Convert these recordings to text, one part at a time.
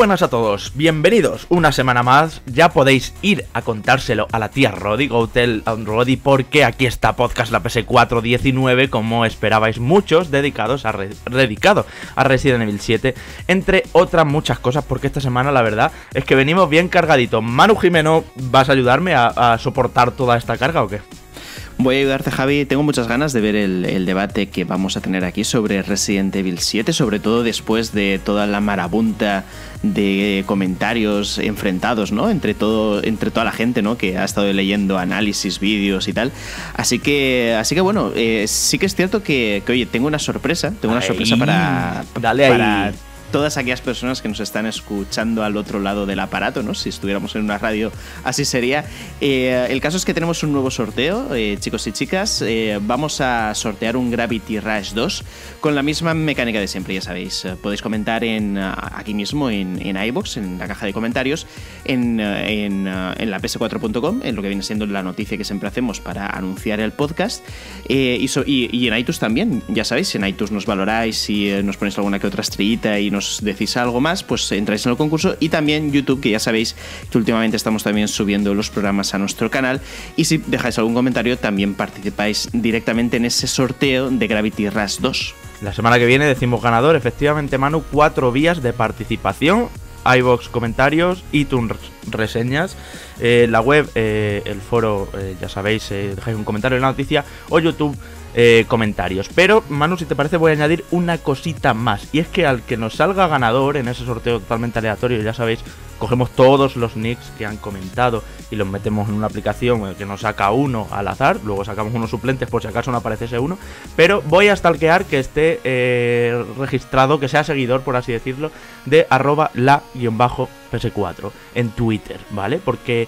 Buenas a todos, bienvenidos una semana más. Ya podéis ir a contárselo a la tía Roddy, Go Tell a Roddy, porque aquí está Podcast la PS4 19, como esperabais muchos, dedicados a dedicado a Resident Evil 7, entre otras muchas cosas, porque esta semana la verdad es que venimos bien cargaditos. Manu Jimeno, ¿vas a ayudarme a, a soportar toda esta carga o qué? Voy a ayudarte, Javi. Tengo muchas ganas de ver el, el debate que vamos a tener aquí sobre Resident Evil 7, sobre todo después de toda la marabunta de comentarios enfrentados, ¿no? Entre todo, entre toda la gente, ¿no? Que ha estado leyendo análisis, vídeos y tal. Así que, así que bueno, eh, sí que es cierto que, que, oye, tengo una sorpresa, tengo una Ahí. sorpresa para, Dale ahí. Todas aquellas personas que nos están escuchando al otro lado del aparato, ¿no? Si estuviéramos en una radio, así sería. Eh, el caso es que tenemos un nuevo sorteo, eh, chicos y chicas. Eh, vamos a sortear un Gravity Rush 2 con la misma mecánica de siempre, ya sabéis. Podéis comentar en, aquí mismo en, en iBox, en la caja de comentarios, en, en, la ps4.com, en lo que viene siendo la noticia que siempre hacemos para anunciar el podcast. Y, y- en iTunes también, ya sabéis, en iTunes nos valoráis y nos ponéis alguna que otra estrellita y nos decís algo más, pues entráis en el concurso. Y también YouTube, que ya sabéis que últimamente estamos también subiendo los programas a nuestro canal. Y si dejáis algún comentario, también participáis directamente en ese sorteo de Gravity Rush 2. La semana que viene decimos ganador, efectivamente, Manu, cuatro vías de participación. iBox comentarios, iTunes reseñas, eh, la web, eh, el foro, eh, ya sabéis, dejáis un comentario en la noticia, o YouTube eh, comentarios. Pero, Manu, si te parece, voy a añadir una cosita más. Y es que al que nos salga ganador en ese sorteo totalmente aleatorio, ya sabéis, cogemos todos los nicks que han comentado y los metemos en una aplicación eh, que nos saca uno al azar, luego sacamos unos suplentes por si acaso no aparece ese uno, pero voy a stalkear que esté eh, registrado, que sea seguidor, por así decirlo, de arroba la-ps4 en Twitter, ¿vale? Porque...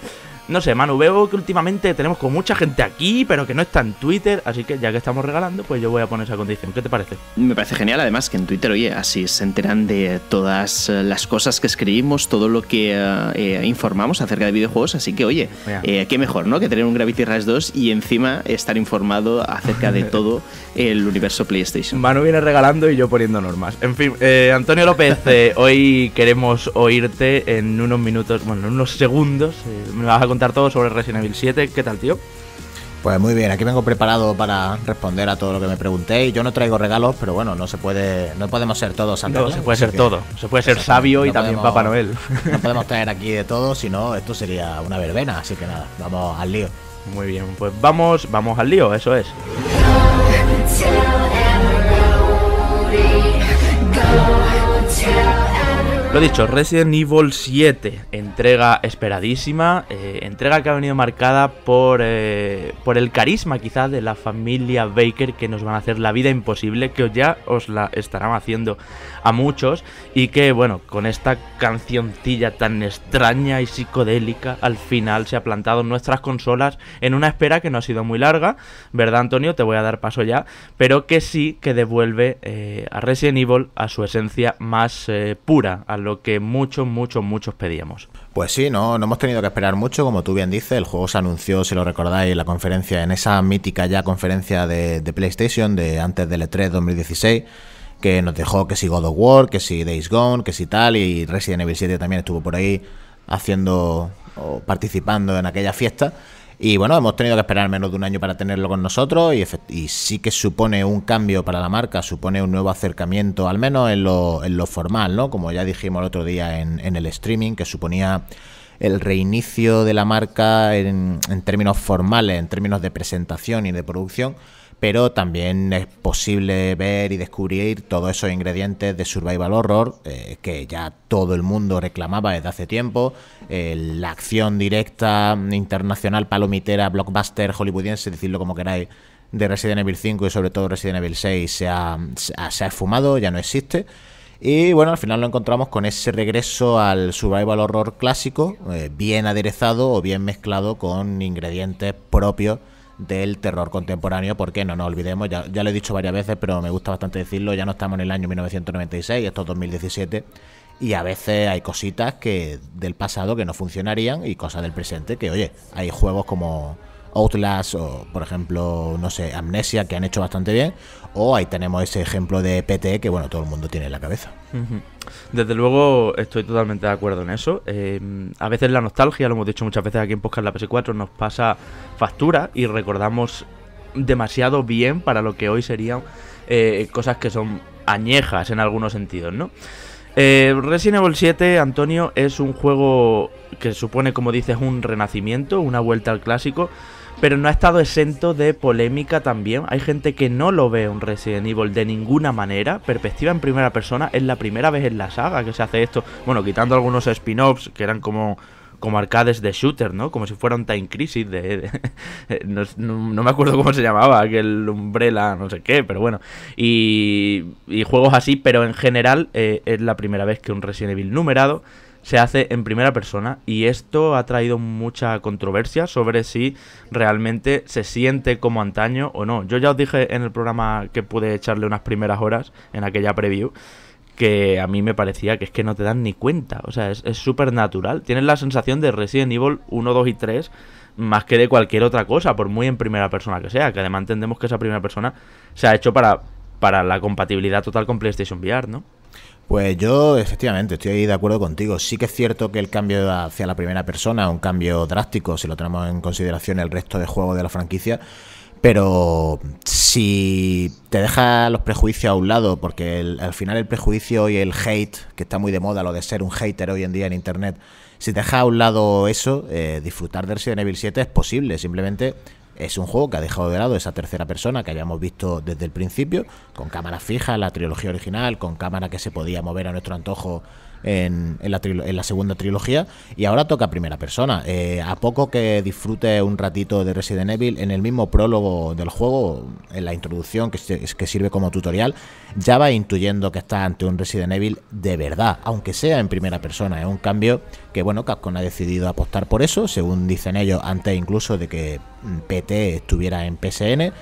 No sé, Manu, veo que últimamente tenemos con mucha gente aquí, pero que no está en Twitter, así que ya que estamos regalando, pues yo voy a poner esa condición. ¿Qué te parece? Me parece genial, además, que en Twitter, oye, así se enteran de todas eh, las cosas que escribimos, todo lo que eh, eh, informamos acerca de videojuegos. Así que, oye, eh, qué mejor, ¿no? Que tener un Gravity Rush 2 y encima estar informado acerca de todo el universo PlayStation. Manu viene regalando y yo poniendo normas. En fin, eh, Antonio López, hoy queremos oírte en unos minutos, bueno, en unos segundos. me vas a contar todo sobre Resident Evil 7. ¿Qué tal, tío? Pues muy bien, aquí vengo preparado para responder a todo lo que me preguntéis. Yo no traigo regalos, pero bueno, no se puede, no podemos ser todos Santa No, Claus, se puede ser que- todo. Se puede ser sabio y también podemos- Papá Noel. No podemos traer aquí de todo, si no, esto sería una verbena. Así que nada, vamos al lío. Muy bien, pues vamos, vamos al lío, eso es. Lo dicho, Resident Evil 7, entrega esperadísima, eh, entrega que ha venido marcada por, eh, por el carisma quizás de la familia Baker que nos van a hacer la vida imposible, que ya os la estarán haciendo a muchos y que bueno, con esta cancioncilla tan extraña y psicodélica al final se ha plantado en nuestras consolas en una espera que no ha sido muy larga, ¿verdad Antonio? Te voy a dar paso ya, pero que sí que devuelve eh, a Resident Evil a su esencia más pura, a lo que muchos, muchos, muchos pedíamos. Pues sí, no, no hemos tenido que esperar mucho, como tú bien dices. El juego se anunció, si lo recordáis, en la conferencia, en esa mítica ya conferencia de, de PlayStation de antes del E3 2016, que nos dejó que si God of War, que si Days Gone, que si tal, y Resident Evil 7 también estuvo por ahí haciendo o participando en aquella fiesta. Y bueno, hemos tenido que esperar menos de un año para tenerlo con nosotros y, sí que supone un cambio para la marca, supone un nuevo acercamiento, al menos en lo, en lo formal, ¿no? Como ya dijimos el otro día en, en el streaming, que suponía el reinicio de la marca en, en términos formales, en términos de presentación y de producción, pero también es posible ver y descubrir todos esos ingredientes de survival horror eh, que ya todo el mundo reclamaba desde hace tiempo, eh, la acción directa internacional palomitera, blockbuster hollywoodiense, decirlo como queráis, de Resident Evil 5 y sobre todo Resident Evil 6 se ha, se ha, esfumado, ya no existe. Y bueno, al final lo encontramos con ese regreso al survival horror clásico, eh, bien aderezado o bien mezclado con ingredientes propios del terror contemporáneo, porque no nos olvidemos, ya, ya lo he dicho varias veces, pero me gusta bastante decirlo, ya no estamos en el año 1996, esto es 2017, y a veces hay cositas que del pasado que no funcionarían y cosas del presente que, oye, hay juegos como Outlast o, por ejemplo, no sé, Amnesia, que han hecho bastante bien. O ahí tenemos ese ejemplo de PT que, bueno, todo el mundo tiene en la cabeza. Desde luego estoy totalmente de acuerdo en eso. Eh, a veces la nostalgia, lo hemos dicho muchas veces aquí en Podcast la PS4, nos pasa factura y recordamos demasiado bien para lo que hoy serían eh, cosas que son añejas en algunos sentidos, ¿no? Eh, Resident Evil 7, Antonio, es un juego que supone, como dices, un renacimiento, una vuelta al clásico, pero no ha estado exento de polémica también. Hay gente que no lo ve un Resident Evil de ninguna manera. Perspectiva en primera persona, es la primera vez en la saga que se hace esto. Bueno, quitando algunos spin-offs que eran como como arcades de shooter, ¿no? Como si fuera un Time Crisis de... no, me acuerdo cómo se llamaba, aquel Umbrella, no sé qué, pero bueno. Y, juegos así, pero en general eh, es la primera vez que un Resident Evil numerado se hace en primera persona y esto ha traído mucha controversia sobre si realmente se siente como antaño o no. Yo ya os dije en el programa que pude echarle unas primeras horas en aquella preview que a mí me parecía que es que no te dan ni cuenta. O sea, es súper natural. Tienes la sensación de Resident Evil 1, 2 y 3 más que de cualquier otra cosa, por muy en primera persona que sea. Que además entendemos que esa primera persona se ha hecho para, para la compatibilidad total con PlayStation VR, ¿no? Pues yo, efectivamente, estoy de acuerdo contigo. Sí que es cierto que el cambio hacia la primera persona es un cambio drástico, si lo tenemos en consideración el resto de juegos de la franquicia. Pero si te dejas los prejuicios a un lado, porque al final el prejuicio y el hate, que está muy de moda, lo de ser un hater hoy en día en Internet, si te dejas a un lado eso, eh, disfrutar de Resident Evil 7 es posible. Simplemente es un juego que ha dejado de lado esa tercera persona que habíamos visto desde el principio, con cámara fija, la trilogía original, con cámara que se podía mover a nuestro antojo en, la, segunda trilogía y ahora toca primera persona. Eh, a poco que disfrute un ratito de Resident Evil, en el mismo prólogo del juego, en la introducción que, que sirve como tutorial, ya va intuyendo que está ante un Resident Evil de verdad, aunque sea en primera persona. Es un cambio que, bueno, Capcom ha decidido apostar por eso, según dicen ellos, antes incluso de que PT estuviera en PSN.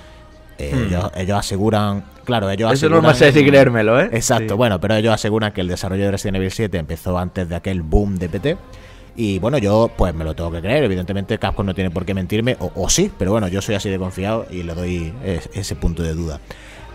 Eh, hmm. ellos, aseguran, claro, ellos Eso no me sé si creérmelo, ¿eh? Exacto, bueno, pero ellos aseguran que el desarrollo de Resident Evil 7 empezó antes de aquel boom de PT. Y bueno, yo pues me lo tengo que creer. Evidentemente Capcom no tiene por qué mentirme, o, sí, pero bueno, yo soy así de confiado y le doy ese punto de duda.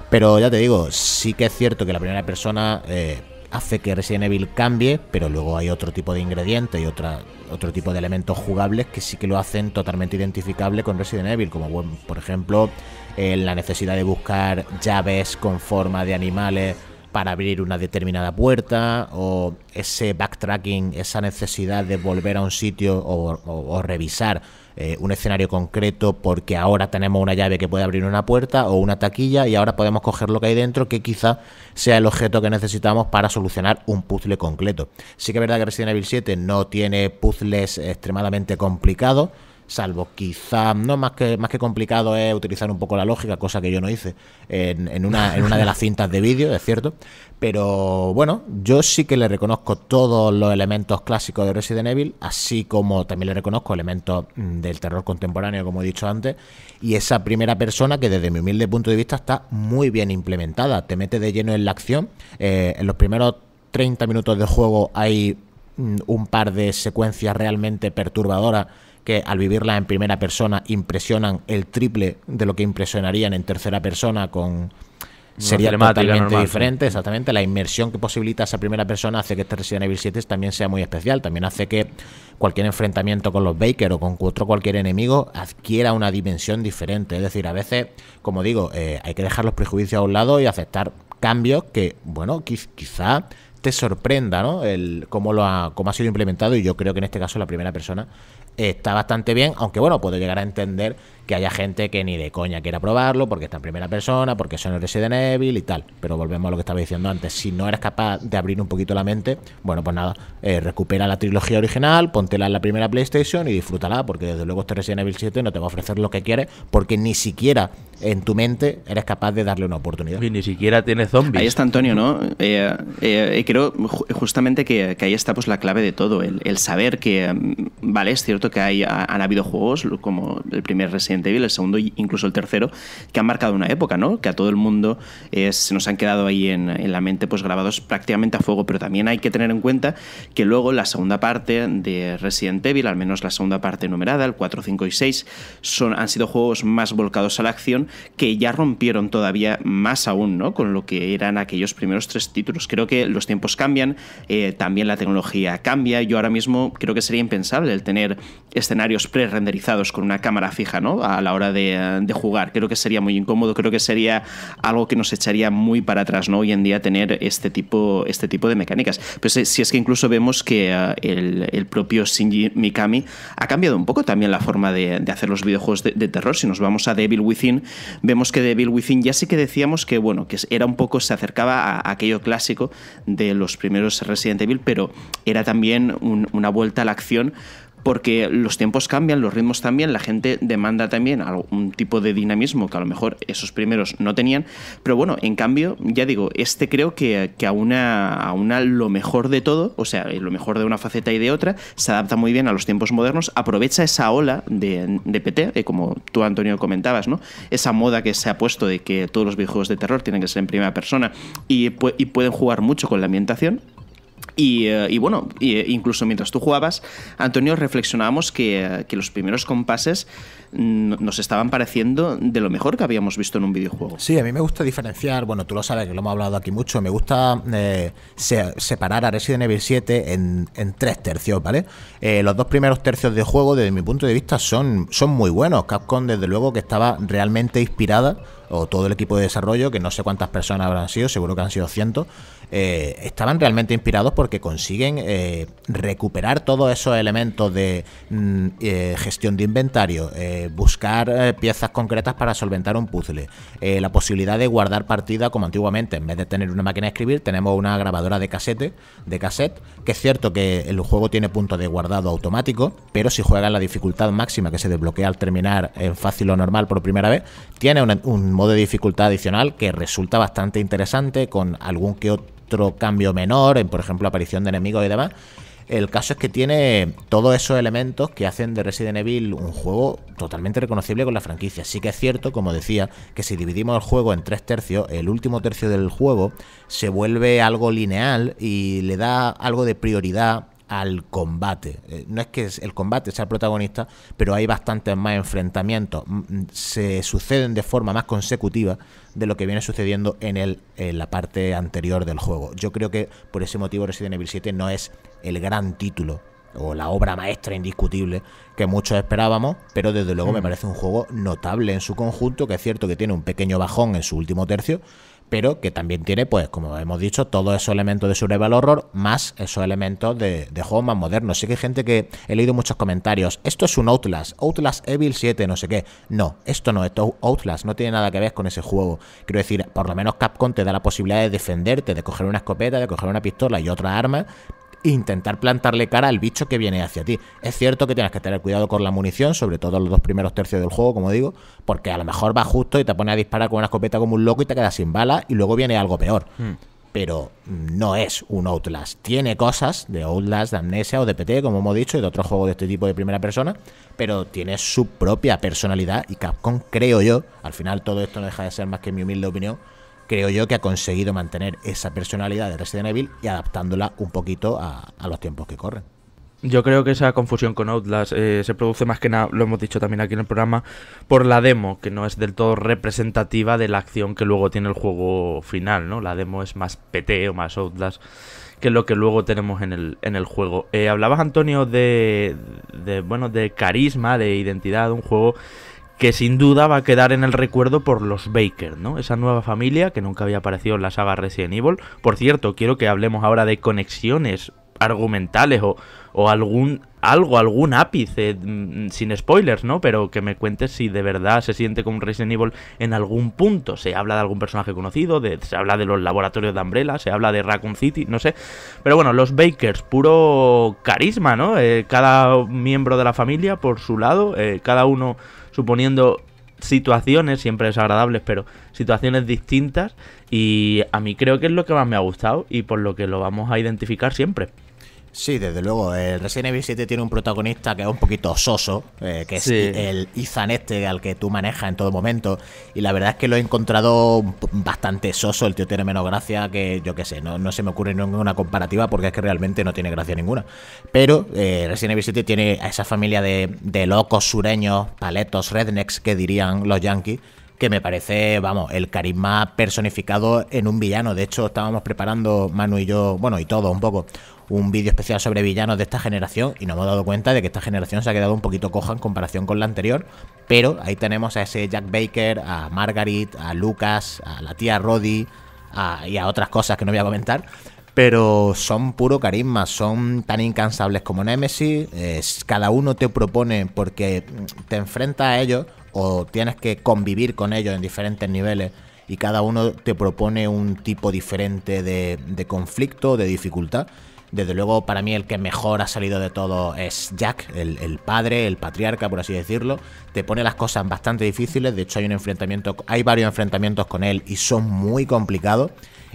Pero ya te digo, sí que es cierto que la primera persona eh, hace que Resident Evil cambie, pero luego hay otro tipo de ingredientes y otra, otro tipo de elementos jugables que sí que lo hacen totalmente identificable con Resident Evil, como por ejemplo la necesidad de buscar llaves con forma de animales para abrir una determinada puerta o ese backtracking, esa necesidad de volver a un sitio o, revisar eh, un escenario concreto porque ahora tenemos una llave que puede abrir una puerta o una taquilla y ahora podemos coger lo que hay dentro que quizá sea el objeto que necesitamos para solucionar un puzzle concreto. Sí que es verdad que Resident Evil 7 no tiene puzzles extremadamente complicados, salvo quizá, no más que, más que complicado es utilizar un poco la lógica, cosa que yo no hice en, una, en una de las cintas de vídeo, es cierto, pero bueno, yo sí que le reconozco todos los elementos clásicos de Resident Evil, así como también le reconozco elementos mm, del terror contemporáneo, como he dicho antes, y esa primera persona que desde mi humilde punto de vista está muy bien implementada, te mete de lleno en la acción, eh, en los primeros 30 minutos de juego hay mm, un par de secuencias realmente perturbadoras que al vivirla en primera persona impresionan el triple de lo que impresionarían en tercera persona con sería totalmente diferente, exactamente. La inmersión que posibilita esa primera persona hace que este Resident Evil 7 también sea muy especial. También hace que cualquier enfrentamiento con los Baker o con otro cualquier enemigo adquiera una dimensión diferente. Es decir, a veces, como digo, eh, hay que dejar los prejuicios a un lado y aceptar cambios que, bueno, quizá te sorprenda, ¿no? El cómo lo ha, cómo ha sido implementado y yo creo que en este caso la primera persona está bastante bien, aunque bueno, puedo llegar a entender que haya gente que ni de coña quiera probarlo porque está en primera persona, porque son Resident Evil y tal. Pero volvemos a lo que estaba diciendo antes. Si no eres capaz de abrir un poquito la mente, bueno, pues nada, eh, recupera la trilogía original, póntela en la primera PlayStation y disfrútala, porque desde luego este Resident Evil 7 no te va a ofrecer lo que quieres, porque ni siquiera en tu mente eres capaz de darle una oportunidad. Y ni siquiera tiene zombies. Ahí está Antonio, ¿no? Eh, eh, creo justamente que, ahí está pues la clave de todo, el, saber que, mm, vale, es cierto que hay, han habido juegos como el primer Resident Evil, el segundo e incluso el tercero, que han marcado una época, ¿no? Que a todo el mundo se nos han quedado ahí en, en, la mente pues grabados prácticamente a fuego, pero también hay que tener en cuenta que luego la segunda parte de Resident Evil, al menos la segunda parte numerada, el 4, 5 y 6, son, han sido juegos más volcados a la acción que ya rompieron todavía más aún, ¿no? Con lo que eran aquellos primeros tres títulos. Creo que los tiempos cambian, eh, también la tecnología cambia. Yo ahora mismo creo que sería impensable el tener escenarios pre-renderizados con una cámara fija, ¿no? A la hora de, de, jugar. Creo que sería muy incómodo, creo que sería algo que nos echaría muy para atrás, ¿no? Hoy en día tener este tipo, este tipo de mecánicas. Pues si es que incluso vemos que uh, el, propio Shinji Mikami ha cambiado un poco también la forma de, de hacer los videojuegos de, terror. Si nos vamos a Devil Within, vemos que Devil Within ya sí que decíamos que, bueno, que era un poco, se acercaba a aquello clásico de los primeros Resident Evil, pero era también un, una vuelta a la acción porque los tiempos cambian, los ritmos también, la gente demanda también algún tipo de dinamismo que a lo mejor esos primeros no tenían, pero bueno, en cambio, ya digo, este creo que, que aúna, aúna lo mejor de todo, o sea, lo mejor de una faceta y de otra, se adapta muy bien a los tiempos modernos, aprovecha esa ola de, de PT, eh, como tú Antonio comentabas, ¿no? Esa moda que se ha puesto de que todos los videojuegos de terror tienen que ser en primera persona y, y pueden jugar mucho con la ambientación, y, uh, y, bueno, incluso mientras tú jugabas, Antonio, reflexionábamos que, que los primeros compases nos estaban pareciendo de lo mejor que habíamos visto en un videojuego. Sí, a mí me gusta diferenciar, bueno, tú lo sabes que lo hemos hablado aquí mucho, me gusta eh, se, separar a Resident Evil 7 en, en tres tercios, ¿vale? Eh, los dos primeros tercios de juego, desde mi punto de vista, son, son muy buenos. Capcom, desde luego, que estaba realmente inspirada o todo el equipo de desarrollo, que no sé cuántas personas habrán sido, seguro que han sido cientos, eh, estaban realmente inspirados porque consiguen eh, recuperar todos esos elementos de mm, eh, gestión de inventario, buscar piezas concretas para solventar un puzzle, la posibilidad de guardar partida como antiguamente, en vez de tener una máquina de escribir, tenemos una grabadora de cassette, de cassette, que es cierto que el juego tiene punto de guardado automático, pero si juega en la dificultad máxima que se desbloquea al terminar en fácil o normal por primera vez, tiene un modo de dificultad adicional que resulta bastante interesante con algún que otro cambio menor, en por ejemplo aparición de enemigos y demás. El caso es que tiene todos esos elementos que hacen de Resident Evil un juego totalmente reconocible con la franquicia. Sí que es cierto, como decía, que si dividimos el juego en tres tercios, el último tercio del juego se vuelve algo lineal y le da algo de prioridad al combate. Eh, no es que el combate sea el protagonista, pero hay bastantes más enfrentamientos. Se suceden de forma más consecutiva de lo que viene sucediendo en, el, en la parte anterior del juego. Yo creo que por ese motivo Resident Evil 7 no es el gran título o la obra maestra indiscutible que muchos esperábamos, pero desde luego me parece un juego notable en su conjunto, que es cierto que tiene un pequeño bajón en su último tercio, pero que también tiene, pues, como hemos dicho, todos esos elementos de survival horror, más esos elementos de, de juegos más modernos. Sí que hay gente que he leído muchos comentarios, esto es un Outlast, Outlast Evil 7, no sé qué. No, esto no, esto Outlast no tiene nada que ver con ese juego. Quiero decir, por lo menos Capcom te da la posibilidad de defenderte, de coger una escopeta, de coger una pistola y otra arma, intentar plantarle cara al bicho que viene hacia ti. Es cierto que tienes que tener cuidado con la munición, sobre todo los dos primeros tercios del juego, como digo, porque a lo mejor va justo y te pone a disparar con una escopeta como un loco y te quedas sin bala y luego viene algo peor. Hmm. Pero no es un Outlast. Tiene cosas de Outlast, de Amnesia o de PT, como hemos dicho, y de otros juegos de este tipo de primera persona, pero tiene su propia personalidad y Capcom, creo yo, al final todo esto no deja de ser más que mi humilde opinión, creo yo que ha conseguido mantener esa personalidad de Resident Evil y adaptándola un poquito a, los tiempos que corren. Yo creo que esa confusión con Outlast eh, se produce más que nada, lo hemos dicho también aquí en el programa, por la demo, que no es del todo representativa de la acción que luego tiene el juego final, ¿no? La demo es más PT o más Outlast que lo que luego tenemos en el, en el juego. Eh, hablabas, Antonio, de, de, bueno, de carisma, de identidad, de un juego que sin duda va a quedar en el recuerdo por los Baker, ¿no? Esa nueva familia que nunca había aparecido en la saga Resident Evil. Por cierto, quiero que hablemos ahora de conexiones argumentales o, o algún algo, algún ápice, mm, sin spoilers, ¿no? Pero que me cuentes si de verdad se siente como un Resident Evil en algún punto. Se habla de algún personaje conocido, se habla de los laboratorios de Umbrella, se habla de Raccoon City, no sé. Pero bueno, los Bakers, puro carisma, ¿no? Eh, cada miembro de la familia por su lado, eh, cada uno suponiendo situaciones, siempre desagradables, pero situaciones distintas. Y a mí creo que es lo que más me ha gustado y por lo que lo vamos a identificar siempre. Sí, desde luego. El Resident Evil 7 tiene un protagonista que es un poquito soso, eh, que es el Ethan este al que tú manejas en todo momento. Y la verdad es que lo he encontrado bastante soso. El tío tiene menos gracia que, yo qué sé, no, no se me ocurre ninguna comparativa porque es que realmente no tiene gracia ninguna. Pero eh, Resident Evil 7 tiene a esa familia de, de locos sureños, paletos, rednecks, que dirían los yankees que me parece, vamos, el carisma personificado en un villano. De hecho, estábamos preparando, Manu y yo, bueno, y todo un poco, un vídeo especial sobre villanos de esta generación y nos hemos dado cuenta de que esta generación se ha quedado un poquito coja en comparación con la anterior. Pero ahí tenemos a ese Jack Baker, a Margaret, a Lucas, a la tía Roddy y a otras cosas que no voy a comentar. Pero son puro carisma, son tan incansables como Nemesis. cada uno te propone porque te enfrentas a ellos o tienes que convivir con ellos en diferentes niveles y cada uno te propone un tipo diferente de, de conflicto, de dificultad. Desde luego, para mí el que mejor ha salido de todo es Jack, el, padre, el patriarca, por así decirlo. Te pone las cosas bastante difíciles. De hecho, hay un enfrentamiento, hay varios enfrentamientos con él y son muy complicados.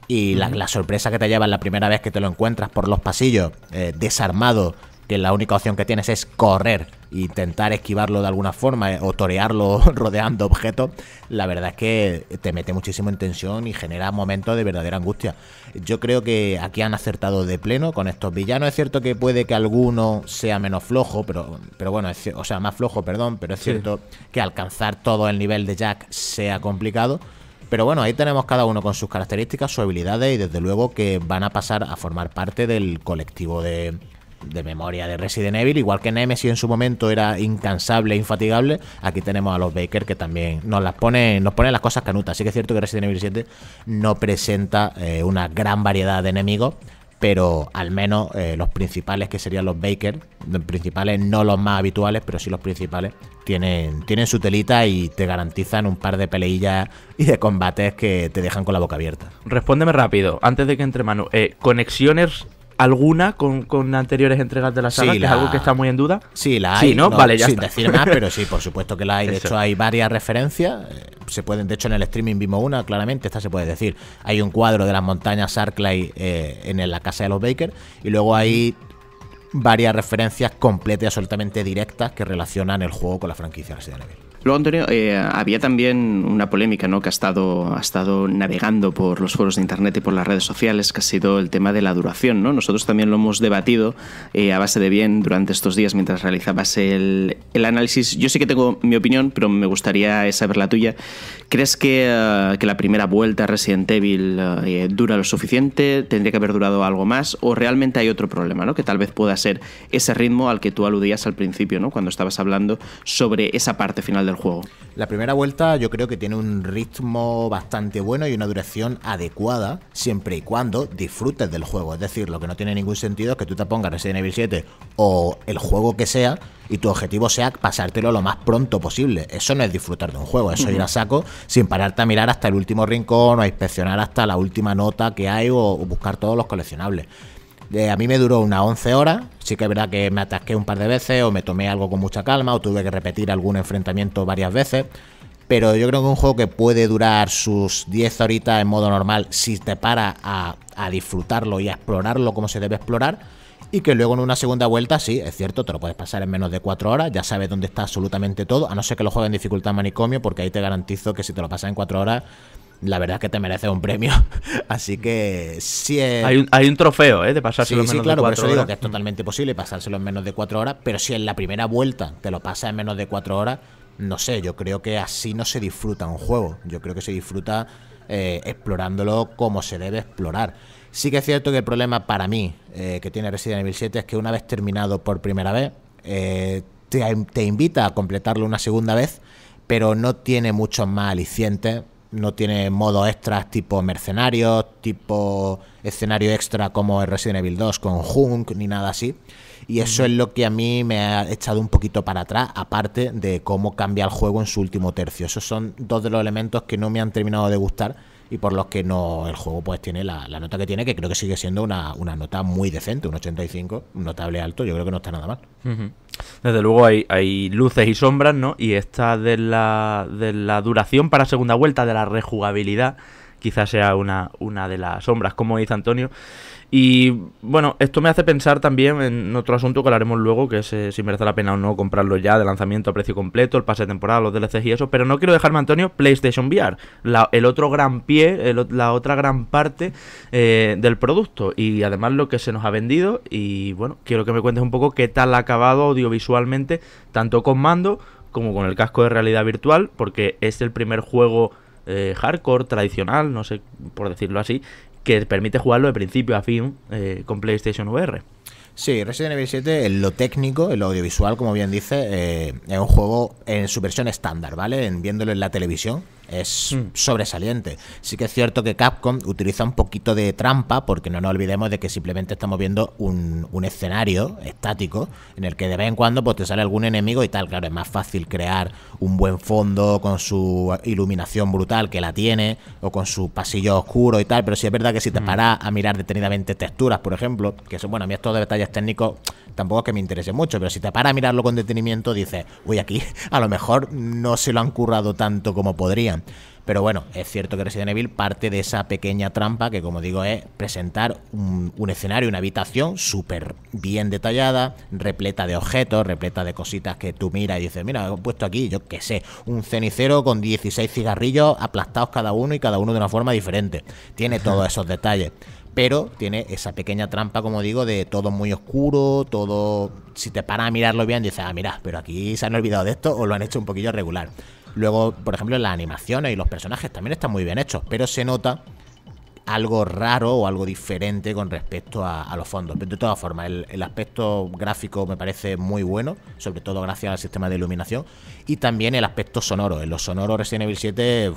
Y la, sorpresa que te lleva la primera vez que te lo encuentras por los pasillos, eh, desarmado, que la única opción que tienes es correr intentar esquivarlo de alguna forma eh, o torearlo rodeando objetos, la verdad es que te mete muchísimo en tensión y genera momentos de verdadera angustia. Yo creo que aquí han acertado de pleno con estos villanos. Es cierto que puede que alguno sea menos flojo, pero, pero bueno, o sea, más flojo, perdón, pero es cierto que alcanzar todo el nivel de Jack sea complicado. Pero bueno, ahí tenemos cada uno con sus características, sus habilidades y desde luego que van a pasar a formar parte del colectivo de, de memoria de Resident Evil, igual que Nemesis en su momento era incansable, infatigable, aquí tenemos a los Baker que también nos las pone, nos pone las cosas canutas. Sí que es cierto que Resident Evil 7 no presenta eh, una gran variedad de enemigos, pero al menos eh, los principales que serían los Baker, los principales no los más habituales, pero sí los principales, tienen, tienen su telita y te garantizan un par de peleillas y de combates que te dejan con la boca abierta. Respóndeme rápido, antes de que entre mano, eh, conexiones alguna con, anteriores entregas de la saga, que es algo que está muy en duda. Sí, la hay. ¿no? vale, ya sin decir más, pero sí, por supuesto que la hay. De hecho, hay varias referencias. Eh, se pueden, de hecho, en el streaming vimos una, claramente, esta se puede decir. Hay un cuadro de las montañas Arklay eh, en la casa de los Baker. Y luego hay varias referencias completas y absolutamente directas que relacionan el juego con la franquicia Resident Evil. Luego, Antonio, eh, había también una polémica ¿no? que ha estado, ha estado navegando por los foros de Internet y por las redes sociales, que ha sido el tema de la duración. ¿no? Nosotros también lo hemos debatido eh, a base de bien durante estos días mientras realizabas el, el, análisis. Yo sí que tengo mi opinión, pero me gustaría saber la tuya. ¿Crees que, eh, que la primera vuelta a Resident Evil dura lo suficiente? ¿Tendría que haber durado algo más? ¿O realmente hay otro problema? ¿no? Que tal vez pueda ser ese ritmo al que tú aludías al principio, ¿no? cuando estabas hablando sobre esa parte final de juego. La primera vuelta yo creo que tiene un ritmo bastante bueno y una duración adecuada siempre y cuando disfrutes del juego. Es decir, lo que no tiene ningún sentido es que tú te pongas Resident Evil 7 o el juego que sea y tu objetivo sea pasártelo lo más pronto posible. Eso no es disfrutar de un juego, eso es ir a saco sin pararte a mirar hasta el último rincón o a inspeccionar hasta la última nota que hay o buscar todos los coleccionables a mí me duró unas 11 horas. Sí que es verdad que me atasqué un par de veces o me tomé algo con mucha calma o tuve que repetir algún enfrentamiento varias veces. Pero yo creo que un juego que puede durar sus 10 horitas en modo normal si te para a, disfrutarlo y a explorarlo como se debe explorar. Y que luego en una segunda vuelta, sí, es cierto, te lo puedes pasar en menos de 4 horas, ya sabes dónde está absolutamente todo, a no ser que lo juegues en dificultad manicomio, porque ahí te garantizo que si te lo pasas en 4 horas, la verdad es que te merece un premio. Así que sí hay, un, hay un trofeo, ¿eh? De pasárselo en menos claro, de cuatro por eso digo que es totalmente posible pasárselo en menos de cuatro horas, pero si en la primera vuelta te lo pasas en menos de cuatro horas, no sé, yo creo que así no se disfruta un juego. Yo creo que se disfruta eh, explorándolo como se debe explorar. Sí que es cierto que el problema para mí eh, que tiene Resident Evil 7 es que una vez terminado por primera vez, eh, te, te invita a completarlo una segunda vez, pero no tiene muchos más alicientes no tiene modo extras tipo mercenarios, tipo escenario extra como Resident Evil 2 con Hunk, ni nada así. Y eso es lo que a mí me ha echado un poquito para atrás, aparte de cómo cambia el juego en su último tercio. Esos son dos de los elementos que no me han terminado de gustar y por los que no el juego pues tiene la, nota que tiene, que creo que sigue siendo una, nota muy decente, un 85, un notable alto, yo creo que no está nada mal. Desde luego hay, hay, luces y sombras, ¿no? Y esta de la, de la duración para segunda vuelta, de la rejugabilidad, quizás sea una, una de las sombras, como dice Antonio. Y bueno, esto me hace pensar también en otro asunto que hablaremos luego, que es eh, si merece la pena o no comprarlo ya de lanzamiento a precio completo, el pase de temporada, los DLCs y eso. Pero no quiero dejarme, Antonio, PlayStation VR, el otro gran pie, la otra gran parte eh, del producto. Y además lo que se nos ha vendido. Y bueno, quiero que me cuentes un poco qué tal ha acabado audiovisualmente, tanto con mando como con el casco de realidad virtual, porque es el primer juego eh, hardcore, tradicional, no sé por decirlo así, que permite jugarlo de principio a fin eh, con PlayStation VR. Sí, Resident Evil 7 en lo técnico, en lo audiovisual, como bien dice, eh, es un juego en su versión estándar, ¿vale? En, viéndolo en la televisión, es mm. sobresaliente. Sí que es cierto que Capcom utiliza un poquito de trampa, porque no nos olvidemos de que simplemente estamos viendo un, escenario estático en el que de vez en cuando pues, te sale algún enemigo y tal. Claro, es más fácil crear un buen fondo con su iluminación brutal que la tiene, o con su pasillo oscuro y tal, pero sí es verdad que si te mm. paras a mirar detenidamente texturas, por ejemplo, que son, bueno, a mí estos detalles técnicos tampoco es que me interese mucho, pero si te paras a mirarlo con detenimiento, dices, uy, aquí a lo mejor no se lo han currado tanto como podrían. Pero bueno, es cierto que Resident Evil parte de esa pequeña trampa que, como digo, es presentar un, escenario, una habitación súper bien detallada, repleta de objetos, repleta de cositas que tú miras y dices, mira, he puesto aquí, yo qué sé, un cenicero con 16 cigarrillos aplastados cada uno y cada uno de una forma diferente. Tiene todos esos detalles pero tiene esa pequeña trampa, como digo, de todo muy oscuro, todo... Si te paras a mirarlo bien, dices, ah, mira, pero aquí se han olvidado de esto o lo han hecho un poquillo regular. Luego, por ejemplo, las animaciones y los personajes también están muy bien hechos, pero se nota algo raro o algo diferente con respecto a, los fondos. Pero de todas formas, el, aspecto gráfico me parece muy bueno, sobre todo gracias al sistema de iluminación. Y también el aspecto sonoro. En los sonoros Resident Evil 7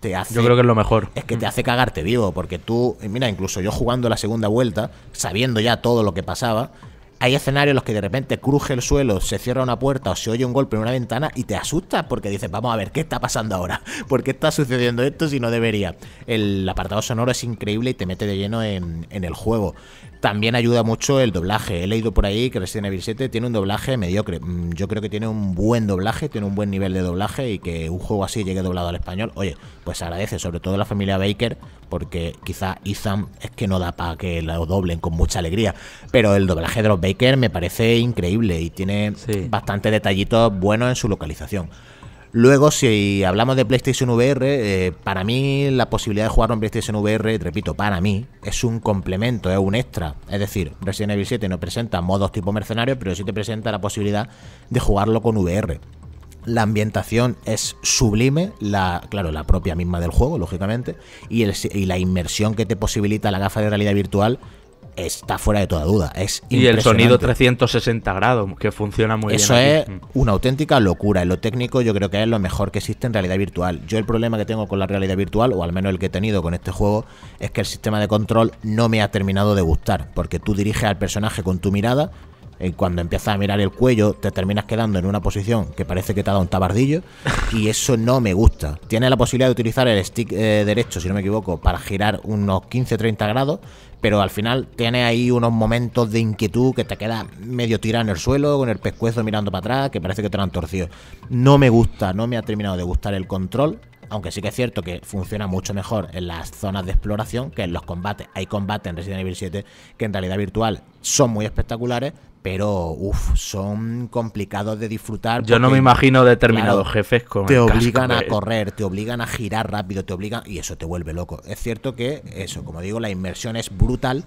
te hace. Yo creo que es lo mejor. Es que te hace cagarte vivo, porque tú, mira, incluso yo jugando la segunda vuelta, sabiendo ya todo lo que pasaba, hay escenarios en los que de repente cruje el suelo, se cierra una puerta o se oye un golpe en una ventana y te asustas porque dices, vamos a ver, ¿qué está pasando ahora? ¿Por qué está sucediendo esto si no debería? El apartado sonoro es increíble y te mete de lleno en, en el juego. También ayuda mucho el doblaje. He leído por ahí que Resident Evil 7 tiene un doblaje mediocre. Mm, yo creo que tiene un buen doblaje, tiene un buen nivel de doblaje y que un juego así llegue doblado al español, oye, pues agradece, sobre todo la familia Baker, porque quizá Ethan es que no da para que lo doblen con mucha alegría. Pero el doblaje de los Baker me parece increíble y tiene bastante detallitos buenos en su localización. Luego, si hablamos de PlayStation VR, eh, para mí la posibilidad de jugar en PlayStation VR, repito, para mí, es un complemento, es un extra. Es decir, Resident Evil 7 no presenta modos tipo mercenario, pero sí te presenta la posibilidad de jugarlo con VR. La ambientación es sublime, la, claro, la propia misma del juego, lógicamente, y la inmersión que te posibilita la gafa de realidad virtual está fuera de toda duda. Es y el sonido 360 grados, que funciona muy bien. Eso es mm. una auténtica locura. En lo técnico yo creo que es lo mejor que existe en realidad virtual. Yo el problema que tengo con la realidad virtual, o al menos el que he tenido con este juego, es que el sistema de control no me ha terminado de gustar. Porque tú diriges al personaje con tu mirada, y cuando empiezas a mirar el cuello te terminas quedando en una posición que parece que te ha dado un tabardillo y eso no me gusta. Tienes la posibilidad de utilizar el stick eh, derecho, si no me equivoco, para girar unos 15-30 grados, pero al final tiene ahí unos momentos de inquietud que te queda medio tirado en el suelo, con el pescuezo mirando para atrás, que parece que te lo han torcido. No me gusta, no me ha terminado de gustar el control, aunque sí que es cierto que funciona mucho mejor en las zonas de exploración que en los combates. Hay combates en Resident Evil 7 que en realidad virtual son muy espectaculares, pero uff, son complicados de disfrutar. Yo no me imagino determinados jefes con. Te obligan a correr, te obligan a girar rápido, te obligan. Y eso te vuelve loco. Es cierto que, eso, como digo, la inmersión es brutal,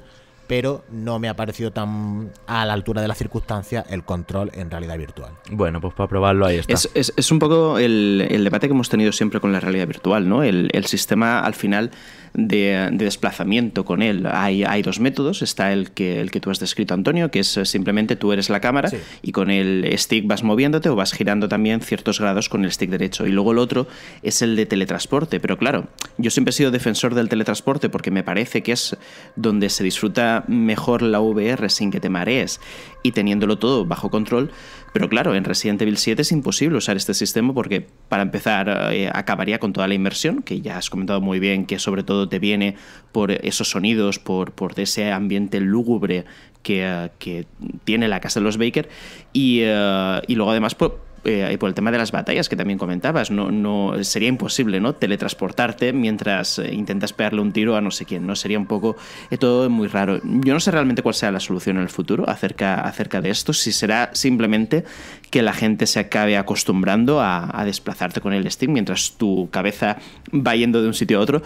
pero no me ha parecido tan a la altura de las circunstancias el control en realidad virtual. Bueno, pues para probarlo ahí está. Es, un poco el, debate que hemos tenido siempre con la realidad virtual, ¿no? El, el sistema al final de, desplazamiento con él. Hay, hay, dos métodos. Está el que, el que tú has descrito, Antonio, que es simplemente tú eres la cámara y con el stick vas moviéndote o vas girando también ciertos grados con el stick derecho. Y luego el otro es el de teletransporte. Pero claro, yo siempre he sido defensor del teletransporte porque me parece que es donde se disfruta mejor la VR sin que te marees y teniéndolo todo bajo control. Pero claro, en Resident Evil 7 es imposible usar este sistema porque, para empezar, eh, acabaría con toda la inversión, que ya has comentado muy bien que sobre todo te viene por esos sonidos, por, por ese ambiente lúgubre que, eh, que, tiene la casa de los Baker. Y, eh, y luego, además, pues, eh, por el tema de las batallas que también comentabas. No, sería imposible ¿no? teletransportarte mientras eh, intentas pegarle un tiro a no sé quién. ¿no? Sería un poco todo muy raro. Yo no sé realmente cuál sea la solución en el futuro acerca, de esto. Si será simplemente que la gente se acabe acostumbrando a, desplazarte con el Steam mientras tu cabeza va yendo de un sitio a otro.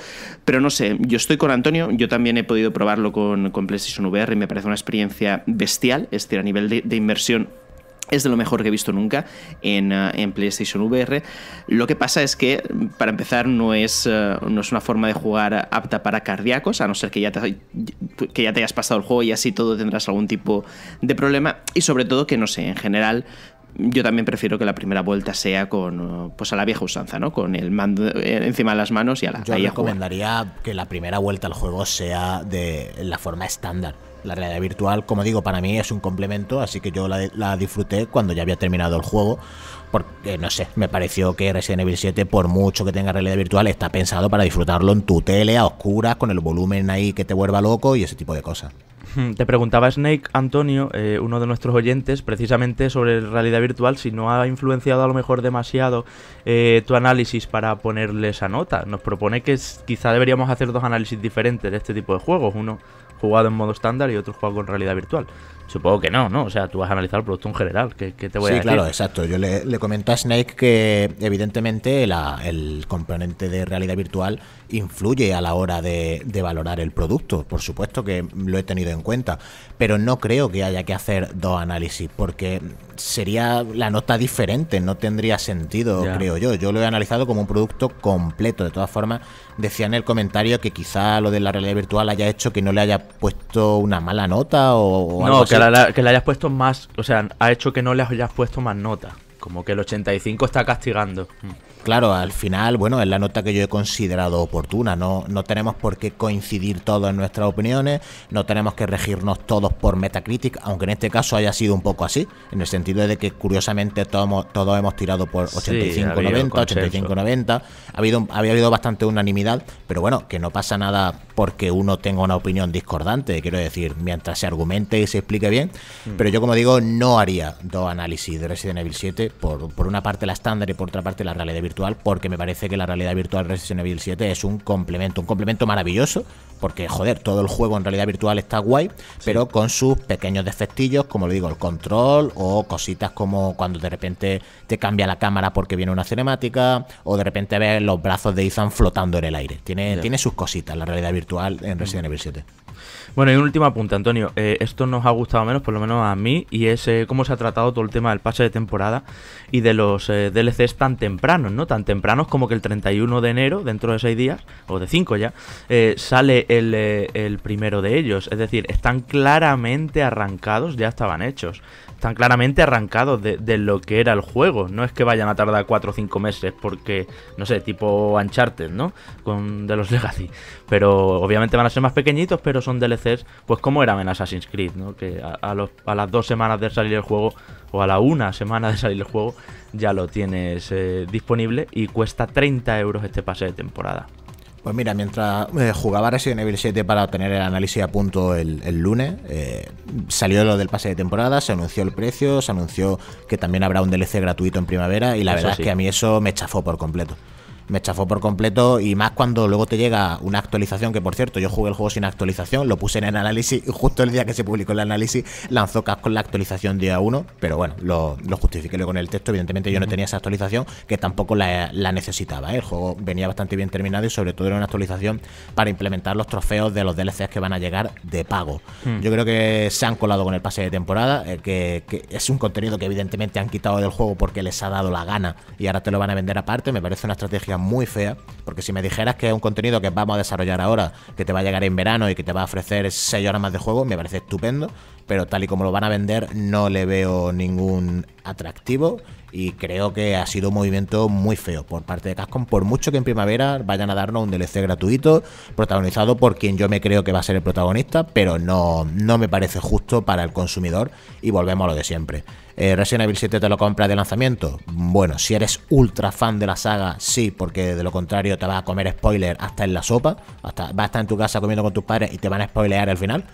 Pero no sé, yo estoy con Antonio, yo también he podido probarlo con, con PlayStation VR y me parece una experiencia bestial, es decir, a nivel de, de inversión es de lo mejor que he visto nunca en, eh, en, PlayStation VR. Lo que pasa es que, para empezar, no es, eh, no es una forma de jugar apta para cardíacos, a no ser que ya, te, que ya te hayas pasado el juego y así todo tendrás algún tipo de problema. Y sobre todo que, no sé, en general yo también prefiero que la primera vuelta sea con pues a la vieja usanza, ¿no? Con el mando encima de las manos y a la Yo recomendaría que la primera vuelta al juego sea de la forma estándar. La realidad virtual, como digo, para mí es un complemento, así que yo la, disfruté cuando ya había terminado el juego. Porque, no sé, me pareció que Resident Evil 7, por mucho que tenga realidad virtual, está pensado para disfrutarlo en tu tele, a oscuras, con el volumen ahí que te vuelva loco y ese tipo de cosas. Te preguntaba Snake Antonio, eh, uno de nuestros oyentes, precisamente sobre realidad virtual, si no ha influenciado a lo mejor demasiado eh, tu análisis para ponerle esa nota. Nos propone que quizá deberíamos hacer dos análisis diferentes de este tipo de juegos. Uno jugado en modo estándar y otro jugado con realidad virtual. Supongo que no, ¿no? O sea, tú vas a analizar el producto en general. ¿Qué, te voy a decir? Sí, claro, exacto. Yo le, le comenté a Snake que, evidentemente, el componente de realidad virtual influye a la hora de, valorar el producto. Por supuesto que lo he tenido en cuenta. Pero no creo que haya que hacer dos análisis, porque sería la nota diferente. No tendría sentido, creo yo. Yo lo he analizado como un producto completo. De todas formas, decía en el comentario que quizá lo de la realidad virtual haya hecho que no le haya puesto una mala nota o, no, que, que le hayas puesto más, o sea, ha hecho que no le hayas puesto más nota. Como que el 85 está castigando. Claro, al final, bueno, es la nota que yo he considerado oportuna. No, no tenemos por qué coincidir todos en nuestras opiniones, no tenemos que regirnos todos por Metacritic, aunque en este caso haya sido un poco así, en el sentido de que curiosamente todos, todos hemos tirado por 85-90, 85-90. Ha habido, había habido bastante unanimidad, pero bueno, que no pasa nada porque uno tenga una opinión discordante, quiero decir, mientras se argumente y se explique bien. Mm. Pero yo, como digo, no haría dos análisis de Resident Evil 7, por, por una parte la estándar y por otra parte la realidad virtual porque me parece que la realidad virtual Resident Evil 7 es un complemento, un complemento maravilloso, porque joder, todo el juego en realidad virtual está guay, pero con sus pequeños defectillos, como le digo, el control o cositas como cuando de repente te cambia la cámara porque viene una cinemática o de repente ves los brazos de Ethan flotando en el aire. Tiene, tiene sus cositas la realidad virtual en Resident Evil 7. Bueno, y un último apunte, Antonio. Eh, esto nos ha gustado menos, por lo menos a mí, y es eh, cómo se ha tratado todo el tema del pase de temporada y de los eh, DLCs tan tempranos, ¿no? Tan tempranos como que el 31 de enero, dentro de seis días, o de cinco ya, sale el, el primero de ellos. Es decir, están claramente arrancados, ya estaban hechos están claramente arrancados de, lo que era el juego. No es que vayan a tardar 4 o 5 meses porque, no sé, tipo Uncharted, ¿no? Con de los Legacy. Pero obviamente van a ser más pequeñitos, pero son Pues como eran en Assassin's Creed, ¿no? Que a, los, a las dos semanas de salir el juego, o a la una semana de salir el juego, ya lo tienes eh, disponible y cuesta 30 euros este pase de temporada. Pues mira, mientras eh, jugaba Resident Evil 7 para obtener el análisis a punto el, lunes, eh, salió lo del pase de temporada, se anunció el precio, se anunció que también habrá un DLC gratuito en primavera y la verdad es que a mí eso me chafó por completo me chafó por completo y más cuando luego te llega una actualización, que por cierto yo jugué el juego sin actualización, lo puse en el análisis y justo el día que se publicó el análisis lanzó con la actualización día 1, pero bueno, lo, lo justifiqué con el texto, evidentemente yo no tenía esa actualización que tampoco la, necesitaba, ¿eh? el juego venía bastante bien terminado y sobre todo era una actualización para implementar los trofeos de los DLCs que van a llegar de pago. Hmm. Yo creo que se han colado con el pase de temporada, eh, que, que es un contenido que evidentemente han quitado del juego porque les ha dado la gana y ahora te lo van a vender aparte, me parece una estrategia muy fea, porque si me dijeras que es un contenido que vamos a desarrollar ahora, que te va a llegar en verano y que te va a ofrecer 6 horas más de juego, me parece estupendo, pero tal y como lo van a vender no le veo ningún atractivo y creo que ha sido un movimiento muy feo por parte de Capcom, por mucho que en primavera vayan a darnos un DLC gratuito, protagonizado por quien yo me creo que va a ser el protagonista, pero no, no me parece justo para el consumidor y volvemos a lo de siempre. Eh, Resident Evil 7 te lo compras de lanzamiento. Bueno, si eres ultra fan de la saga, sí, porque de lo contrario te vas a comer spoiler hasta en la sopa, hasta vas a estar en tu casa comiendo con tus padres y te van a spoilear al final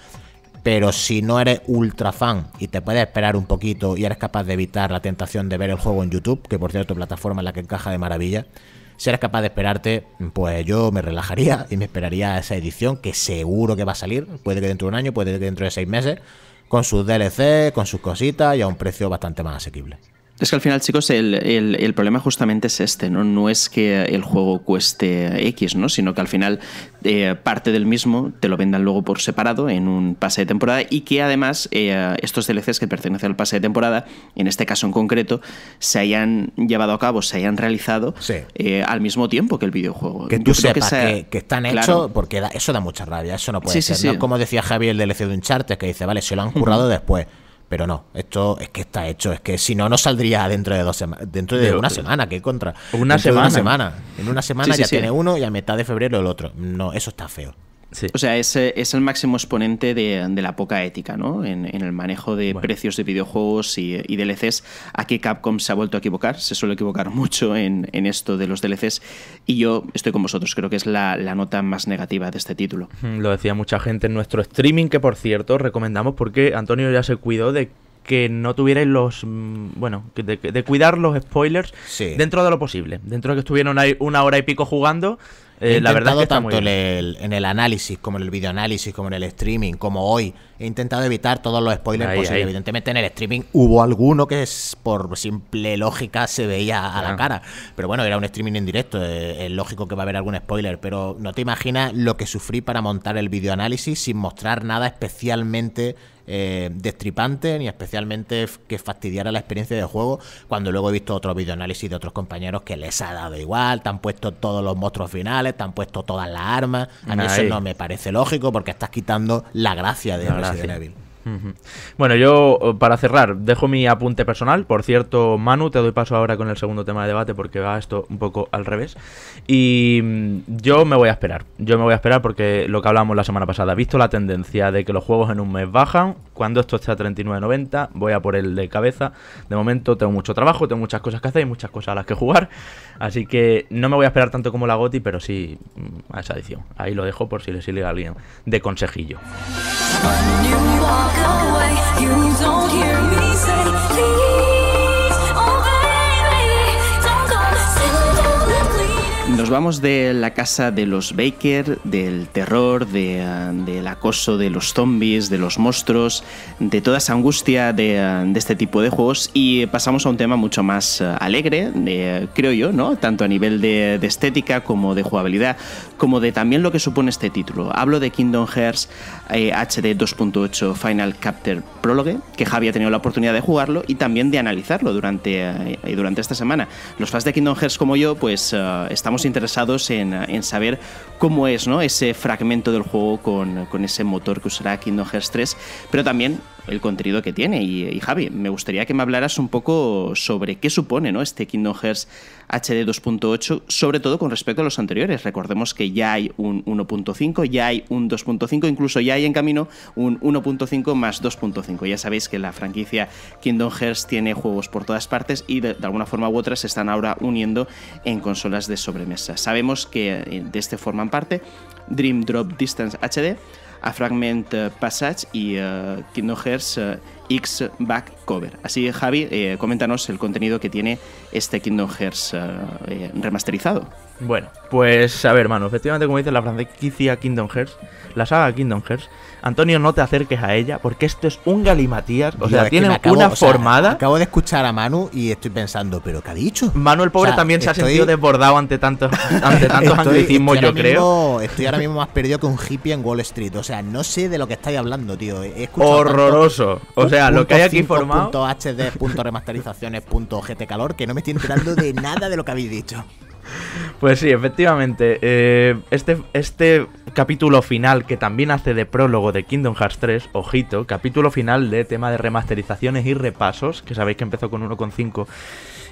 pero si no eres ultra fan y te puedes esperar un poquito y eres capaz de evitar la tentación de ver el juego en YouTube, que por cierto plataforma en la que encaja de maravilla, si eres capaz de esperarte, pues yo me relajaría y me esperaría esa edición que seguro que va a salir, puede que dentro de un año, puede que dentro de seis meses, con sus DLC, con sus cositas y a un precio bastante más asequible. Es que al final, chicos, el, el, problema justamente es este, ¿no? No es que el juego cueste X, ¿no? Sino que al final eh, parte del mismo te lo vendan luego por separado en un pase de temporada y que además eh, estos DLCs que pertenecen al pase de temporada, en este caso en concreto, se hayan llevado a cabo, se hayan realizado eh, al mismo tiempo que el videojuego. Que tú sepas que, están hechos, porque eso da mucha rabia, eso no puede ser. Como decía Javier el DLC de Uncharted, que dice, vale, se lo han currado después. Pero no, esto es que está hecho. Es que si no, no saldría dentro de dos semanas. Dentro de una semana, ¿qué contra? Una semana. una semana. En una semana ya tiene uno y a mitad de febrero el otro. No, eso está feo. O sea, es, es, el máximo exponente de, la poca ética, ¿no? En, el manejo de precios de videojuegos y, DLCs. Aquí Capcom se ha vuelto a equivocar, se suele equivocar mucho en, esto de los DLCs. Y yo estoy con vosotros, creo que es la, nota más negativa de este título. Lo decía mucha gente en nuestro streaming, que por cierto recomendamos porque Antonio ya se cuidó de que no tuvierais los. Mm, bueno, de, cuidar los spoilers dentro de lo posible. Dentro de que estuvieron ahí una hora y pico jugando eh, la verdad que tanto en el, en el, análisis, como en el videoanálisis, como en el streaming, como hoy, he intentado evitar todos los spoilers posibles. Evidentemente en el streaming hubo alguno que es por simple lógica se veía a la cara. Pero bueno, era un streaming en directo, eh, es lógico que va a haber algún spoiler, pero no te imaginas lo que sufrí para montar el videoanálisis sin mostrar nada especialmente eh, destripante ni especialmente que fastidiara la experiencia de juego cuando luego he visto otros videoanálisis de otros compañeros que les ha dado igual, te han puesto todos los monstruos finales, te han puesto todas las armas. A mí eso no me parece lógico porque estás quitando la gracia de Resident Evil. Bueno, yo para cerrar, dejo mi apunte personal. Por cierto, Manu, te doy paso ahora con el segundo tema de debate porque va esto un poco al revés. Y mm, yo me voy a esperar. Yo me voy a esperar porque lo que hablamos la semana pasada, visto la tendencia de que los juegos en un mes bajan, cuando esto esté a 39.90, voy a por el de cabeza. De momento tengo mucho trabajo, tengo muchas cosas que hacer y muchas cosas a las que jugar. Así que no me voy a esperar tanto como la GOTI, pero sí mm, a esa edición. Ahí lo dejo por si le sirve a alguien de consejillo. When you walk away, you don't hear me. Nos vamos de la casa de los Baker, del terror, del acoso de los zombies, de los monstruos, de toda esa angustia de, este tipo de juegos y pasamos a un tema mucho más eh, alegre, creo yo, ¿no? Tanto a nivel de, estética como de jugabilidad, como de también lo que supone este título. Hablo de Kingdom Hearts HD 2.8 Final Capture Prologue, que Javi ha tenido la oportunidad de jugarlo y también de analizarlo durante, eh, durante esta semana. Los fans de Kingdom Hearts como yo, pues eh, estamos interesados en, saber cómo es ¿no? ese fragmento del juego con, con, ese motor que usará Kingdom Hearts 3, pero también el contenido que tiene. Y, Javi, me gustaría que me hablaras un poco sobre qué supone ¿no? este Kingdom Hearts HD 2.8, sobre todo con respecto a los anteriores. Recordemos que ya hay un 1.5, ya hay un 2.5, incluso ya hay en camino un 1.5 más 2.5. Ya sabéis que la franquicia Kingdom Hearts tiene juegos por todas partes y de, alguna forma u otra se están ahora uniendo en consolas de sobremesa. Sabemos que eh, de este forman parte Dream Drop Distance HD, a Fragment eh, Passage y uh, Kingdom Hearts X Back Cover. Así, Javi, eh, coméntanos el contenido que tiene este Kingdom Hearts remasterizado. Bueno, pues a ver, hermano, efectivamente, como dice la franquicia Kingdom Hearts, la saga Kingdom Hearts, Antonio, no te acerques a ella porque esto es un galimatías. O sea, tiene una formada. Acabo de escuchar a Manu y estoy pensando, ¿pero qué ha dicho? Manu, el pobre, también se ha sentido desbordado ante tantos, ante tantos anglicismos, yo creo. Estoy ahora mismo más perdido que un hippie en Wall Street. O sea, no sé de lo que estáis hablando, tío. Horroroso. o sea, lo que hay aquí formado. .hd, .remasterizaciones, .gt calor, que no me estoy enterando de nada de lo que habéis dicho. Pues sí, efectivamente. Eh, este, este capítulo final, que también hace de prólogo de Kingdom Hearts 3, ojito, capítulo final de tema de remasterizaciones y repasos, que sabéis que empezó con 1.5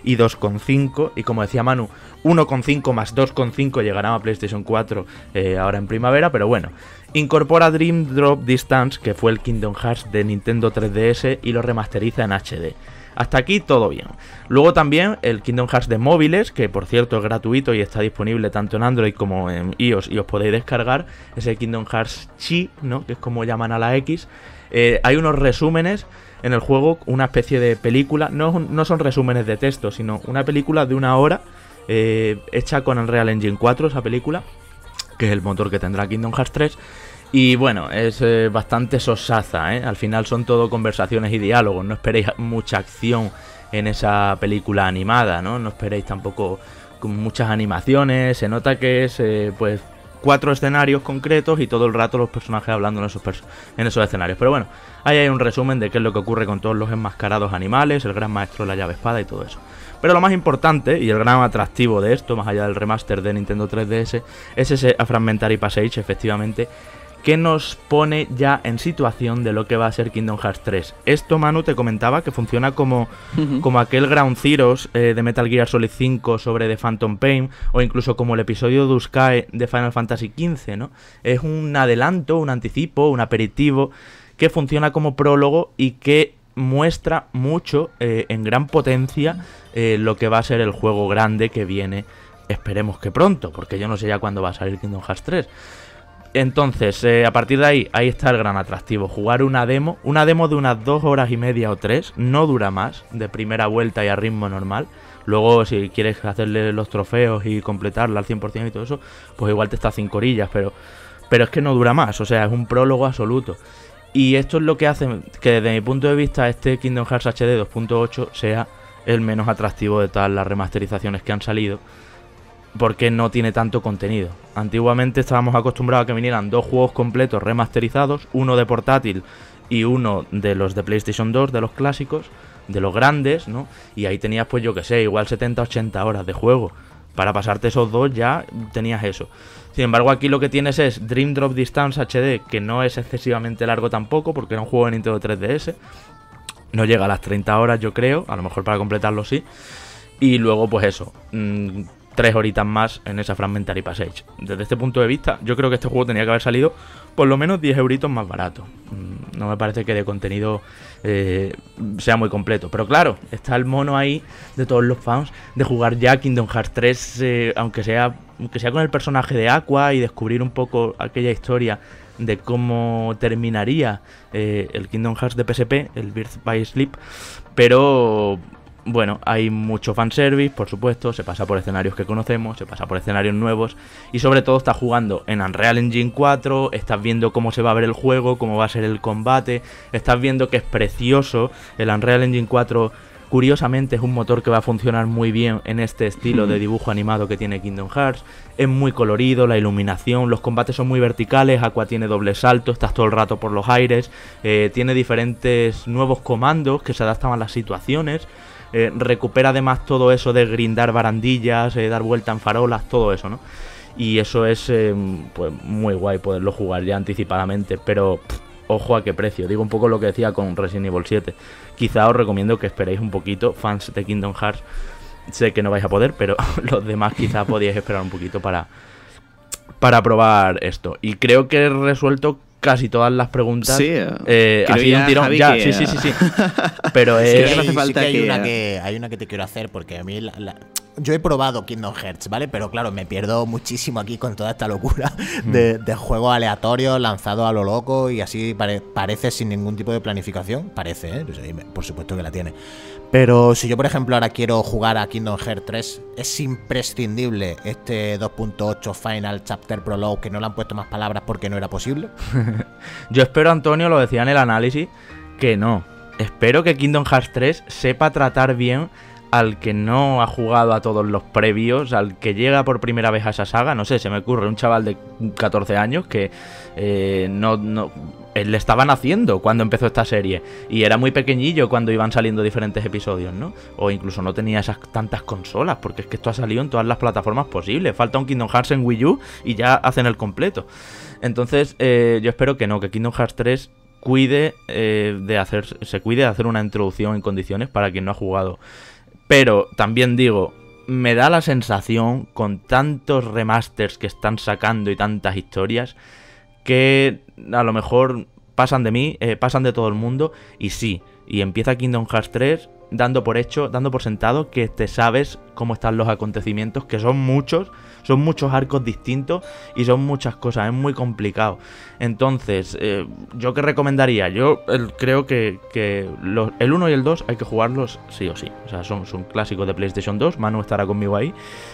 y 2.5, y como decía Manu, 1.5 más 2.5 llegará a PlayStation 4 eh, ahora en primavera, pero bueno. Incorpora Dream Drop Distance, que fue el Kingdom Hearts de Nintendo 3DS, y lo remasteriza en HD. Hasta aquí todo bien. Luego también el Kingdom Hearts de móviles, que por cierto es gratuito y está disponible tanto en Android como en iOS y os podéis descargar. Ese Kingdom Hearts Chi, ¿no? Que es como llaman a la X. Eh, hay unos resúmenes en el juego, una especie de película, no, no son resúmenes de texto, sino una película de una hora eh, hecha con el Real Engine 4, esa película, que es el motor que tendrá Kingdom Hearts 3. Y bueno, es eh, bastante sosaza, ¿eh? Al final son todo conversaciones y diálogos, no esperéis mucha acción en esa película animada, ¿no? No esperéis tampoco con muchas animaciones, se nota que es eh, pues cuatro escenarios concretos y todo el rato los personajes hablando en esos, en esos escenarios. Pero bueno, ahí hay un resumen de qué es lo que ocurre con todos los enmascarados animales, el gran maestro de la llave espada y todo eso. Pero lo más importante y el gran atractivo de esto, más allá del remaster de Nintendo 3DS, es ese Fragmentary Passage, efectivamente, que nos pone ya en situación de lo que va a ser Kingdom Hearts 3. Esto, Manu, te comentaba que funciona como, como aquel Ground Zeroes eh, de Metal Gear Solid 5 sobre The Phantom Pain, o incluso como el episodio de Sky de Final Fantasy XV, ¿no? Es un adelanto, un anticipo, un aperitivo que funciona como prólogo y que muestra mucho eh, en gran potencia eh, lo que va a ser el juego grande que viene, esperemos que pronto, porque yo no sé ya cuándo va a salir Kingdom Hearts 3. Entonces, eh, a partir de ahí, ahí está el gran atractivo. Jugar una demo, una demo de unas dos horas y media o tres, no dura más, de primera vuelta y a ritmo normal. Luego, si quieres hacerle los trofeos y completarla al 100% y todo eso, pues igual te está cinco orillas, pero, pero es que no dura más, o sea, es un prólogo absoluto. Y esto es lo que hace que desde mi punto de vista este Kingdom Hearts HD 2.8 sea el menos atractivo de todas las remasterizaciones que han salido porque no tiene tanto contenido. Antiguamente estábamos acostumbrados a que vinieran dos juegos completos remasterizados, uno de portátil y uno de los de PlayStation 2, de los clásicos, de los grandes, ¿no? Y ahí tenías, pues yo que sé, igual 70-80 horas de juego. Para pasarte esos dos ya tenías eso. Sin embargo, aquí lo que tienes es Dream Drop Distance HD, que no es excesivamente largo tampoco, porque era un juego de Nintendo 3DS. No llega a las 30 horas, yo creo. A lo mejor para completarlo sí. Y luego, pues eso. Mm, tres horitas más en esa Fragmentary Passage. Desde este punto de vista, yo creo que este juego tenía que haber salido por lo menos 10 euritos más barato. Mm, no me parece que de contenido eh, sea muy completo. Pero claro, está el mono ahí de todos los fans de jugar ya Kingdom Hearts 3, eh, aunque, sea, aunque sea con el personaje de Aqua y descubrir un poco aquella historia de cómo terminaría eh, el Kingdom Hearts de PSP, el Birth by Sleep. Pero bueno, hay mucho fanservice, por supuesto, se pasa por escenarios que conocemos, se pasa por escenarios nuevos y sobre todo estás jugando en Unreal Engine 4, estás viendo cómo se va a ver el juego, cómo va a ser el combate, estás viendo que es precioso, el Unreal Engine 4 curiosamente es un motor que va a funcionar muy bien en este estilo de dibujo animado que tiene Kingdom Hearts, es muy colorido, la iluminación, los combates son muy verticales, Aqua tiene doble salto, estás todo el rato por los aires, eh, tiene diferentes nuevos comandos que se adaptan a las situaciones, eh, recupera además todo eso de grindar barandillas, eh, dar vuelta en farolas, todo eso, ¿no? Y eso es eh, pues muy guay poderlo jugar ya anticipadamente, pero ojo a qué precio. Digo un poco lo que decía con Resident Evil 7. Quizá os recomiendo que esperéis un poquito, fans de Kingdom Hearts. Sé que no vais a poder, pero los demás quizá podíais esperar un poquito para, para probar esto. Y creo que he resuelto casi todas las preguntas. Sí, eh, así un tirón. ya, sí, sí, sí, sí. Pero es. no hace falta que, hay, Una que hay una que te quiero hacer porque a mí yo he probado Kingdom Hearts, ¿vale? Pero claro, me pierdo muchísimo aquí con toda esta locura mm. de, de juegos aleatorios lanzados a lo loco y así parece sin ningún tipo de planificación. Parece, ¿eh? Por supuesto que la tiene. Pero si yo, por ejemplo, ahora quiero jugar a Kingdom Hearts 3, es imprescindible este 2.8 Final Chapter Prologue que no le han puesto más palabras porque no era posible. yo espero, Antonio, lo decía en el análisis, que no. Espero que Kingdom Hearts 3 sepa tratar bien al que no ha jugado a todos los previos, al que llega por primera vez a esa saga, no sé, se me ocurre un chaval de 14 años que eh, no, no le estaban haciendo cuando empezó esta serie y era muy pequeñillo cuando iban saliendo diferentes episodios, ¿no? O incluso no tenía esas tantas consolas, porque es que esto ha salido en todas las plataformas posibles. Falta un Kingdom Hearts en Wii U y ya hacen el completo. Entonces, eh, yo espero que no, que Kingdom Hearts 3 cuide eh, de hacer, se cuide de hacer una introducción en condiciones para quien no ha jugado pero también digo, me da la sensación, con tantos remasters que están sacando y tantas historias, que a lo mejor pasan de mí, eh, pasan de todo el mundo, y sí, y empieza Kingdom Hearts 3 dando por hecho, dando por sentado que te sabes cómo están los acontecimientos, que son muchos, son muchos arcos distintos y son muchas cosas, es muy complicado. Entonces, eh, ¿yo qué recomendaría? Yo creo que, el 1 y el 2 hay que jugarlos sí o sí. O sea, son, son clásicos de PlayStation 2, Manu estará conmigo ahí,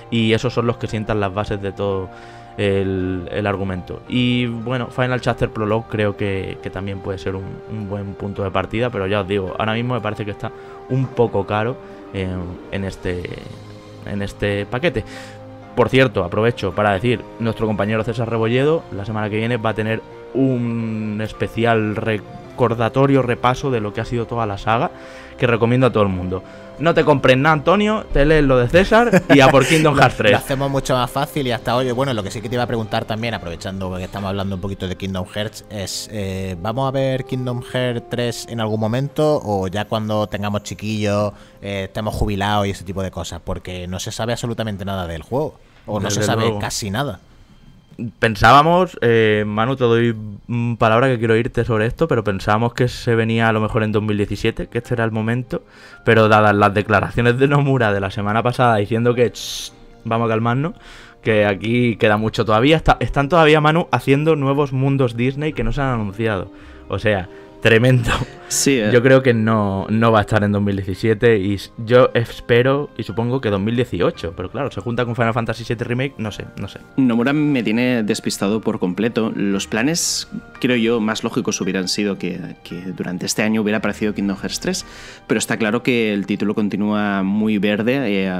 y esos son los que sientan las bases de todo el, argumento. Y bueno, Final Chapter Prologue creo que, también puede ser un, buen punto de partida, pero ya os digo, ahora mismo me parece que está un poco caro en, este, en este paquete. Por cierto, aprovecho para decir, nuestro compañero César Rebolledo la semana que viene va a tener un especial recordatorio, repaso de lo que ha sido toda la saga, que recomiendo a todo el mundo no te compres nada, Antonio, te lees lo de César y a por Kingdom Hearts 3. lo, hacemos mucho más fácil y hasta hoy, bueno, lo que sí que te iba a preguntar también, aprovechando que estamos hablando un poquito de Kingdom Hearts, es, eh, ¿vamos a ver Kingdom Hearts 3 en algún momento o ya cuando tengamos chiquillos, eh, estemos jubilados y ese tipo de cosas? Porque no se sabe absolutamente nada del juego, o no se sabe casi nada pensábamos, eh, Manu, te doy palabra que quiero irte sobre esto, pero pensábamos que se venía a lo mejor en 2017, que este era el momento, pero dadas las declaraciones de Nomura de la semana pasada diciendo que vamos a calmarnos, que aquí queda mucho todavía, están todavía, Manu, haciendo nuevos mundos Disney que no se han anunciado. O sea, tremendo. Sí, eh. Yo creo que no, no va a estar en 2017 y yo espero y supongo que 2018, pero claro, se junta con Final Fantasy VII Remake, no sé, no sé. Nomura me tiene despistado por completo. Los planes, creo yo, más lógicos hubieran sido que, durante este año hubiera aparecido Kingdom Hearts 3, pero está claro que el título continúa muy verde. Eh,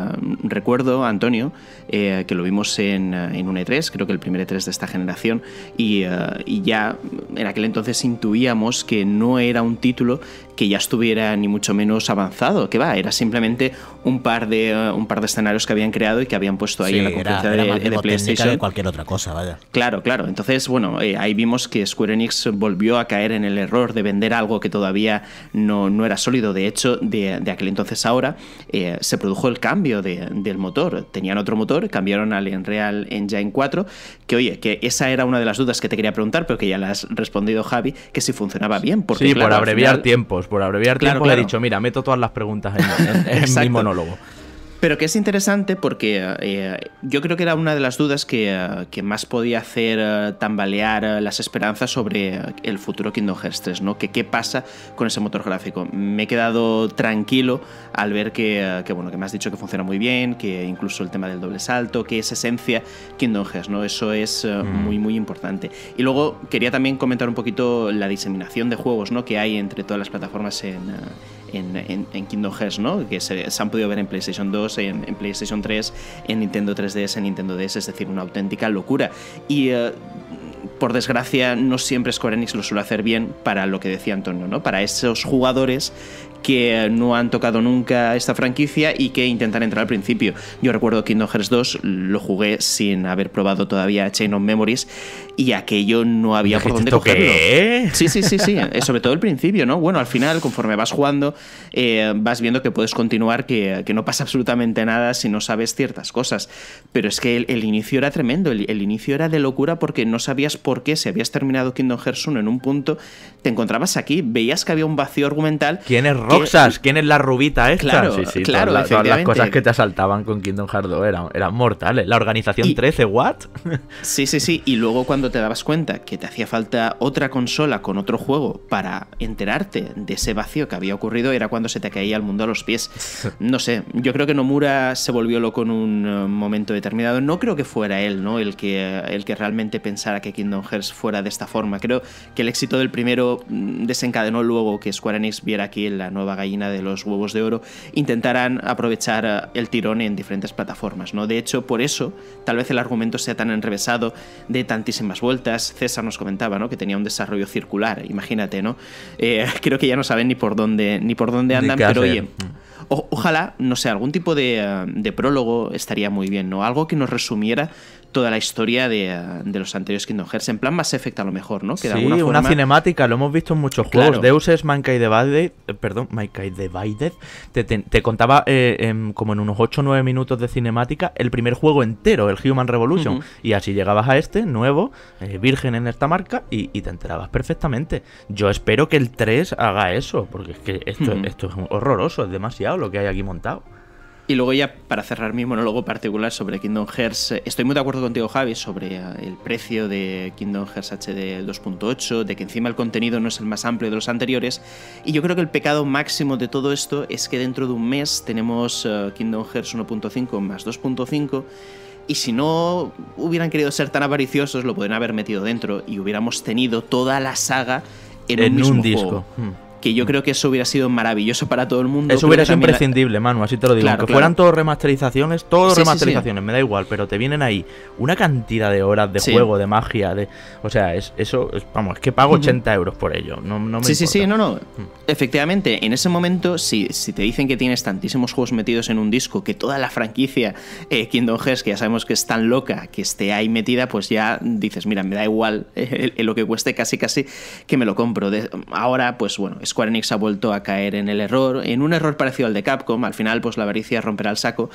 recuerdo, Antonio, eh, que lo vimos en, en, un E3, creo que el primer E3 de esta generación, y, y ya en aquel entonces intuíamos que no era un título título que ya estuviera ni mucho menos avanzado, que va, era simplemente un par de eh, un par de escenarios que habían creado y que habían puesto ahí en la conferencia de, PlayStation. De cualquier otra cosa, vaya. Claro, claro. Entonces, bueno, eh, ahí vimos que Square Enix volvió a caer en el error de vender algo que todavía no, no era sólido. De hecho, de, aquel entonces ahora eh, se produjo el cambio del motor. Tenían otro motor, cambiaron al Unreal Engine 4, que oye, que esa era una de las dudas que te quería preguntar, pero que ya la has respondido Javi, que si funcionaba bien. Porque, sí, por abreviar tiempos, por abreviar tiempos le he dicho, mira, meto todas las preguntas en, mi monólogo. Pero que es interesante porque eh, yo creo que era una de las dudas que, eh, más podía hacer eh, tambalear las esperanzas sobre el futuro Kingdom Hearts 3, ¿no? Que qué pasa con ese motor gráfico. Me he quedado tranquilo al ver que, bueno, que me has dicho que funciona muy bien, que incluso el tema del doble salto, que es esencia Kingdom Hearts, ¿no? Eso es mm. muy, muy importante. Y luego quería también comentar un poquito la diseminación de juegos, ¿no? Que hay entre todas las plataformas en en, Kingdom Hearts, ¿no? Que se, han podido ver en PlayStation 2, en, PlayStation 3, en Nintendo 3DS, en Nintendo DS, es decir, una auténtica locura. Y eh, por desgracia, no siempre Square Enix lo suele hacer bien para lo que decía Antonio, ¿no? Para esos jugadores que no han tocado nunca esta franquicia y que intentan entrar al principio. Yo recuerdo Kingdom Hearts 2, lo jugué sin haber probado todavía Chain of Memories y aquello no había por dónde cogerlo. Sí, sí, sí, sí. Eh, sobre todo el principio, ¿no? Bueno, al final, conforme vas jugando, eh, vas viendo que puedes continuar, que, no pasa absolutamente nada si no sabes ciertas cosas. Pero es que el, inicio era tremendo, el, inicio era de locura porque no sabías por qué, si habías terminado Kingdom Hearts 1 en un punto, te encontrabas aquí, veías que había un vacío argumental. ¿Quién es Roxas? ¿Quién es la rubita esta? Claro, claro. Todas, las cosas que te asaltaban con Kingdom Hearts 2 eran, eran mortales. La organización 13, ¿what? Sí, sí, sí. Y luego cuando te dabas cuenta que te hacía falta otra consola con otro juego para enterarte de ese vacío que había ocurrido, era cuando se te caía el mundo a los pies. No sé, yo creo que Nomura se volvió loco en un eh, momento determinado. No creo que fuera él, ¿no? El que, el que realmente pensara que Kingdom Hearts fuera de esta forma. Creo que el éxito del primero mm, desencadenó luego que Square Enix viera aquí la nueva gallina de los huevos de oro, intentaran aprovechar eh, el tirón en diferentes plataformas, ¿no? De hecho, por eso, tal vez el argumento sea tan enrevesado de tantísimas vueltas. César nos comentaba, ¿no? Que tenía un desarrollo circular, imagínate, ¿no? Eh, creo que ya no saben ni por dónde, ni por dónde andan, pero oye. ojalá, no sé, algún tipo de, de, prólogo estaría muy bien, ¿no? Algo que nos resumiera toda la historia de, de, los anteriores Kingdom Hearts. En plan Mass Effect a lo mejor, ¿no? Que sí, una cinemática, lo hemos visto en muchos juegos. Deus es Mankind Divided, eh, perdón, Mankind Divided, te, te, contaba eh, como en unos 8 o 9 minutos de cinemática el primer juego entero, el Human Revolution. Y así llegabas a este, nuevo, eh, virgen en esta marca, y, te enterabas perfectamente. Yo espero que el 3 haga eso, porque es que esto, esto es horroroso, es demasiado lo que hay aquí montado. Y luego ya para cerrar mi monólogo particular sobre Kingdom Hearts, eh, estoy muy de acuerdo contigo Javi sobre eh, el precio de Kingdom Hearts HD 2.8, de que encima el contenido no es el más amplio de los anteriores, y yo creo que el pecado máximo de todo esto es que dentro de un mes tenemos eh, Kingdom Hearts 1.5 más 2.5, y si no hubieran querido ser tan avariciosos lo podrían haber metido dentro y hubiéramos tenido toda la saga en, un mismo disco. Hmm que yo creo que eso hubiera sido maravilloso para todo el mundo. Eso hubiera sido imprescindible, Manu, así te lo digo. Aunque fueran todos remasterizaciones, todos remasterizaciones, me da igual, pero te vienen ahí una cantidad de horas de juego, de magia, de. O sea, es, eso, vamos, es que pago 80 euros por ello. No, no me sí, sí, sí, no, no. Mm. Efectivamente, en ese momento, si, si te dicen que tienes tantísimos juegos metidos en un disco, que toda la franquicia eh, Kingdom Hearts, que ya sabemos que es tan loca, que esté ahí metida, pues ya dices, mira, me da igual eh, lo que cueste casi, casi que me lo compro. ahora, pues bueno, es Square Enix ha vuelto a caer en el error, en un error parecido al de Capcom. Al final, pues la avaricia romperá el saco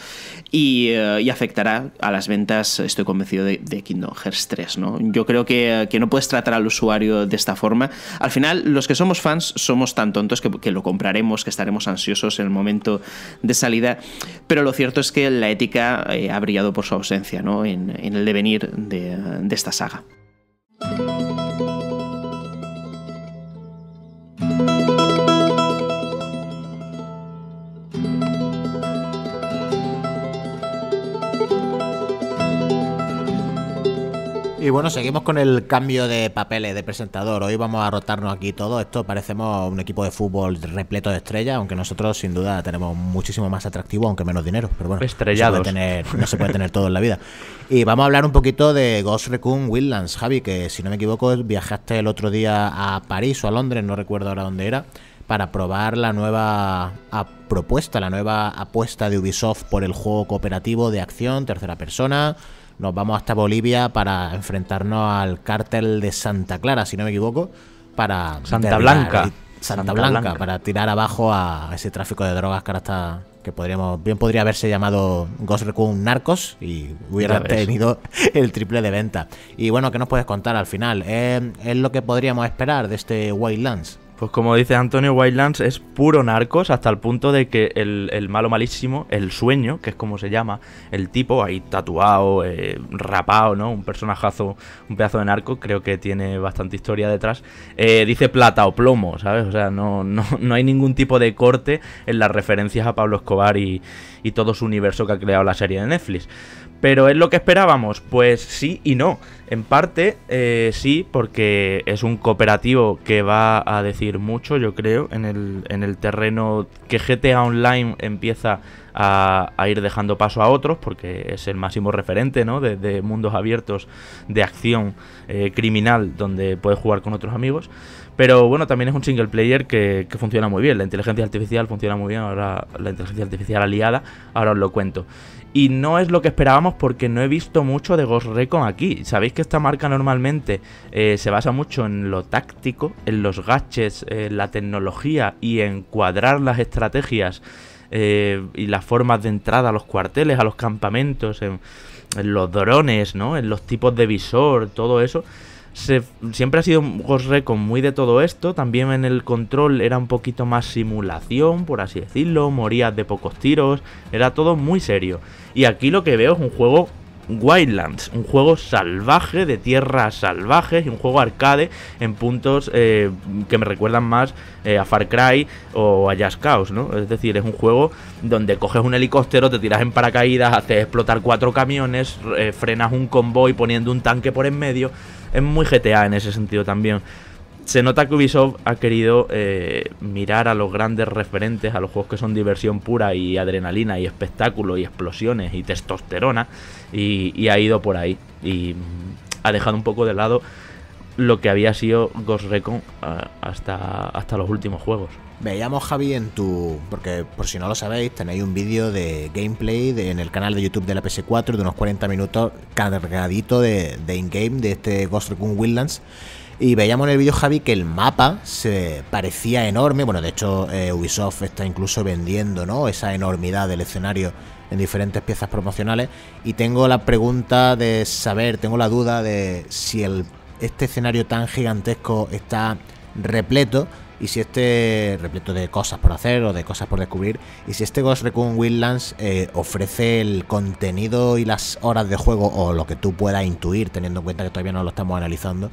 y, eh, afectará a las ventas, estoy convencido, de, Kingdom Hearts 3. ¿no? Yo creo que, que, no puedes tratar al usuario de esta forma. Al final, los que somos fans somos tan tontos que, lo compraremos, que estaremos ansiosos en el momento de salida, pero lo cierto es que la ética eh, ha brillado por su ausencia ¿no? en, el devenir de, de esta saga. Y bueno, seguimos con el cambio de papeles de presentador. Hoy vamos a rotarnos aquí todo. Esto parecemos un equipo de fútbol repleto de estrellas, aunque nosotros sin duda tenemos muchísimo más atractivo, aunque menos dinero. Pero bueno, Estrellados. No, se puede tener, no se puede tener todo en la vida. Y vamos a hablar un poquito de Ghost Recon Wildlands, Javi, que si no me equivoco viajaste el otro día a París o a Londres, no recuerdo ahora dónde era, para probar la nueva propuesta, la nueva apuesta de Ubisoft por el juego cooperativo de acción, tercera persona nos vamos hasta Bolivia para enfrentarnos al cártel de Santa Clara, si no me equivoco, para... Santa Blanca. Santa, Blanca, para tirar abajo a ese tráfico de drogas que ahora está que podríamos bien podría haberse llamado Ghost Recon Narcos y hubiera tenido el triple de venta. Y bueno, ¿qué nos puedes contar al final? ¿Es, es lo que podríamos esperar de este Wildlands? Pues como dice Antonio, Wildlands es puro narcos hasta el punto de que el, malo malísimo, el sueño, que es como se llama, el tipo ahí tatuado, eh, rapado, ¿no? Un personajazo, un pedazo de narco, creo que tiene bastante historia detrás. Eh, dice plata o plomo, ¿sabes? O sea, no, no, no hay ningún tipo de corte en las referencias a Pablo Escobar y, y todo su universo que ha creado la serie de Netflix. Pero ¿es lo que esperábamos? Pues sí y no. En parte eh, sí, porque es un cooperativo que va a decir mucho, yo creo, en el, en el terreno que GTA Online empieza a, ir dejando paso a otros, porque es el máximo referente ¿no? de, mundos abiertos de acción eh, criminal donde puedes jugar con otros amigos. Pero bueno, también es un single player que, que, funciona muy bien. La inteligencia artificial funciona muy bien. Ahora la inteligencia artificial aliada, ahora os lo cuento. Y no es lo que esperábamos porque no he visto mucho de Ghost Recon aquí. Sabéis que esta marca normalmente eh, se basa mucho en lo táctico, en los gadgets, en la tecnología y en cuadrar las estrategias eh, y las formas de entrada a los cuarteles, a los campamentos, en, en los drones, ¿no? En los tipos de visor, todo eso siempre ha sido un Ghost Recon muy de todo esto. También en el control era un poquito más simulación, por así decirlo. Morías de pocos tiros. Era todo muy serio. Y aquí lo que veo es un juego Wildlands, un juego salvaje de tierras salvajes y un juego arcade en puntos eh, que me recuerdan más eh, a Far Cry o a Just Cause, ¿no? Es decir, es un juego donde coges un helicóptero, te tiras en paracaídas, haces explotar cuatro camiones, eh, frenas un convoy poniendo un tanque por en medio es muy GTA en ese sentido también. Se nota que Ubisoft ha querido eh, mirar a los grandes referentes, a los juegos que son diversión pura y adrenalina y espectáculo y explosiones y testosterona y, ha ido por ahí y ha dejado un poco de lado lo que había sido Ghost Recon hasta, hasta los últimos juegos. Veíamos, Javi, en tu. Porque por si no lo sabéis, tenéis un vídeo de gameplay en el canal de YouTube de la PS4 de unos 40 minutos cargadito de, de in-game de este Ghost Recon Wildlands. Y veíamos en el vídeo, Javi, que el mapa se parecía enorme. Bueno, de hecho, eh, Ubisoft está incluso vendiendo ¿no? esa enormidad del escenario en diferentes piezas promocionales. Y tengo la pregunta de saber, tengo la duda de si el, este escenario tan gigantesco está repleto y si este repleto de cosas por hacer o de cosas por descubrir y si este Ghost Recon Wildlands eh, ofrece el contenido y las horas de juego o lo que tú puedas intuir teniendo en cuenta que todavía no lo estamos analizando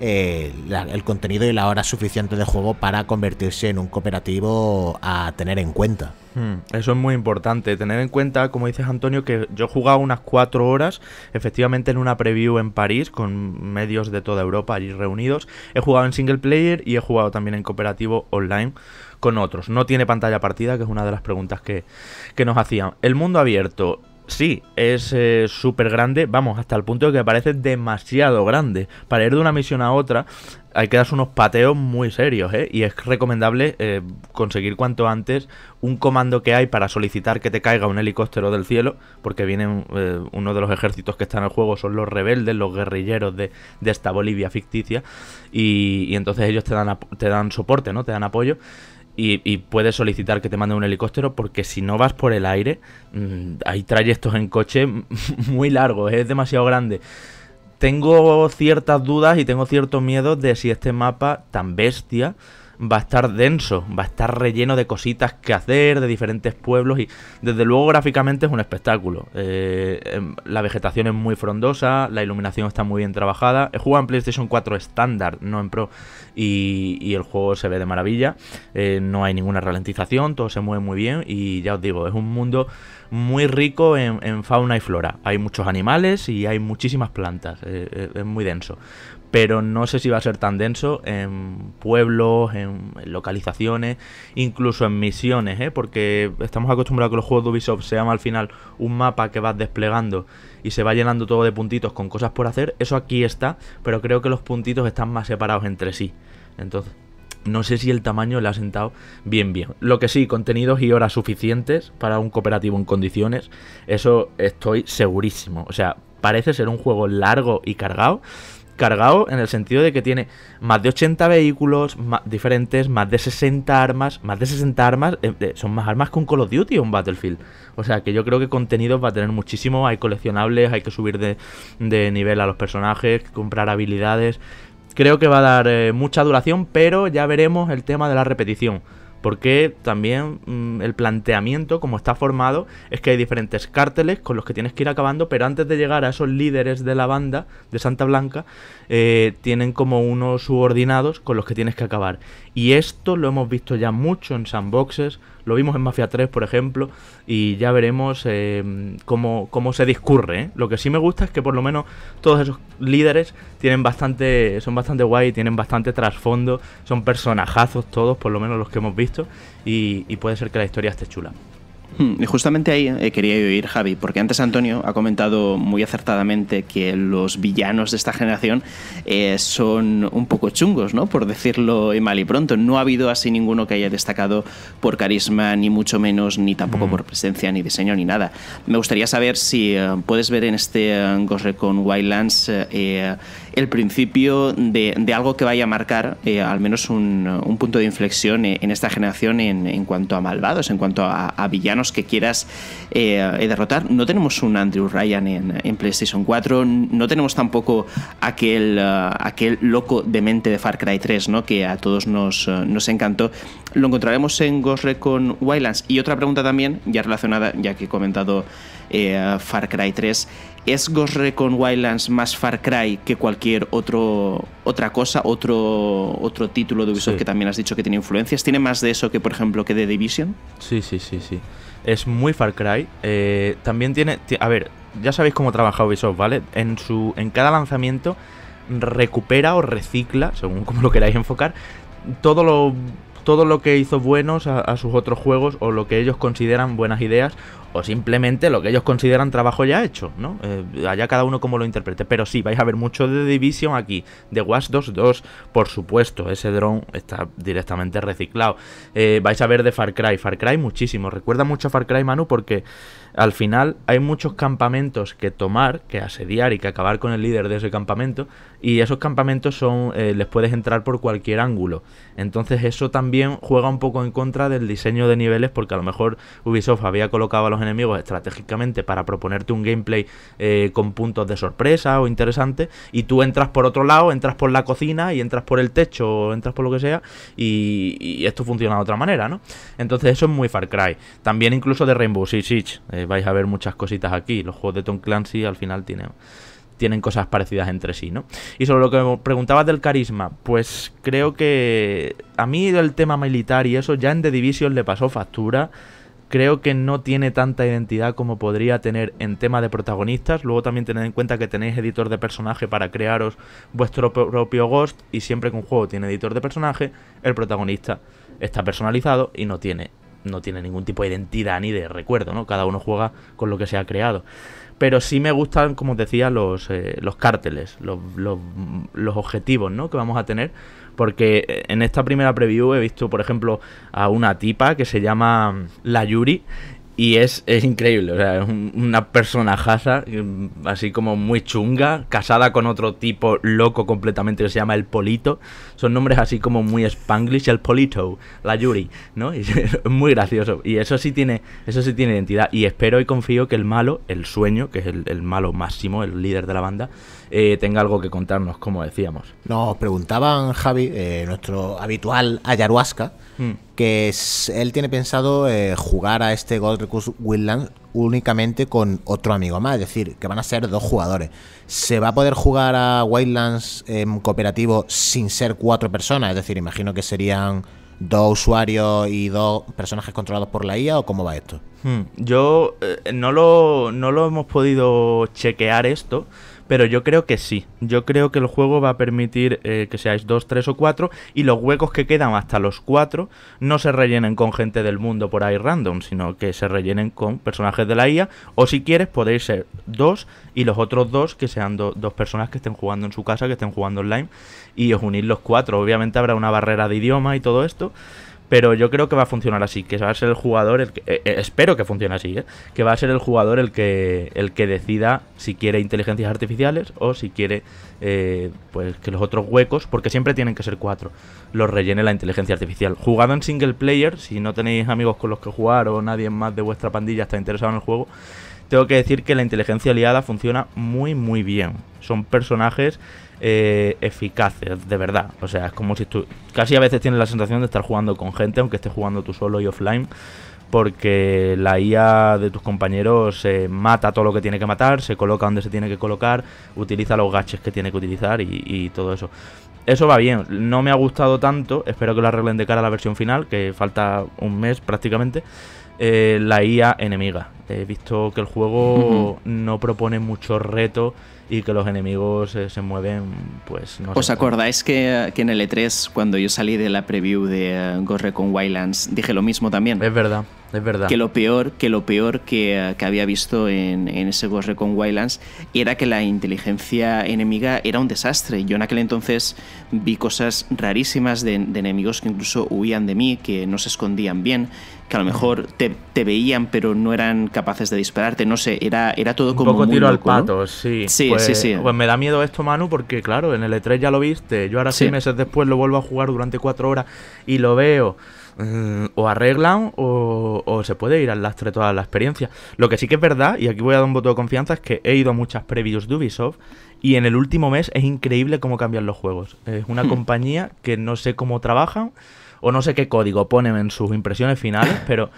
eh, el contenido y la hora suficiente de juego para convertirse en un cooperativo a tener en cuenta. Hmm, eso es muy importante, tener en cuenta, como dices Antonio, que yo he jugado unas cuatro horas, efectivamente en una preview en París, con medios de toda Europa allí reunidos. He jugado en single player y he jugado también en cooperativo online con otros. No tiene pantalla partida, que es una de las preguntas que, que nos hacían. El mundo abierto, Sí, es eh, súper grande, vamos, hasta el punto de que parece demasiado grande. Para ir de una misión a otra hay que darse unos pateos muy serios, ¿eh? Y es recomendable eh, conseguir cuanto antes un comando que hay para solicitar que te caiga un helicóptero del cielo, porque vienen eh, uno de los ejércitos que están en el juego, son los rebeldes, los guerrilleros de, esta Bolivia ficticia, y, y, entonces ellos te dan, te dan soporte, ¿no? Te dan apoyo. Y, puedes solicitar que te mande un helicóptero porque si no vas por el aire, mm, hay trayectos en coche muy largos, es demasiado grande. Tengo ciertas dudas y tengo ciertos miedos de si este mapa tan bestia va a estar denso, va a estar relleno de cositas que hacer, de diferentes pueblos y desde luego gráficamente es un espectáculo. Eh, em, la vegetación es muy frondosa, la iluminación está muy bien trabajada. He jugado en PlayStation 4 estándar, no en Pro, y, el juego se ve de maravilla. Eh, no hay ninguna ralentización, todo se mueve muy bien y ya os digo, es un mundo muy rico en, fauna y flora. Hay muchos animales y hay muchísimas plantas, eh, es muy denso pero no sé si va a ser tan denso en pueblos, en, localizaciones, incluso en misiones, ¿eh? porque estamos acostumbrados a que los juegos de Ubisoft se llama al final un mapa que vas desplegando y se va llenando todo de puntitos con cosas por hacer. Eso aquí está, pero creo que los puntitos están más separados entre sí. Entonces, no sé si el tamaño le ha sentado bien bien. Lo que sí, contenidos y horas suficientes para un cooperativo en condiciones, eso estoy segurísimo. O sea, parece ser un juego largo y cargado, cargado en el sentido de que tiene más de 80 vehículos diferentes, más de 60 armas, más de 60 armas, eh, son más armas que un Call of Duty o un Battlefield. O sea que yo creo que contenidos va a tener muchísimo, hay coleccionables, hay que subir de, nivel a los personajes, comprar habilidades. Creo que va a dar eh, mucha duración, pero ya veremos el tema de la repetición porque también mm, el planteamiento, como está formado, es que hay diferentes cárteles con los que tienes que ir acabando, pero antes de llegar a esos líderes de la banda de Santa Blanca, eh, tienen como unos subordinados con los que tienes que acabar. Y esto lo hemos visto ya mucho en sandboxes, lo vimos en Mafia 3, por ejemplo, y ya veremos eh, cómo, se discurre. ¿eh? Lo que sí me gusta es que por lo menos todos esos líderes tienen bastante, son bastante guay, tienen bastante trasfondo, son personajazos todos, por lo menos los que hemos visto, y, y puede ser que la historia esté chula. Hmm, y justamente ahí eh, quería oír, Javi, porque antes Antonio ha comentado muy acertadamente que los villanos de esta generación eh, son un poco chungos, ¿no? Por decirlo mal y pronto. No ha habido así ninguno que haya destacado por carisma, ni mucho menos, ni tampoco hmm. por presencia, ni diseño, ni nada. Me gustaría saber si eh, puedes ver en este Ghost Recon Wildlands el principio de, algo que vaya a marcar eh, al menos un, punto de inflexión en esta generación en, cuanto a malvados, en cuanto a, villanos que quieras eh, derrotar. No tenemos un Andrew Ryan en, PlayStation 4, no tenemos tampoco aquel, aquel loco demente de Far Cry 3, ¿no? que a todos nos, nos encantó. Lo encontraremos en Ghost Recon Wildlands. Y otra pregunta también, ya relacionada, ya que he comentado eh, Far Cry 3. ¿Es Ghost Recon Wildlands más Far Cry que cualquier otro, otra cosa, otro, otro título de Ubisoft que también has dicho que tiene influencias? ¿Tiene más de eso que, por ejemplo, que The Division? Sí, sí, sí, sí. Es muy Far Cry. Eh, también tiene... A ver, ya sabéis cómo trabaja Ubisoft, ¿vale? En, su, en cada lanzamiento recupera o recicla, según como lo queráis enfocar, todo lo todo lo que hizo buenos a, sus otros juegos o lo que ellos consideran buenas ideas o simplemente lo que ellos consideran trabajo ya hecho, ¿no? Eh, allá cada uno como lo interprete. Pero sí, vais a ver mucho de Division aquí. De Watch 2 2, por supuesto, ese dron está directamente reciclado. Eh, vais a ver de Far Cry. Far Cry muchísimo. Recuerda mucho a Far Cry, Manu, porque al final hay muchos campamentos que tomar, que asediar y que acabar con el líder de ese campamento. Y esos campamentos son eh, les puedes entrar por cualquier ángulo. Entonces eso también juega un poco en contra del diseño de niveles porque a lo mejor Ubisoft había colocado a los enemigos estratégicamente para proponerte un gameplay eh, con puntos de sorpresa o interesante y tú entras por otro lado, entras por la cocina y entras por el techo o entras por lo que sea y, esto funciona de otra manera, ¿no? Entonces eso es muy Far Cry. También incluso de Rainbow Six Siege. Eh, vais a ver muchas cositas aquí. Los juegos de Tom Clancy al final tienen tienen cosas parecidas entre sí, ¿no? Y sobre lo que preguntabas del carisma, pues creo que a mí del tema militar y eso ya en The Division le pasó factura creo que no tiene tanta identidad como podría tener en tema de protagonistas. Luego también tened en cuenta que tenéis editor de personaje para crearos vuestro propio Ghost y siempre que un juego tiene editor de personaje, el protagonista está personalizado y no tiene no tiene ningún tipo de identidad ni de recuerdo, ¿no? Cada uno juega con lo que se ha creado. Pero sí me gustan, como decía, los, eh, los cárteles, los, los, los objetivos, ¿no? Que vamos a tener porque en esta primera preview he visto, por ejemplo, a una tipa que se llama La Yuri y es, es increíble, o sea, es una persona jasa, así como muy chunga, casada con otro tipo loco completamente que se llama el Polito. Son nombres así como muy spanglish, el Polito, la Yuri, ¿no? Y es muy gracioso. Y eso sí tiene, eso sí tiene identidad. Y espero y confío que el malo, el sueño, que es el, malo máximo, el líder de la banda, eh, tenga algo que contarnos, como decíamos. Nos preguntaban, Javi, eh, nuestro habitual ayahuasca Mm. que él tiene pensado eh, jugar a este Gold Recurse Wildlands únicamente con otro amigo más, es decir, que van a ser dos jugadores. ¿Se va a poder jugar a Wildlands en cooperativo sin ser cuatro personas? Es decir, imagino que serían dos usuarios y dos personajes controlados por la IA o cómo va esto? Hmm. Yo eh, no, lo, no lo hemos podido chequear esto pero yo creo que sí. Yo creo que el juego va a permitir eh, que seáis dos, tres o cuatro y los huecos que quedan hasta los cuatro no se rellenen con gente del mundo por ahí random, sino que se rellenen con personajes de la IA o si quieres podéis ser dos y los otros dos que sean dos personas que estén jugando en su casa, que estén jugando online y os unís los cuatro. Obviamente habrá una barrera de idioma y todo esto pero yo creo que va a funcionar así, que va a ser el jugador, el que, eh, eh, espero que funcione así, ¿eh? que va a ser el jugador el que, el que decida si quiere inteligencias artificiales o si quiere pues que los otros huecos, porque siempre tienen que ser cuatro, los rellene la inteligencia artificial. Jugado en single player, si no tenéis amigos con los que jugar o nadie más de vuestra pandilla está interesado en el juego, tengo que decir que la inteligencia aliada funciona muy muy bien. Son personajes eh, eficaces, de verdad. O sea, es como si tú casi a veces tienes la sensación de estar jugando con gente, aunque estés jugando tú solo y offline, porque la IA de tus compañeros mata todo lo que tiene que matar, se coloca donde se tiene que colocar, utiliza los gaches que tiene que utilizar y, todo eso. Eso va bien, no me ha gustado tanto, espero que lo arreglen de cara a la versión final, que falta un mes prácticamente. Eh, la IA enemiga. He visto que el juego no propone mucho reto y que los enemigos eh, se mueven, pues no ¿Os acordáis que, que, en el E3, cuando yo salí de la preview de uh, Ghost Recon Wildlands, dije lo mismo también? Es verdad, es verdad. Que lo peor que, lo peor que, uh, que había visto en, en, ese Ghost Recon Wildlands era que la inteligencia enemiga era un desastre. Yo en aquel entonces vi cosas rarísimas de, de enemigos que incluso huían de mí, que no se escondían bien que a lo mejor te, te, veían pero no eran capaces de dispararte, no sé, era, era todo como... Un poco tiro al pato, sí. Sí, pues, sí, sí. Pues me da miedo esto, Manu, porque claro, en el E3 ya lo viste, yo ahora sí. seis meses después lo vuelvo a jugar durante cuatro horas y lo veo... Mm, o arreglan o, o, se puede ir al lastre toda la experiencia. Lo que sí que es verdad, y aquí voy a dar un voto de confianza, es que he ido a muchas previews de Ubisoft y en el último mes es increíble cómo cambian los juegos. Es una hmm. compañía que no sé cómo trabajan o no sé qué código ponen en sus impresiones finales, pero,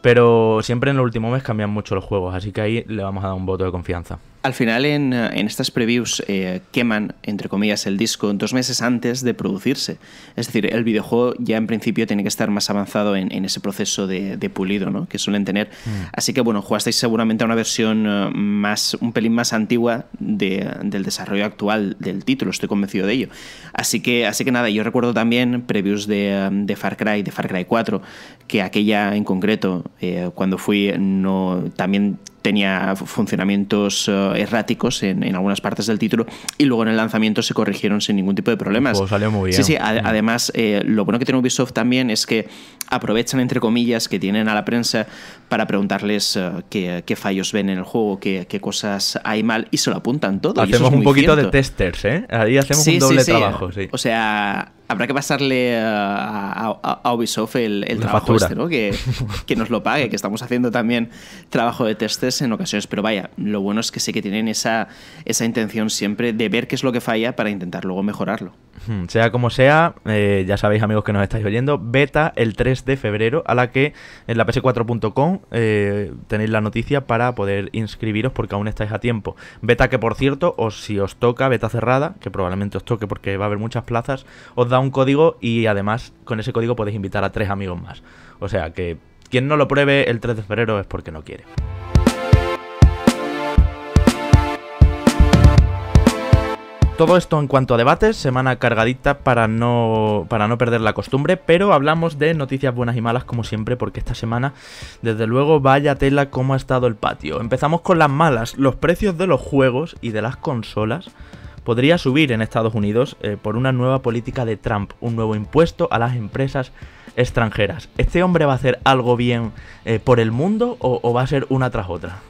pero siempre en el último mes cambian mucho los juegos, así que ahí le vamos a dar un voto de confianza. Al final, en, en estas previews eh, queman, entre comillas, el disco dos meses antes de producirse. Es decir, el videojuego ya en principio tiene que estar más avanzado en, en ese proceso de, de pulido ¿no? que suelen tener. Así que, bueno, jugasteis seguramente a una versión eh, más, un pelín más antigua de- del desarrollo actual del título, estoy convencido de ello. Así que, así que nada, yo recuerdo también previews de, de Far Cry, de Far Cry 4, que aquella en concreto, eh, cuando fui, no también tenía funcionamientos eh, erráticos en, en algunas partes del título y luego en el lanzamiento se corrigieron sin ningún tipo de problemas. Juego salió muy Sí, bien. sí, a- además eh, lo bueno que tiene Ubisoft también es que aprovechan entre comillas que tienen a la prensa para preguntarles eh, qué, qué fallos ven en el juego, qué, qué cosas hay mal y se lo apuntan todo. y eso Hacemos es un poquito cierto. de testers, ¿eh? Ahí hacemos Sí, un sí, doble sí. trabajo, sí. O sea, habrá que pasarle eh, a, a- a Ubisoft el, trabajo factura. este, ¿no? Que, que nos lo pague, que estamos haciendo también trabajo de testes en ocasiones. Pero vaya, lo bueno es que sí que tienen esa, esa intención siempre de ver qué es lo que falla para intentar luego mejorarlo. Hmm, Sea como sea, eh, ya sabéis amigos que nos estáis oyendo, beta el 3 de febrero, a la que en la ps4.com eh, tenéis la noticia para poder inscribiros porque aún estáis a tiempo. Beta que por cierto, o si os toca, beta cerrada, que probablemente os toque porque va a haber muchas plazas, os da un código y además con ese código podéis invitar a tres amigos más. O sea que quien no lo pruebe el 3 de febrero es porque no quiere. Todo esto en cuanto a debates, semana cargadita para no, para no perder la costumbre, pero hablamos de noticias buenas y malas como siempre, porque esta semana, desde luego, vaya tela cómo ha estado el patio. Empezamos con las malas, los precios de los juegos y de las consolas podría subir en Estados Unidos eh, por una nueva política de Trump, un nuevo impuesto a las empresas extranjeras. ¿Este hombre va a hacer algo bien eh, por el mundo o, o va a ser una tras otra?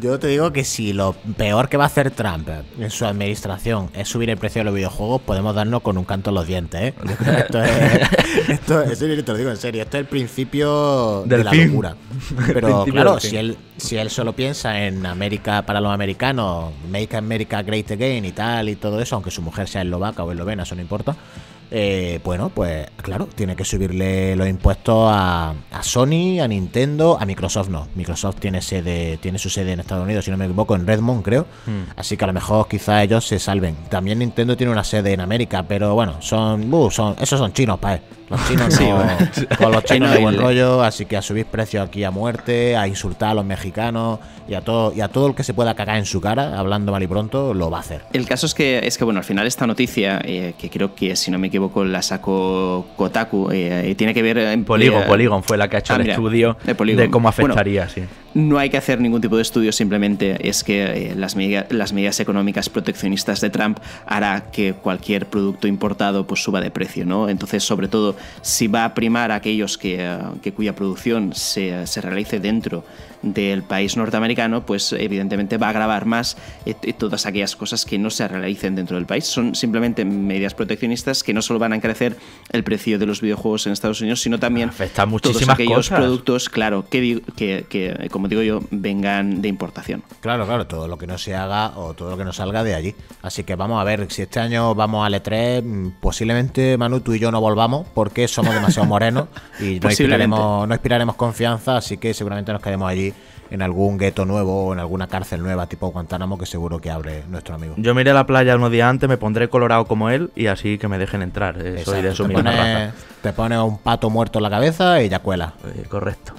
Yo te digo que si lo peor que va a hacer Trump en su administración es subir el precio de los videojuegos, podemos darnos con un canto en los dientes, ¿eh? Yo creo que esto es. Esto, serio, te lo digo en serio. Esto es el principio Del de la fin. locura. Pero claro, si él, si él solo piensa en América para los americanos, Make America Great Again y tal y todo eso, aunque su mujer sea eslovaca o eslovena, eso no importa. Eh, bueno, pues claro, tiene que subirle los impuestos a, a Sony, a Nintendo, a Microsoft no. Microsoft tiene sede, tiene su sede en Estados Unidos, si no me equivoco, en Redmond, creo. Hmm. Así que a lo mejor quizás ellos se salven. También Nintendo tiene una sede en América, pero bueno, son, uh, son esos son chinos, pa. Los chinos Sí, no, bueno. con los chinos no, de buen rollo, así que a subir precios aquí a muerte, a insultar a los mexicanos y a todo y a todo el que se pueda cagar en su cara, hablando mal y pronto, lo va a hacer. El caso es que, es que bueno, al final esta noticia, eh, que creo que si no me equivoco la sacó Kotaku, eh, eh, tiene que ver... en Polygon, eh, Polygon fue la que ha hecho ah, el mira, estudio de cómo Bueno, afectaría, sí. No hay que hacer ningún tipo de estudio, simplemente es que eh, las, medidas, las medidas económicas proteccionistas de Trump hará que cualquier producto importado pues suba de precio, ¿no? Entonces, sobre todo, si va a primar a aquellos que, eh, que cuya producción se, se realice dentro del país norteamericano, pues evidentemente va a agravar más eh, todas aquellas cosas que no se realicen dentro del país. Son simplemente medidas proteccionistas que no solo van a encarecer el precio de los videojuegos en Estados Unidos, sino también Afecta todos aquellos cosas. productos, claro, que, que, que, como digo yo, vengan de importación. Claro, claro, todo lo que no se haga o todo lo que no salga de allí. Así que vamos a ver, si este año vamos al E3, mm, posiblemente Manu, tú y yo no volvamos porque somos demasiado morenos y no inspiraremos, no inspiraremos confianza, así que seguramente nos quedemos allí en algún gueto nuevo o en alguna cárcel nueva tipo Guantánamo que seguro que abre nuestro amigo. Yo me iré a la playa unos días antes, me pondré colorado como él y así que me dejen entrar. eh, soy de su te, misma raza. te pones un pato muerto en la cabeza y ya cuela. Eh, correcto.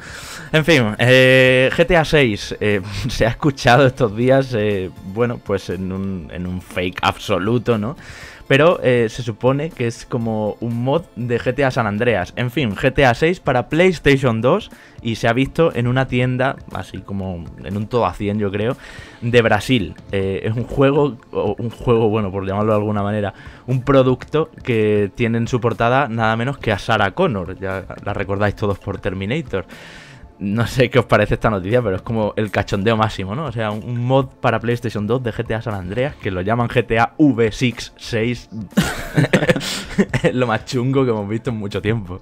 En fin, eh, GTA 6 eh, se ha escuchado estos días, eh, bueno, pues en un, en un fake absoluto, ¿no? Pero eh, se supone que es como un mod de GTA San Andreas. En fin, GTA 6 para PlayStation 2 y se ha visto en una tienda, así como en un todo a 100 yo creo, de Brasil. Eh, es un juego, o un juego, bueno, por llamarlo de alguna manera, un producto que tiene en su portada nada menos que a Sarah Connor, ya la recordáis todos por Terminator. No sé qué os parece esta noticia, pero es como el cachondeo máximo, ¿no? O sea, un mod para PlayStation 2 de GTA San Andreas, que lo llaman GTA V6 6. es lo más chungo que hemos visto en mucho tiempo.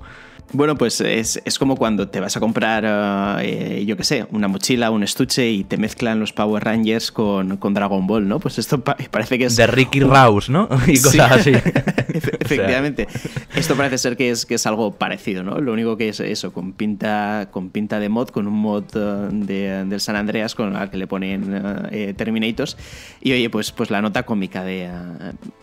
Bueno, pues es, es, como cuando te vas a comprar, uh, yo qué sé, una mochila, un estuche y te mezclan los Power Rangers con, con Dragon Ball, ¿no? Pues esto pa parece que es... De Ricky Rouse, ¿no? Y cosas sí. así. Efectivamente. O sea. Esto parece ser que es, que es algo parecido, ¿no? Lo único que es eso, con pinta, con pinta de mod, con un mod uh, de, del San Andreas con el que le ponen uh, eh, Terminators. Y oye, pues, pues la nota cómica de,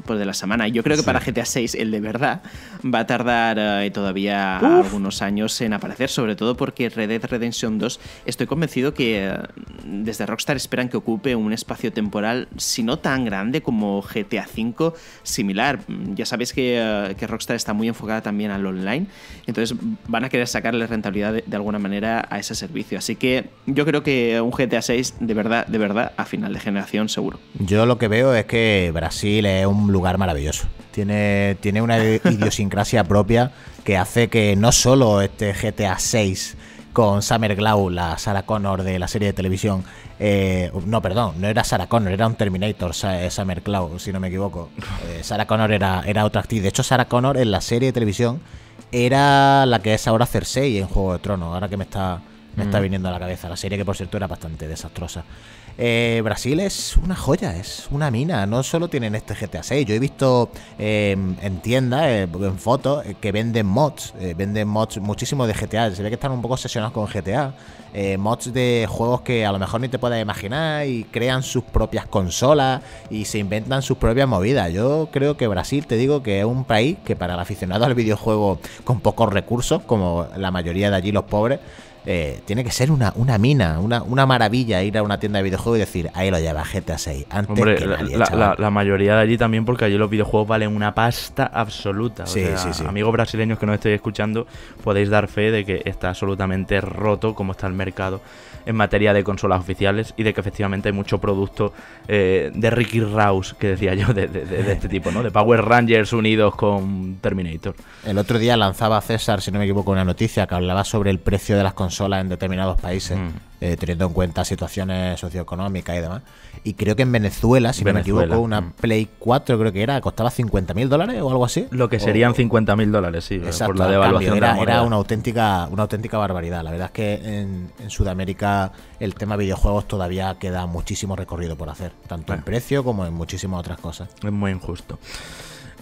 pues de la semana. Yo creo que sí. para GTA 6, el de verdad, va a tardar todavía... Uf algunos años en aparecer, sobre todo porque Red Dead Redemption 2 estoy convencido que eh, desde Rockstar esperan que ocupe un espacio temporal, si no tan grande como GTA V, similar. Ya sabéis que, eh, que Rockstar está muy enfocada también al online, entonces van a querer sacarle rentabilidad de, de, alguna manera a ese servicio. Así que yo creo que un GTA 6 de verdad, de verdad, a final de generación seguro. Yo lo que veo es que Brasil es un lugar maravilloso. Tiene, tiene una idiosincrasia propia que hace que no solo este GTA 6 con Summer Glau, la Sarah Connor de la serie de televisión, eh, no, perdón, no era Sarah Connor, era un Terminator, Summer Glau, si no me equivoco. Eh, Sarah Connor era, era otra actriz. De hecho, Sarah Connor en la serie de televisión era la que es ahora Cersei en Juego de Tronos, ahora que me está, me mm. está viniendo a la cabeza. La serie que, por cierto, era bastante desastrosa. Eh, Brasil es una joya, es una mina. No solo tienen este GTA 6. Yo he visto eh, en tiendas, eh, en fotos, eh, que venden mods. Venden mods muchísimo de GTA. Se ve que están un poco obsesionados con GTA. mods de juegos que a lo mejor ni te puedas imaginar y crean sus propias consolas y se inventan sus propias movidas. Yo creo que Brasil, te digo que es un país que para el aficionado al videojuego con pocos recursos, como la mayoría de allí los pobres, eh, tiene que ser una, una mina, una, una, maravilla ir a una tienda de videojuegos y decir, ahí lo lleva GTA 6. Antes Hombre, que nadie, la, la, la, mayoría de allí también, porque allí los videojuegos valen una pasta absoluta. Sí, sea, sí, sí. Amigos brasileños que nos estéis escuchando, podéis dar fe de que está absolutamente roto como está el mercado en materia de consolas oficiales y de que efectivamente hay mucho producto eh, de Ricky Rouse, que decía yo, de, de, de, este tipo, ¿no? De Power Rangers unidos con Terminator. El otro día lanzaba César, si no me equivoco, una noticia que hablaba sobre el precio de las consolas en determinados países. Mm eh, teniendo en cuenta situaciones socioeconómicas y demás. Y creo que en Venezuela, si Venezuela. no me equivoco, una mm. Play 4 creo que era, costaba 50 mil dólares o algo así. Lo que serían 50 mil dólares, sí, Exacto, por la devaluación. Era, de la era, una, auténtica, una auténtica barbaridad. La verdad es que en, en, Sudamérica el tema videojuegos todavía queda muchísimo recorrido por hacer, tanto bueno. en precio como en muchísimas otras cosas. Es muy injusto.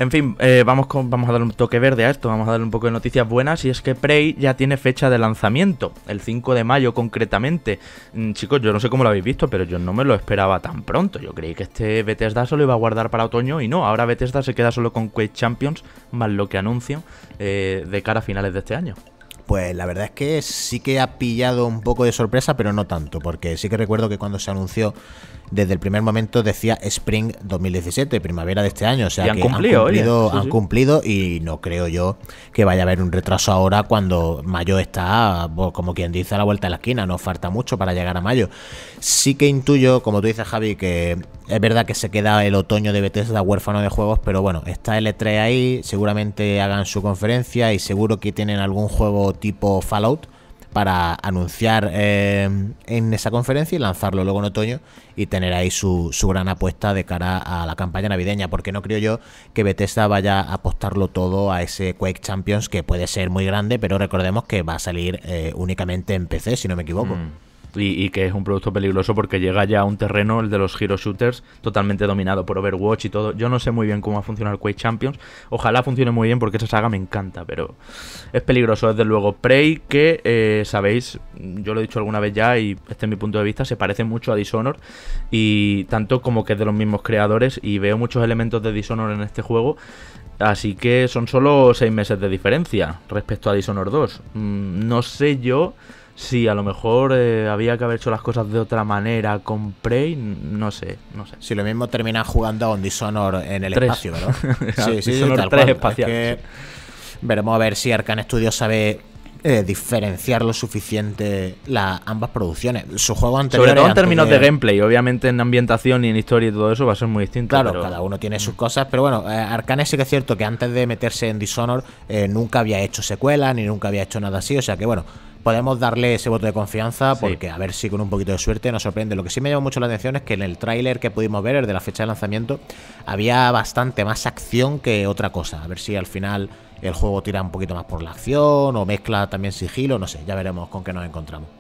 En fin, eh, vamos, vamos a darle un toque verde a esto, vamos a darle un poco de noticias buenas y es que Prey ya tiene fecha de lanzamiento, el 5 de mayo concretamente. Mm, chicos, yo no sé cómo lo habéis visto, pero yo no me lo esperaba tan pronto. Yo creí que este Bethesda solo iba a guardar para otoño y no, ahora Bethesda se queda solo con Quake Champions, más lo que anuncian eh, de cara a finales de este año. Pues la verdad es que sí que ha pillado un poco de sorpresa, pero no tanto, porque sí que recuerdo que cuando se anunció desde el primer momento decía Spring 2017, primavera de este año. O sea y han que cumplido, han cumplido, sí, han sí. cumplido y no creo yo que vaya a haber un retraso ahora cuando mayo está, como quien dice, a la vuelta de la esquina. No falta mucho para llegar a mayo. Sí que intuyo, como tú dices, Javi, que es verdad que se queda el otoño de Bethesda huérfano de juegos, pero bueno, está L3 ahí, seguramente hagan su conferencia y seguro que tienen algún juego tipo Fallout para anunciar eh, en esa conferencia y lanzarlo luego en otoño y tener ahí su, su, gran apuesta de cara a la campaña navideña, porque no creo yo que Bethesda vaya a apostarlo todo a ese Quake Champions que puede ser muy grande, pero recordemos que va a salir eh, únicamente en PC, si no me equivoco. Mm. Y, que es un producto peligroso porque llega ya a un terreno, el de los hero shooters, totalmente dominado por Overwatch y todo. Yo no sé muy bien cómo va a funcionar Quake Champions. Ojalá funcione muy bien porque esa saga me encanta, pero es peligroso desde luego. Prey, que eh, sabéis, yo lo he dicho alguna vez ya y este es mi punto de vista, se parece mucho a Dishonored y tanto como que es de los mismos creadores y veo muchos elementos de Dishonored en este juego. Así que son solo seis meses de diferencia respecto a Dishonored 2. Mm, no sé yo Sí, a lo mejor eh, había que haber hecho las cosas de otra manera con Prey, no sé, no sé. Si lo mismo termina jugando a un Dishonor en el tres. espacio, ¿verdad? sí, sí, Dishonor sí, 3 espacial. Es que veremos a ver si Arkane Studios sabe eh, diferenciar lo suficiente la, ambas producciones. Su juego anterior. Sobre todo en términos de... de... gameplay, obviamente en ambientación y en historia y todo eso va a ser muy distinto. Claro, pero... cada uno tiene sus cosas, pero bueno, eh, Arkane sí que es cierto que antes de meterse en Dishonor eh, nunca había hecho secuelas ni nunca había hecho nada así, o sea que bueno, podemos darle ese voto de confianza porque sí. a ver si con un poquito de suerte nos sorprende. Lo que sí me llamó mucho la atención es que en el tráiler que pudimos ver, el de la fecha de lanzamiento, había bastante más acción que otra cosa. A ver si al final el juego tira un poquito más por la acción o mezcla también sigilo, no sé, ya veremos con qué nos encontramos.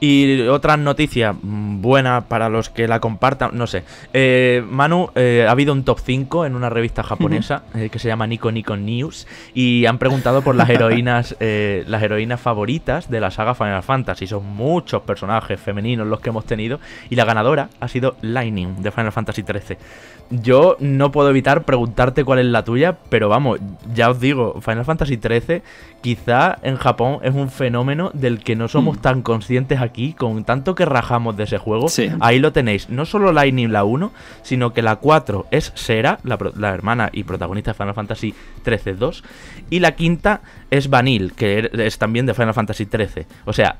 Y otra noticia mm, buena para los que la compartan, no sé. Eh, Manu, eh, ha habido un top 5 en una revista japonesa eh, que se llama Nico Nico News y han preguntado por las heroínas, las heroínas favoritas de la saga Final Fantasy. Son muchos personajes femeninos los que hemos tenido y la ganadora ha sido Lightning de Final Fantasy XIII. Yo no puedo evitar preguntarte cuál es la tuya, pero vamos, ya os digo, Final Fantasy XIII quizá en Japón es un fenómeno del que no somos mm. tan conscientes aquí, con tanto que rajamos de ese juego. Ahí lo tenéis, no solo Lightning la 1, sino que la 4 es Sera, la, hermana y protagonista de Final Fantasy XIII 2, y la quinta es Vanille, que er, es también de Final Fantasy XIII. O sea,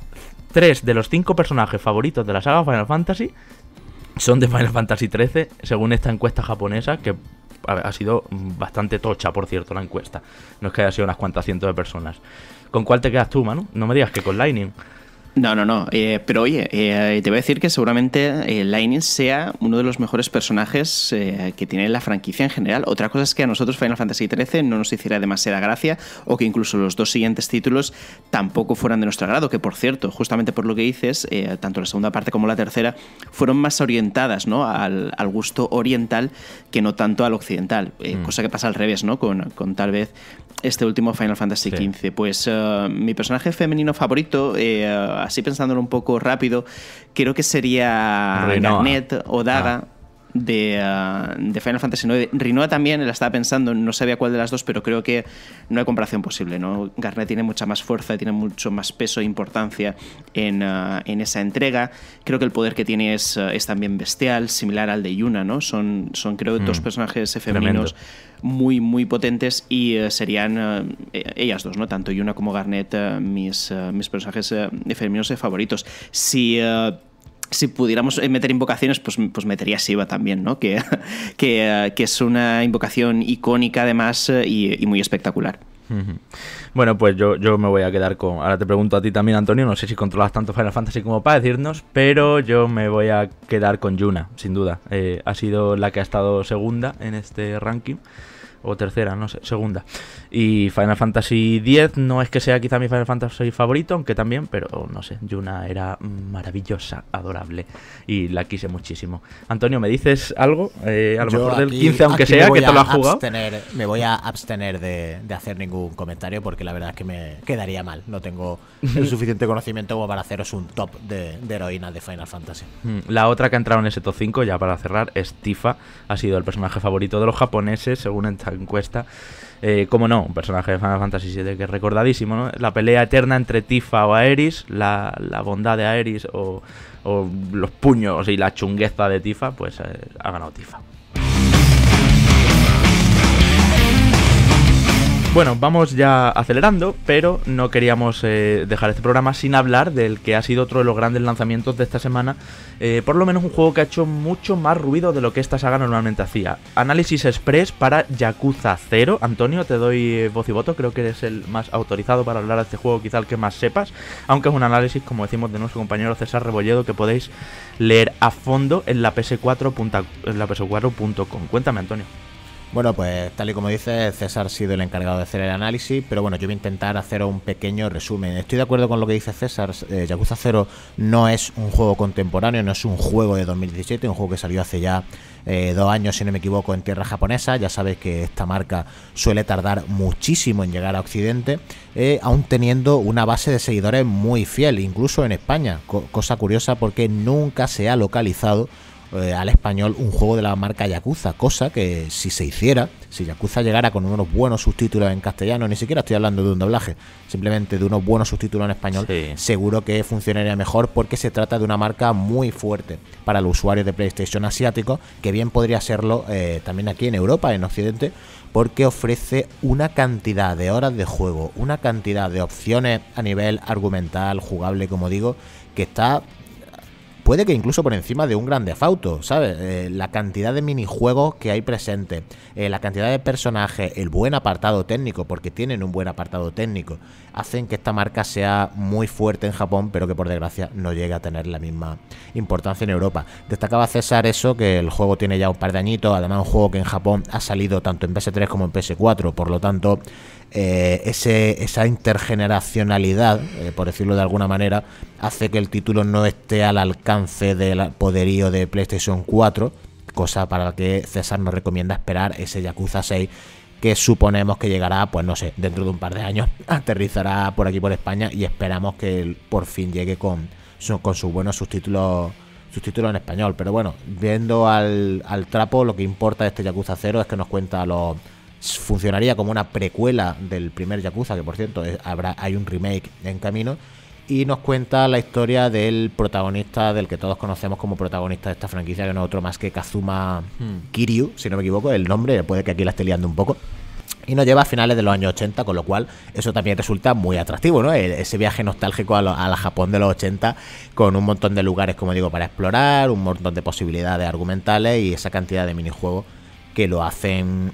tres de los cinco personajes favoritos de la saga Final Fantasy son de Final Fantasy XIII, según esta encuesta japonesa, que ha sido bastante tocha, por cierto, la encuesta. No es que haya sido unas cuantas cientos de personas. ¿Con cuál te quedas tú, Manu? No me digas que con Lightning. No, no, no. Eh, pero oye, eh, te voy a decir que seguramente eh, Lightning sea uno de los mejores personajes que tiene la franquicia en general. Otra cosa es que a nosotros Final Fantasy XIII no nos hiciera demasiada gracia o que incluso los dos siguientes títulos tampoco fueran de nuestro agrado. Que por cierto, justamente por lo que dices, tanto la segunda parte como la tercera fueron más orientadas ¿no? al, gusto oriental que no tanto al occidental. Mm. Cosa que pasa al revés, ¿no? Con, con tal vez este último Final Fantasy XV. Pues eh, mi personaje femenino favorito, eh, así pensándolo un poco rápido, creo que sería Garnet o Daga. Ah de, de, Final Fantasy IX. Rinoa también la estaba pensando, no sabía cuál de las dos, pero creo que no hay comparación posible. ¿no? Garnet tiene mucha más fuerza, tiene mucho más peso e importancia en, ah, en esa entrega. Creo que el poder que tiene es, ah, es también bestial, similar al de Yuna. ¿no? Son, son creo, dos mm. personajes femeninos muy, muy potentes y eh, serían eh, ellas dos, ¿no? Tanto Yuna como Garnet, eh, mis, mis personajes femeninos favoritos. Si si pudiéramos eh, meter invocaciones, pues, pues metería Shiva también, ¿no? Que, que, es una invocación icónica además eh, y, muy espectacular. Bueno, pues yo, yo me voy a quedar con. Ahora te pregunto a ti también, Antonio. No sé si controlas tanto Final Fantasy como para decirnos, pero yo me voy a quedar con Yuna, sin duda. Eh, ha sido la que ha estado segunda en este ranking o tercera, no sé, segunda. Y Final Fantasy X no es que sea quizá mi Final Fantasy favorito, aunque también, pero no sé, Yuna era maravillosa, adorable y la quise muchísimo. Antonio, ¿me dices algo? Eh, a lo mejor del 15, aunque sea, que te lo has jugado. me voy a abstener de, hacer ningún comentario porque la verdad es que me quedaría mal. No tengo el suficiente conocimiento como para haceros un top de, de heroínas de Final Fantasy. Mm, la otra que ha entrado en ese top 5, ya para cerrar, es Tifa. Ha sido el personaje favorito de los japoneses, según esta encuesta. Eh, como no, un personaje de Final Fantasy VII que es recordadísimo. La pelea eterna entre Tifa o Aeris, la, bondad de Aeris o, los puños y la chungueza de Tifa, pues eh, ha ganado Tifa. Bueno, vamos ya acelerando, pero no queríamos eh, dejar este programa sin hablar del que ha sido otro de los grandes lanzamientos de esta semana. Eh, por lo menos un juego que ha hecho mucho más ruido de lo que esta saga normalmente hacía. Análisis Express para Yakuza 0. Antonio, te doy eh, voz y voto, creo que eres el más autorizado para hablar de este juego, quizá el que más sepas. Aunque es un análisis, como decimos, de nuestro compañero César Rebolledo, que podéis leer a fondo en la ps4.com. Cuéntame, Antonio. Bueno, pues tal y como dice, César ha sido el encargado de hacer el análisis, pero bueno, yo voy a intentar hacer un pequeño resumen. Estoy de acuerdo con lo que dice César, eh, Yakuza 0 no es un juego contemporáneo, no es un juego de 2017, un juego que salió hace ya eh, dos años, si no me equivoco, en tierra japonesa. Ya sabes que esta marca suele tardar muchísimo en llegar a Occidente, eh, aún teniendo una base de seguidores muy fiel, incluso en España, cosa curiosa porque nunca se ha localizado eh, al español un juego de la marca Yakuza, cosa que si se hiciera, si Yakuza llegara con unos buenos subtítulos en castellano, ni siquiera estoy hablando de un doblaje, simplemente de unos buenos subtítulos en español, seguro que funcionaría mejor porque se trata de una marca muy fuerte para los usuarios de PlayStation asiáticos, que bien podría serlo eh, también aquí en Europa, en Occidente, porque ofrece una cantidad de horas de juego, una cantidad de opciones a nivel argumental, jugable, como digo, que está puede que incluso por encima de un grande Auto, ¿sabes? Eh, la cantidad de minijuegos que hay presente, eh, la cantidad de personajes, el buen apartado técnico, porque tienen un buen apartado técnico, hacen que esta marca sea muy fuerte en Japón, pero que por desgracia no llegue a tener la misma importancia en Europa. Destacaba César eso, que el juego tiene ya un par de añitos, además un juego que en Japón ha salido tanto en PS3 como en PS4, por lo tanto eh, ese, esa intergeneracionalidad, eh, por decirlo de alguna manera, hace que el título no esté al alcance del poderío de PlayStation 4, cosa para la que César nos recomienda esperar ese Yakuza 6 que suponemos que llegará, pues no sé, dentro de un par de años, aterrizará por aquí por España y esperamos que por fin llegue con, con sus buenos subtítulos en español. Pero bueno, viendo al, al trapo, lo que importa de este Yakuza 0 es que nos cuenta los funcionaría como una precuela del primer Yakuza, que por cierto habrá, hay un remake en camino, y nos cuenta la historia del protagonista, del que todos conocemos como protagonista de esta franquicia, que no es otro más que Kazuma hmm. Kiryu, si no me equivoco, el nombre, puede que aquí la esté liando un poco. Y nos lleva a finales de los años 80, con lo cual eso también resulta muy atractivo, ¿no? ese viaje nostálgico a, la Japón de los 80, con un montón de lugares, como digo, para explorar, un montón de posibilidades argumentales y esa cantidad de minijuegos que lo hacen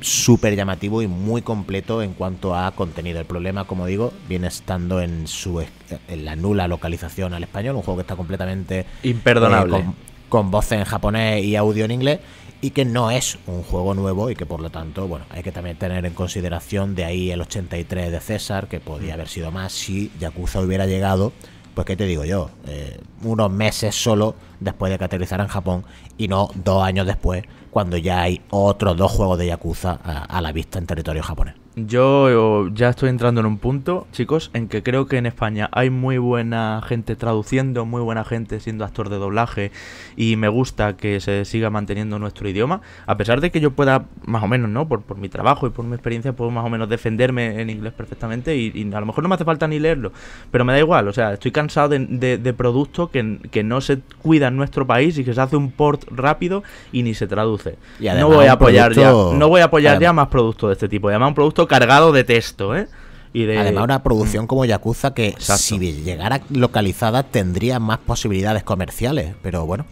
súper llamativo y muy completo en cuanto a contenido. El problema, como digo, viene estando en su en la nula localización al español, un juego que está completamente imperdonable. Eh, con, voces en japonés y audio en inglés y que no es un juego nuevo y que por lo tanto, bueno, hay que también tener en consideración de ahí el 83 de César, que podía haber sido más si Yakuza hubiera llegado, pues qué te digo yo, eh, unos meses solo después de que aterrizara en Japón y no dos años después cuando ya hay otros dos juegos de Yakuza a, la vista en territorio japonés. Yo ya estoy entrando en un punto, chicos, en que creo que en España hay muy buena gente traduciendo, muy buena gente siendo actor de doblaje y me gusta que se siga manteniendo nuestro idioma, a pesar de que yo pueda, más o menos, ¿no? Por, por mi trabajo y por mi experiencia, puedo más o menos defenderme en inglés perfectamente y, a lo mejor no me hace falta ni leerlo, pero me da igual, o sea, estoy cansado de, de, productos que, que, no se cuida en nuestro país y que se hace un port rápido y ni se traduce. no voy a apoyar ya, no voy a apoyar ya más productos de este tipo, además un producto cargado de texto, ¿eh? Y de... Además, una producción como Yakuza que si llegara localizada tendría más posibilidades comerciales, pero bueno,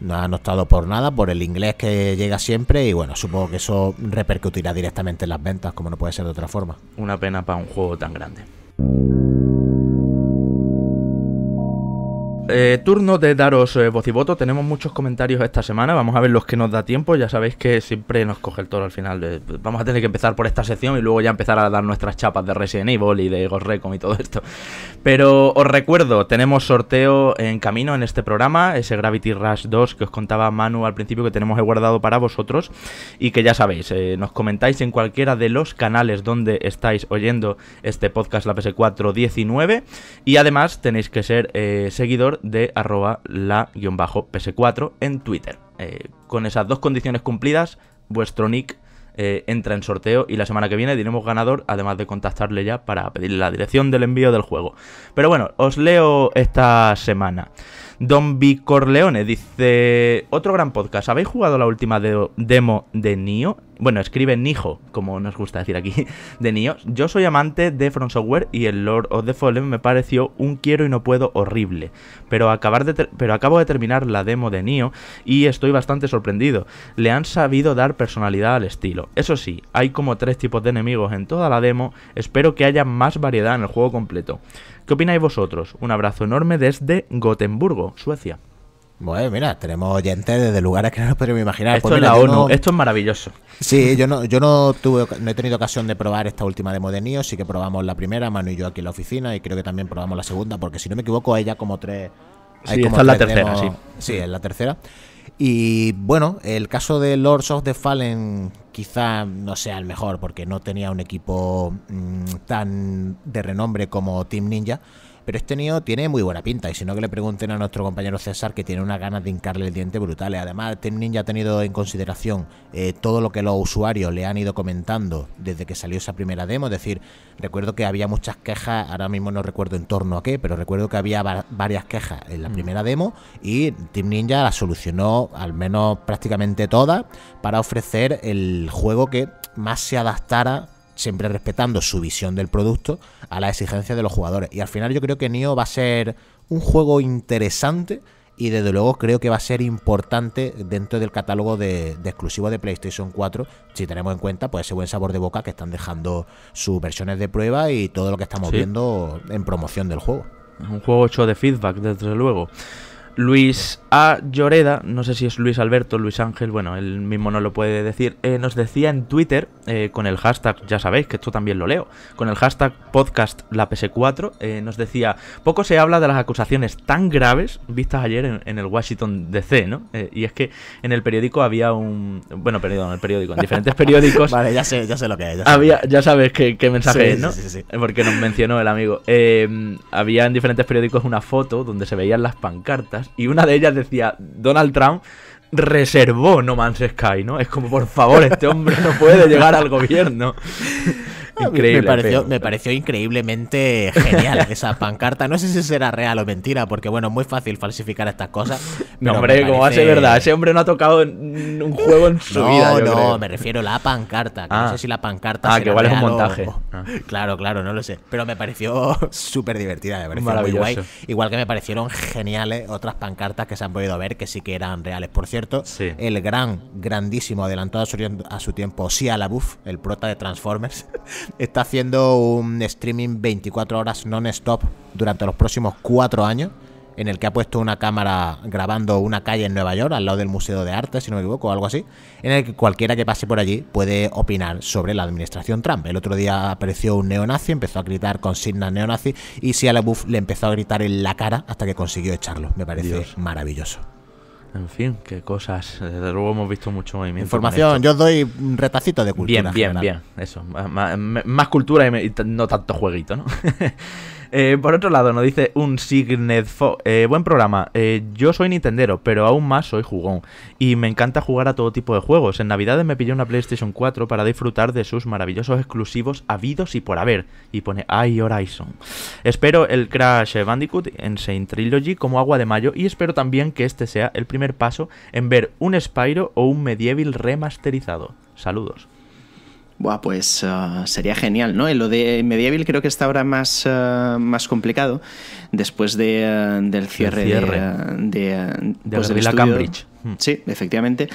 no ha optado por nada, por el inglés que llega siempre y bueno, supongo que eso repercutirá directamente en las ventas, como no puede ser de otra forma. Una pena para un juego tan grande. Eh, turno de daros eh, voz y voto. Tenemos muchos comentarios esta semana. Vamos a ver los que nos da tiempo. Ya sabéis que siempre nos coge el toro al final. vamos a tener que empezar por esta sección y luego ya empezar a dar nuestras chapas de Resident Evil y de Ghost Recon y todo esto. Pero os recuerdo, tenemos sorteo en camino en este programa. Ese Gravity Rush 2 que os contaba Manu al principio que tenemos guardado para vosotros. Y que ya sabéis, eh, nos comentáis en cualquiera de los canales donde estáis oyendo este podcast, la PS4 19. Y además tenéis que ser seguidor de arroba la-ps4 en Twitter. Eh, con esas dos condiciones cumplidas, vuestro nick eh, entra en sorteo y la semana que viene diremos ganador, además de contactarle ya para pedirle la dirección del envío del juego. Pero bueno, os leo esta semana. Don B. Corleone dice: Otro gran podcast. ¿Habéis jugado la última demo de Nio? Bueno, escribe Nijo, como nos gusta decir aquí, de Nio. Yo soy amante de From Software y el Lord of the Fallen me pareció un quiero y no puedo horrible. Pero, acabar de pero acabo de terminar la demo de Nio y estoy bastante sorprendido. Le han sabido dar personalidad al estilo. Eso sí, hay como tres tipos de enemigos en toda la demo. Espero que haya más variedad en el juego completo. ¿Qué opináis vosotros? Un abrazo enorme desde Gotemburgo, Suecia. Bueno, mira, tenemos oyentes desde lugares que no nos podríamos imaginar. Esto pues es la ONU, esto es maravilloso. Sí, yo no, yo no tuve, no he tenido ocasión de probar esta última demo de Nio, sí que probamos la primera, Manu y yo aquí en la oficina, y creo que también probamos la segunda, porque si no me equivoco hay ya como tres. sí, esta es la tercera, sí. Sí, es la tercera. Y bueno, el caso de Lords of the Fallen quizá no sea el mejor porque no tenía un equipo mm, tan de renombre como Team Ninja, pero este Nio tiene muy buena pinta y si no que le pregunten a nuestro compañero César que tiene una ganas de hincarle el diente brutales. Además, Team Ninja ha tenido en consideración eh, todo lo que los usuarios le han ido comentando desde que salió esa primera demo, es decir, recuerdo que había muchas quejas, ahora mismo no recuerdo en torno a qué, pero recuerdo que había varias quejas en la mm. primera demo y Team Ninja la solucionó al menos prácticamente todas para ofrecer el juego que más se adaptara siempre respetando su visión del producto a la exigencia de los jugadores. Y al final yo creo que Nioh va a ser un juego interesante y desde luego creo que va a ser importante dentro del catálogo de, de exclusivos de PlayStation 4 si tenemos en cuenta pues ese buen sabor de boca que están dejando sus versiones de prueba y todo lo que estamos Sí. viendo en promoción del juego. Un juego hecho de feedback, desde luego. Luis A. Lloreda, no sé si es Luis Alberto, Luis Ángel, bueno, él mismo no lo puede decir, eh, nos decía en Twitter, eh, con el hashtag, ya sabéis que esto también lo leo, con el hashtag podcast la PS4, eh, nos decía, poco se habla de las acusaciones tan graves vistas ayer en, en el Washington DC, ¿no? Eh, y es que en el periódico había un... Bueno, perdón, en el periódico, en diferentes periódicos... Vale, ya sé, ya sé lo que es. ya Había, ya sabes qué, qué mensaje Sí, es, ¿no? sí, sí, sí. Porque nos mencionó el amigo. Había en diferentes periódicos una foto donde se veían las pancartas y una de ellas decía Donald Trump reservó No Man's Sky, ¿no? Es como, por favor, este hombre no puede llegar al gobierno. Increíble. me, pareció, me pareció increíblemente genial esa pancarta. No sé si será real o mentira, porque bueno, es muy fácil falsificar estas cosas. No, hombre, me ¿cómo va a ser parece- verdad? Ese hombre no ha tocado en un juego en su no, vida. yo no, creo. me refiero a la pancarta. que Ah. no sé si la pancarta Ah, será que igual es un montaje. o- Ah. Claro, claro, no lo sé. Pero me pareció súper divertida, me pareció muy guay. Igual que me parecieron geniales otras pancartas que se han podido ver que sí que eran reales. Por cierto, Sí. el gran, grandísimo, adelantado a su, a su tiempo, Sia LaBeouf, el prota de Transformers, está haciendo un streaming 24 horas non-stop durante los próximos cuatro años en el que ha puesto una cámara grabando una calle en Nueva York, al lado del Museo de Arte, si no me equivoco, o algo así, en el que cualquiera que pase por allí puede opinar sobre la administración Trump. El otro día apareció un neonazi, empezó a gritar consignas neonazi y Sia LaBeouf le empezó a gritar en la cara hasta que consiguió echarlo. Me parece Dios. maravilloso. En fin, qué cosas. Desde luego hemos visto mucho movimiento. Información, yo os doy un retacito de cultura. Bien, bien, general. bien. Eso. Más, cultura y, no tanto jueguito, ¿no? Eh, por otro lado, nos dice un Signetfo. Eh, buen programa. Eh, yo soy Nintendero, pero aún más soy jugón. Y me encanta jugar a todo tipo de juegos. En Navidades me pillé una PlayStation 4 para disfrutar de sus maravillosos exclusivos habidos y por haber. Y pone ay Horizon. Espero el Crash Bandicoot en Saint Trilogy como agua de mayo. Y espero también que este sea el primer paso en ver un Spyro o un Medieval remasterizado. Saludos. Buah, pues ah, sería genial, ¿no? En Lo de Medieval creo que está ahora más, ah, más complicado después de, ah, del cierre, cierre. de, de, De pues, del Guerrilla estudio. Cambridge. Hmm. Sí, efectivamente.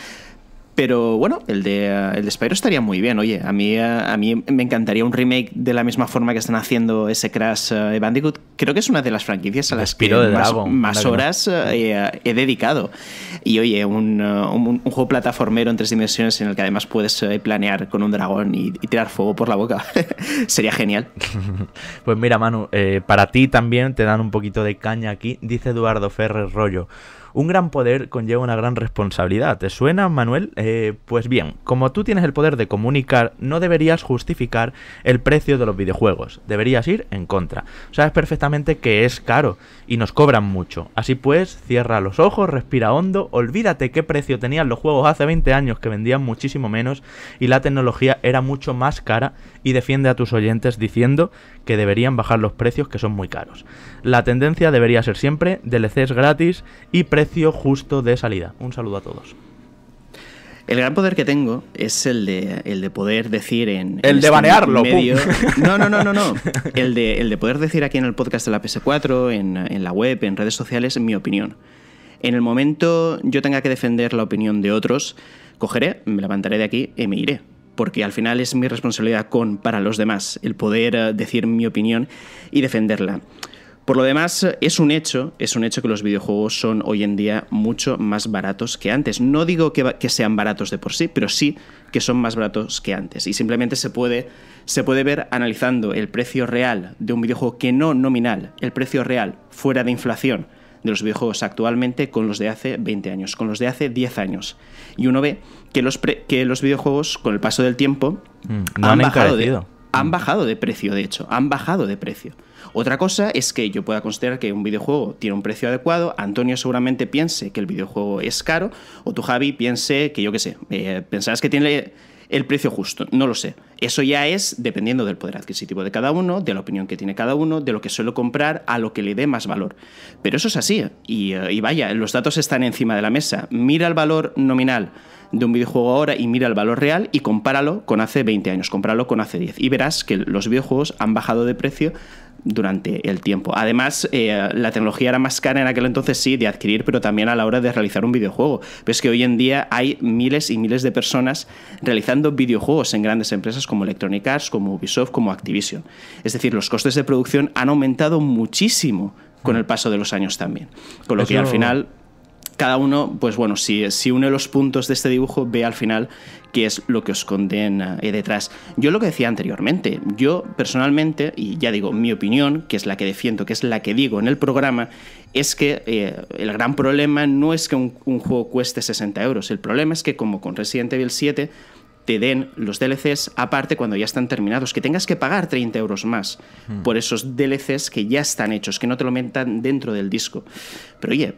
Pero bueno, el de, el de Spyro estaría muy bien. Oye, a mí, a mí me encantaría un remake de la misma forma que están haciendo ese Crash ah, Bandicoot. Creo que es una de las franquicias a las que de más, Dragon, más horas eh, he dedicado. Y oye, un, uh, un- un juego plataformero en tres dimensiones en el que además puedes eh, planear con un dragón y, y tirar fuego por la boca. Sería genial. Pues mira, Manu, eh, para ti también te dan un poquito de caña aquí, dice Eduardo Ferrer Rollo. Un gran poder conlleva una gran responsabilidad. ¿Te suena, Manuel? Eh, pues bien, como tú tienes el poder de comunicar, no deberías justificar el precio de los videojuegos. Deberías ir en contra. Sabes perfectamente que es caro y nos cobran mucho. Así pues, cierra los ojos, respira hondo, olvídate qué precio tenían los juegos hace 20 años que vendían muchísimo menos y la tecnología era mucho más cara y defiende a tus oyentes diciendo que deberían bajar los precios que son muy caros. La tendencia debería ser siempre DLCs gratis y precio justo de salida. Un saludo a todos. El gran poder que tengo es el de, el de poder decir en. El en de este banearlo, medio-. No, no, no, no, no. El de, el de poder decir aquí en el podcast de la PS4, en, en la web, en redes sociales, mi opinión. En el momento yo tenga que defender la opinión de otros, cogeré, me levantaré de aquí y me iré. Porque al final es mi responsabilidad con para los demás el poder eh, decir mi opinión y defenderla. Por lo demás, es un hecho, es un hecho que los videojuegos son hoy en día mucho más baratos que antes. No digo que, sean baratos de por sí, pero sí que son más baratos que antes. Y simplemente se puede, se puede ver analizando el precio real de un videojuego que no nominal, el precio real fuera de inflación de los videojuegos actualmente con los de hace 20 años, con los de hace 10 años. Y uno ve que los, pre- que los videojuegos, con el paso del tiempo, Mm, no han bajado de, han bajado de precio, de hecho, han bajado de precio. Otra cosa es que yo pueda considerar que un videojuego tiene un precio adecuado, Antonio seguramente piense que el videojuego es caro, o tú, Javi, piense que yo qué sé, eh, pensarás que tiene el precio justo, no lo sé. Eso ya es dependiendo del poder adquisitivo de cada uno, de la opinión que tiene cada uno, de lo que suele comprar, a lo que le dé más valor. Pero eso es así, y, eh, y vaya, los datos están encima de la mesa. Mira el valor nominal de un videojuego ahora y mira el valor real y compáralo con hace 20 años, compáralo con hace 10 y verás que los videojuegos han bajado de precio durante el tiempo. Además, eh, la tecnología era más cara en aquel entonces, sí, de adquirir, pero también a la hora de realizar un videojuego. Pero es que hoy en día hay miles y miles de personas realizando videojuegos en grandes empresas como Electronic Arts, como Ubisoft, como Activision. Es decir, los costes de producción han aumentado muchísimo con el paso de los años también. Con lo que al final cada uno, pues bueno, si, si une los puntos de este dibujo, ve al final qué es lo que os condena eh, detrás. Yo lo que decía anteriormente, yo personalmente, y ya digo, mi opinión, que es la que defiendo, que es la que digo en el programa, es que eh, el gran problema no es que un, juego cueste 60 euros, el problema es que como con Resident Evil 7 te den los DLCs aparte cuando ya están terminados, que tengas que pagar 30 euros más hmm. por esos DLCs que ya están hechos, que no te lo metan dentro del disco. Pero oye,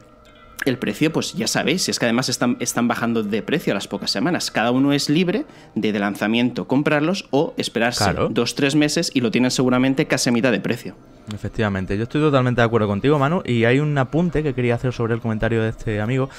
el precio, pues ya sabéis, es que además están, están bajando de precio a las pocas semanas. Cada uno es libre de, de lanzamiento comprarlos o esperarse dos, tres meses y lo tienen seguramente casi a mitad de precio. Efectivamente, yo estoy totalmente de acuerdo contigo, Manu, y hay un apunte que quería hacer sobre el comentario de este amigo,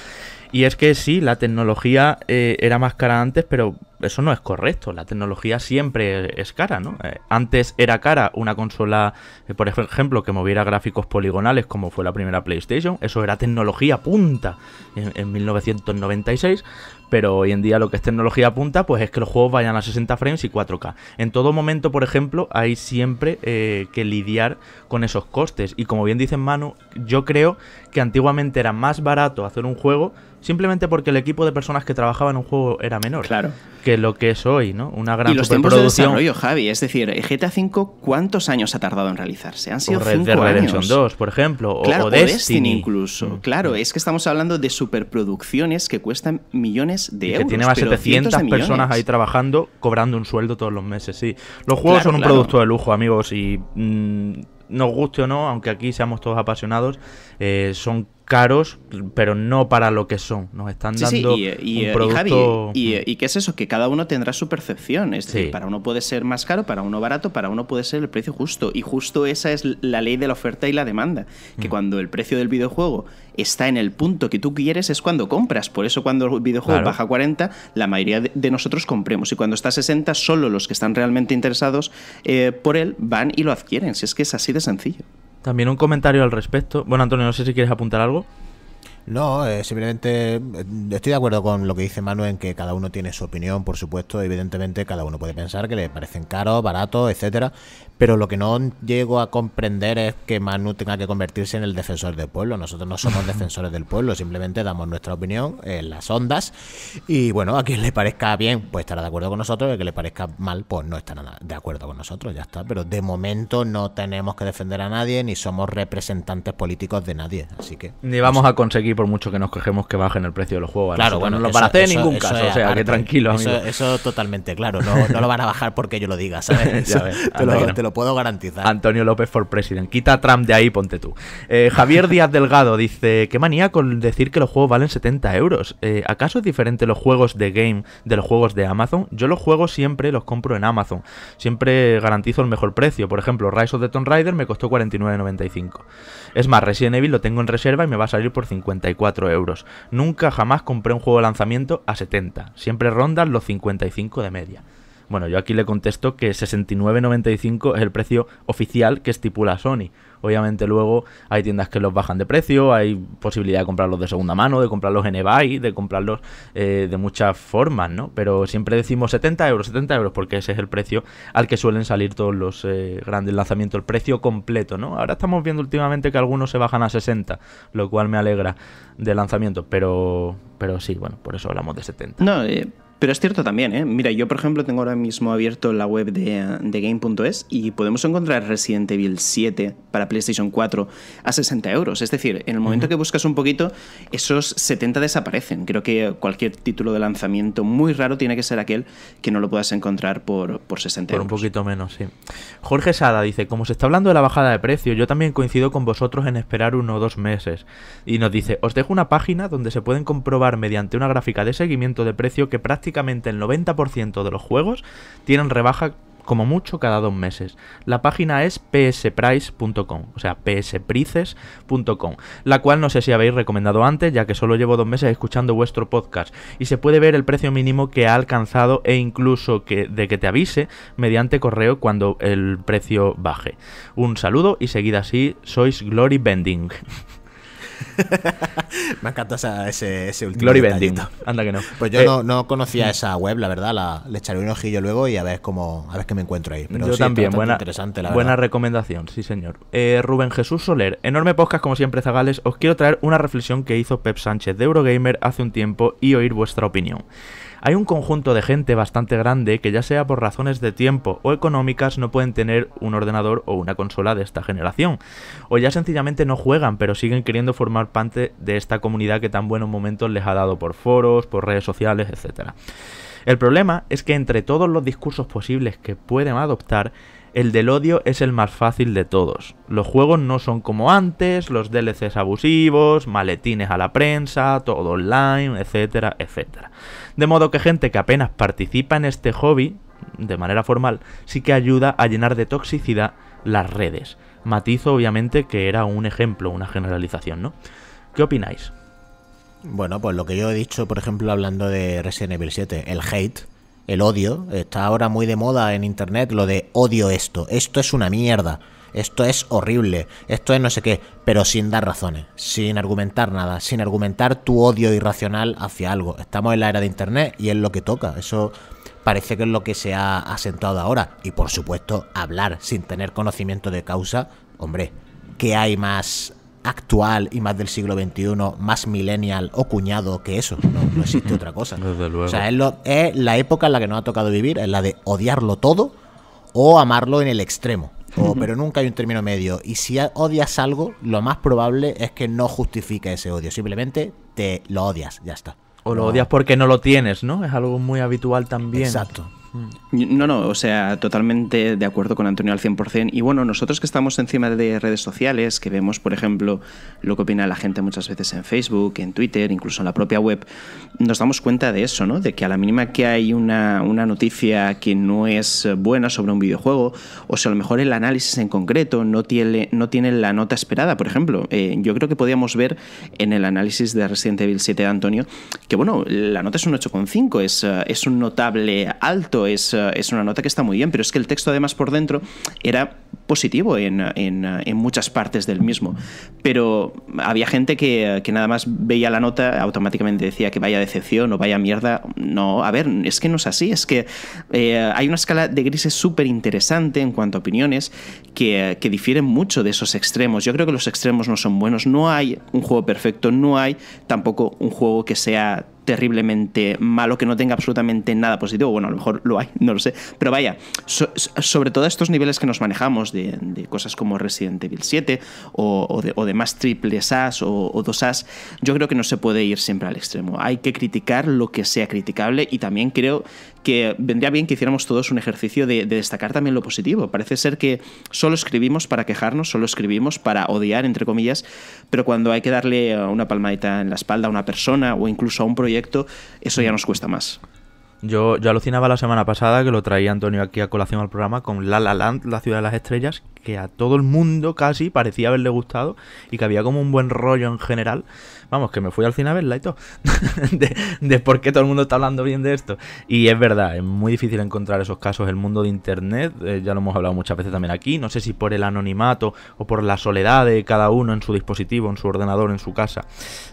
y es que sí, la tecnología eh, era más cara antes, pero eso no es correcto. La tecnología siempre es cara, ¿no? Eh, antes era cara una consola, eh, por ejemplo, que moviera gráficos poligonales, como fue la primera PlayStation. Eso era tecnología punta en, en 1996 pero hoy en día lo que es tecnología punta, pues es que los juegos vayan a 60 frames y 4K. En todo momento, por ejemplo, hay siempre eh, que lidiar con esos costes. Y como bien dice Manu, yo creo que antiguamente era más barato hacer un juego simplemente porque el equipo de personas que trabajaban en un juego era menor. Claro. Que lo que es hoy, ¿no? Una gran Y los tiempos de desarrollo, Javi. Es decir, GTA V, ¿cuántos años ha tardado en realizarse? Han sido o Red Dead Redemption 2, por ejemplo. Claro, o, Destiny. incluso. Mm. Claro, es que estamos hablando de superproducciones que cuestan millones de euros. Que tiene más de 700 personas ahí trabajando, cobrando un sueldo todos los meses, sí. Los juegos son un producto de lujo, amigos, y... Mm, nos guste o no, aunque aquí seamos todos apasionados, eh, son caros, pero no para lo que son. Nos están dando y, y, un producto... y, y, qué es eso? Que cada uno tendrá su percepción. Es decir, para uno puede ser más caro, para uno barato, para uno puede ser el precio justo. Y justo esa es la ley de la oferta y la demanda. Que mm. cuando el precio del videojuego está en el punto que tú quieres es cuando compras. Por eso cuando el videojuego baja a 40, la mayoría de, nosotros compremos. Y cuando está a 60, solo los que están realmente interesados eh, por él van y lo adquieren. Si es que es así de sencillo. También un comentario al respecto. Bueno, Antonio, no sé si quieres apuntar algo. No, eh, simplemente eh, estoy de acuerdo con lo que dice Manu en que cada uno tiene su opinión, por supuesto, evidentemente cada uno puede pensar que le parecen caros, baratos, etcétera, pero lo que no llego a comprender es que Manu tenga que convertirse en el defensor del pueblo. Nosotros no somos defensores del pueblo, simplemente damos nuestra opinión en las ondas. Y bueno, a quien le parezca bien, pues estará de acuerdo con nosotros, y a quien le parezca mal, pues no estará de acuerdo con nosotros, ya está. Pero de momento no tenemos que defender a nadie, ni somos representantes políticos de nadie. Así que. Ni vamos a conseguir, por mucho que nos quejemos, que bajen el precio de los juegos. Claro, bueno, no lo van a hacer en ningún caso. o sea, que tranquilo, amigo. Eso, totalmente claro. No, lo van a bajar porque yo lo diga, ¿sabes? te, lo, puedo garantizar. Antonio López for President. Quita Trump de ahí, ponte tú. Eh, Javier Díaz Delgado dice: Qué manía con decir que los juegos valen 70 euros. Eh, ¿Acaso es diferente los juegos de game de los juegos de Amazon? Yo los juegos siempre los compro en Amazon. Siempre garantizo el mejor precio. Por ejemplo, Rise of the Tomb Raider me costó 49.95. Es más, Resident Evil lo tengo en reserva y me va a salir por 54 euros. Nunca jamás compré un juego de lanzamiento a 70. Siempre rondan los 55 de media. Bueno, yo aquí le contesto que 69.95 es el precio oficial que estipula Sony. Obviamente luego hay tiendas que los bajan de precio, hay posibilidad de comprarlos de segunda mano, de comprarlos en eBay, de comprarlos eh, de muchas formas, ¿no? Pero siempre decimos 70 euros, 70 euros, porque ese es el precio al que suelen salir todos los eh, grandes lanzamientos, el precio completo, ¿no? Ahora estamos viendo últimamente que algunos se bajan a 60, lo cual me alegra de lanzamiento, pero, pero sí, bueno, por eso hablamos de 70. No, eh pero es cierto también, ¿eh? Mira, yo por ejemplo tengo ahora mismo abierto la web de, de Game.es y podemos encontrar Resident Evil 7 para PlayStation 4 a 60 euros. Es decir, en el momento que buscas un poquito, esos 70 desaparecen. Creo que cualquier título de lanzamiento muy raro tiene que ser aquel que no lo puedas encontrar por, por 60 euros. Por un poquito menos, sí. Jorge Sada dice, como se está hablando de la bajada de precio, yo también coincido con vosotros en esperar uno o dos meses. Y nos dice, os dejo una página donde se pueden comprobar mediante una gráfica de seguimiento de precio que prácticamente el 90% de los juegos tienen rebaja como mucho cada dos meses. La página es psprice.com, o sea, psprices.com, la cual no sé si habéis recomendado antes, ya que solo llevo dos meses escuchando vuestro podcast y se puede ver el precio mínimo que ha alcanzado e incluso que, de que te avise mediante correo cuando el precio baje. Un saludo y seguid así, sois Glory Bending. Me encanta ese, ese último. Glory Bending. Anda que no. Pues yo no, no, conocía esa web, la verdad. La, le echaré un ojillo luego y a ver cómo a ver qué me encuentro ahí. Pero yo también, buena, interesante, la buena recomendación, sí señor. Eh, Rubén Jesús Soler, enorme podcast como siempre, Zagales. Os quiero traer una reflexión que hizo Pep Sánchez de Eurogamer hace un tiempo y oír vuestra opinión. Hay un conjunto de gente bastante grande que ya sea por razones de tiempo o económicas no pueden tener un ordenador o una consola de esta generación. O ya sencillamente no juegan, pero siguen queriendo formar parte de esta comunidad que tan buenos momentos les ha dado por foros, por redes sociales, etc. El problema es que entre todos los discursos posibles que pueden adoptar, el del odio es el más fácil de todos. Los juegos no son como antes, los DLCs abusivos, maletines a la prensa, todo online, etcétera, etcétera. De modo que gente que apenas participa en este hobby, de manera formal, sí que ayuda a llenar de toxicidad las redes. Matizo obviamente que era un ejemplo, una generalización, ¿no? ¿Qué opináis? Bueno, pues lo que yo he dicho, por ejemplo, hablando de Resident Evil 7, el hate, el odio. Está ahora muy de moda en internet lo de odio esto. Esto es una mierda. Esto es horrible. Esto es no sé qué. Pero sin dar razones. Sin argumentar nada. Sin argumentar tu odio irracional hacia algo. Estamos en la era de internet y es lo que toca. Eso parece que es lo que se ha asentado ahora. Y por supuesto, hablar sin tener conocimiento de causa. Hombre, ¿qué hay más actual y más del siglo XXI, más millennial o cuñado que eso. No, existe otra cosa. O sea, es, es, la época en la que nos ha tocado vivir, es la de odiarlo todo o amarlo en el extremo. pero nunca hay un término medio. Y si odias algo, lo más probable es que no justifique ese odio. Simplemente te lo odias, ya está. O lo odias porque no lo tienes, ¿no? Es algo muy habitual también. Exacto. No, no, o sea, totalmente de acuerdo con Antonio al 100%. Y bueno, nosotros que estamos encima de redes sociales, que vemos, por ejemplo, lo que opina la gente muchas veces en Facebook, en Twitter, incluso en la propia web, nos damos cuenta de eso, ¿no? De que a la mínima que hay una, noticia que no es buena sobre un videojuego, o si a lo mejor el análisis en concreto no tiene, no tiene la nota esperada, por ejemplo, eh, yo creo que podíamos ver en el análisis de Resident Evil 7 de Antonio que, bueno, la nota es un 8,5, es, eh, es un notable alto es, eh, es, una nota que está muy bien, pero es que el texto además por dentro era positivo en, en, muchas partes del mismo. Pero había gente que, que, nada más veía la nota, automáticamente decía que vaya decepción o vaya mierda. No, a ver, es que no es así, es que eh, hay una escala de grises súper interesante en cuanto a opiniones que, que difieren mucho de esos extremos. Yo creo que los extremos no son buenos, no hay un juego perfecto, no hay tampoco un juego que sea terriblemente malo, que no tenga absolutamente nada positivo. Bueno, a lo mejor lo hay, no lo sé. Pero vaya, sobre todo estos niveles que nos manejamos de, cosas como Resident Evil 7 o, de, más triples As o, o dos As, yo creo que no se puede ir siempre al extremo. Hay que criticar lo que sea criticable y también creo que vendría bien que hiciéramos todos un ejercicio de, destacar también lo positivo. Parece ser que solo escribimos para quejarnos, solo escribimos para odiar, entre comillas, pero cuando hay que darle una palmadita en la espalda a una persona o incluso a un proyecto, eso ya nos cuesta más. Yo, yo alucinaba la semana pasada que lo traía Antonio aquí a colación al programa con La La Land, la ciudad de las estrellas, que a todo el mundo casi parecía haberle gustado y que había como un buen rollo en general. Vamos, que me fui al cine a verla y todo. de, por qué todo el mundo está hablando bien de esto. Y es verdad, es muy difícil encontrar esos casos. El mundo de Internet, eh, ya lo hemos hablado muchas veces también aquí. No sé si por el anonimato o por la soledad de cada uno en su dispositivo, en su ordenador, en su casa.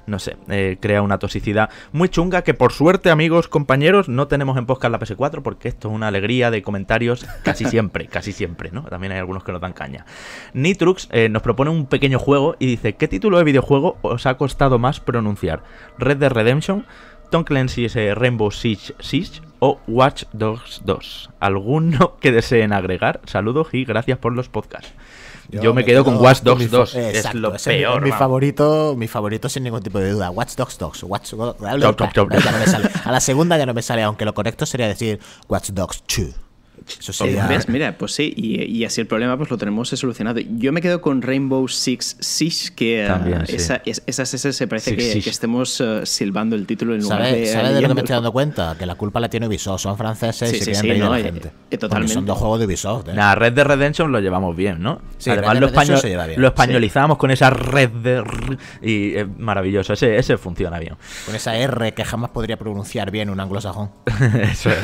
No sé, eh, crea una toxicidad muy chunga que por suerte, amigos, compañeros, no tenemos en podcast la PS4 porque esto es una alegría de comentarios casi siempre, casi siempre, ¿no? También hay algunos que nos dan caña. Nitrux eh, nos propone un pequeño juego y dice, ¿qué título de videojuego os ha costado más? Pronunciar. Red Dead Redemption, Tom Clancy's Rainbow Siege Siege o Watch Dogs 2. ¿Alguno que deseen agregar? Saludos y gracias por los podcasts. Yo, me, quedo, con Watch Dogs 2, es lo peor. mi, favorito, mi favorito sin ningún tipo de duda. Watch Dogs 2. Watch, A la segunda ya no me sale, aunque lo correcto sería decir Watch Dogs 2. Eso sería... ¿Ves? Mira, pues sí, y, y así el problema pues lo tenemos solucionado. Yo me quedo con Rainbow Six Siege, que uh, También, sí. esa, es- esas ese se parece Six que, estemos uh, silbando el título en lugar ¿Sabes de. sabe de lo que me estoy dando cuenta? Que la culpa la tiene Ubisoft. Son franceses Sí, y se sí, quieren sí, reír de no, la eh, gente. eh, totalmente. son dos juegos de Ubisoft. ¿eh? Nah, Red Dead Redemption lo llevamos bien, ¿no? Sí, Además lo, español- se lleva bien. lo españolizamos con esa red de... Y es maravilloso, ese, ese funciona bien. Con esa R que jamás podría pronunciar bien un anglosajón. Eso es.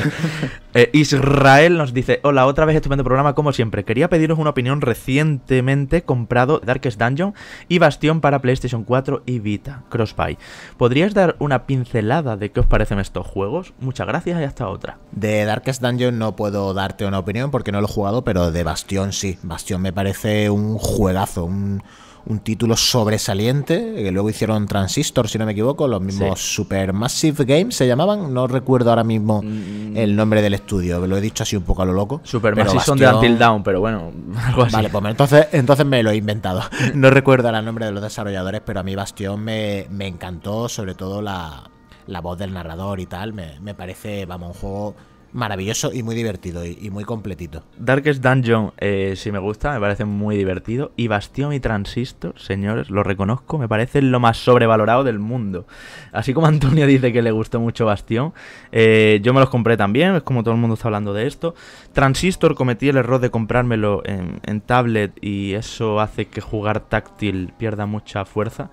Eh, Israel nos dice, hola, otra vez estupendo programa como siempre. Quería pediros una opinión recientemente comprado Darkest Dungeon y Bastión para PlayStation 4 y Vita, Crossbuy. ¿Podríais dar una pincelada de qué os parecen estos juegos? Muchas gracias y hasta otra. De Darkest Dungeon no puedo darte una opinión porque no lo he jugado, pero de Bastión sí. Bastión me parece un juegazo, un, un título sobresaliente, que luego hicieron Transistor, si no me equivoco, los mismos Supermassive Games se llamaban, no recuerdo ahora mismo el nombre del estudio, lo he dicho así un poco a lo loco. Super pero Massive son de Until Dawn, pero bueno, algo así. Vale, pues entonces, entonces me lo he inventado. No recuerdo ahora el nombre de los desarrolladores, pero a mí Bastión me, me encantó, sobre todo la, la voz del narrador y tal. Me, me parece, vamos, un juego maravilloso y muy divertido y, muy completito. Darkest Dungeon eh, sí me gusta, me parece muy divertido. Y Bastión y Transistor, señores, lo reconozco, me parece lo más sobrevalorado del mundo. Así como Antonio dice que le gustó mucho Bastión, eh, yo me los compré también, es como todo el mundo está hablando de esto. Transistor cometí el error de comprármelo en tablet y eso hace que jugar táctil pierda mucha fuerza.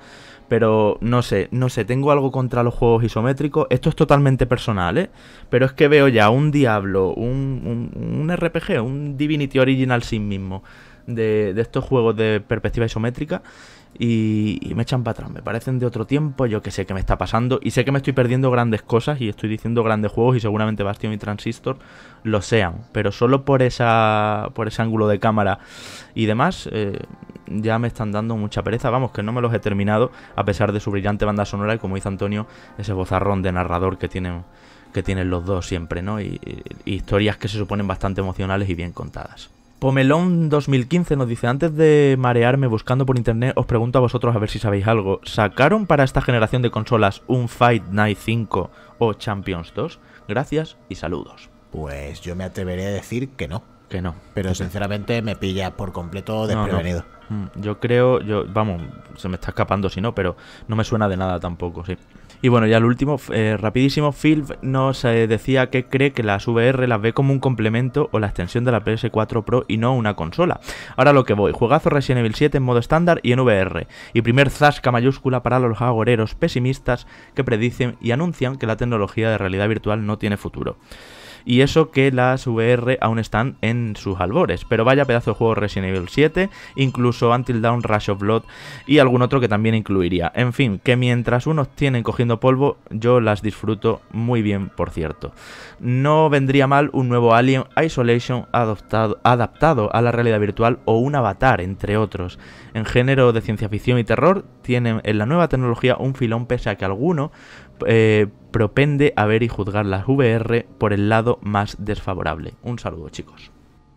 Pero no sé, no sé, tengo algo contra los juegos isométricos. Esto es totalmente personal, ¿eh? Pero es que veo ya un Diablo, un, un, un RPG, un Divinity Original Sin mismo, de, de estos juegos de perspectiva isométrica. Y, me echan para atrás, me parecen de otro tiempo, yo que sé qué me está pasando y sé que me estoy perdiendo grandes cosas y estoy diciendo grandes juegos y seguramente Bastion y Transistor lo sean, pero solo por esa por ese ángulo de cámara y demás eh, ya me están dando mucha pereza, vamos que no me los he terminado a pesar de su brillante banda sonora y como dice Antonio, ese vozarrón de narrador que tienen que tienen los dos siempre, ¿no? Y, historias que se suponen bastante emocionales y bien contadas. Pomelón 2015 nos dice, antes de marearme buscando por internet, os pregunto a vosotros a ver si sabéis algo. ¿Sacaron para esta generación de consolas un Fight Night 5 o Champions 2? Gracias y saludos. Pues yo me atreveré a decir que no. Que no. Pero sinceramente me pilla por completo No, no. Mm, Yo creo, yo, vamos, se me está escapando si no, pero no me suena de nada tampoco, sí. Y bueno, ya el último, eh, rapidísimo, Phil nos eh, decía que cree que las VR las ve como un complemento o la extensión de la PS4 Pro y no una consola. Ahora lo que voy, juegazo Resident Evil 7 en modo estándar y en VR. Y primer zasca mayúscula para los agoreros pesimistas que predicen y anuncian que la tecnología de realidad virtual no tiene futuro. Y eso que las VR aún están en sus albores. Pero vaya pedazo de juego Resident Evil 7, incluso Until Dawn, Rush of Blood y algún otro que también incluiría. En fin, que mientras unos tienen cogiendo polvo, yo las disfruto muy bien, por cierto. No vendría mal un nuevo Alien Isolation adaptado a la realidad virtual o un avatar, entre otros. En género de ciencia ficción y terror, tienen en la nueva tecnología un filón pese a que alguno eh, propende a ver y juzgar las VR por el lado más desfavorable. Un saludo, chicos.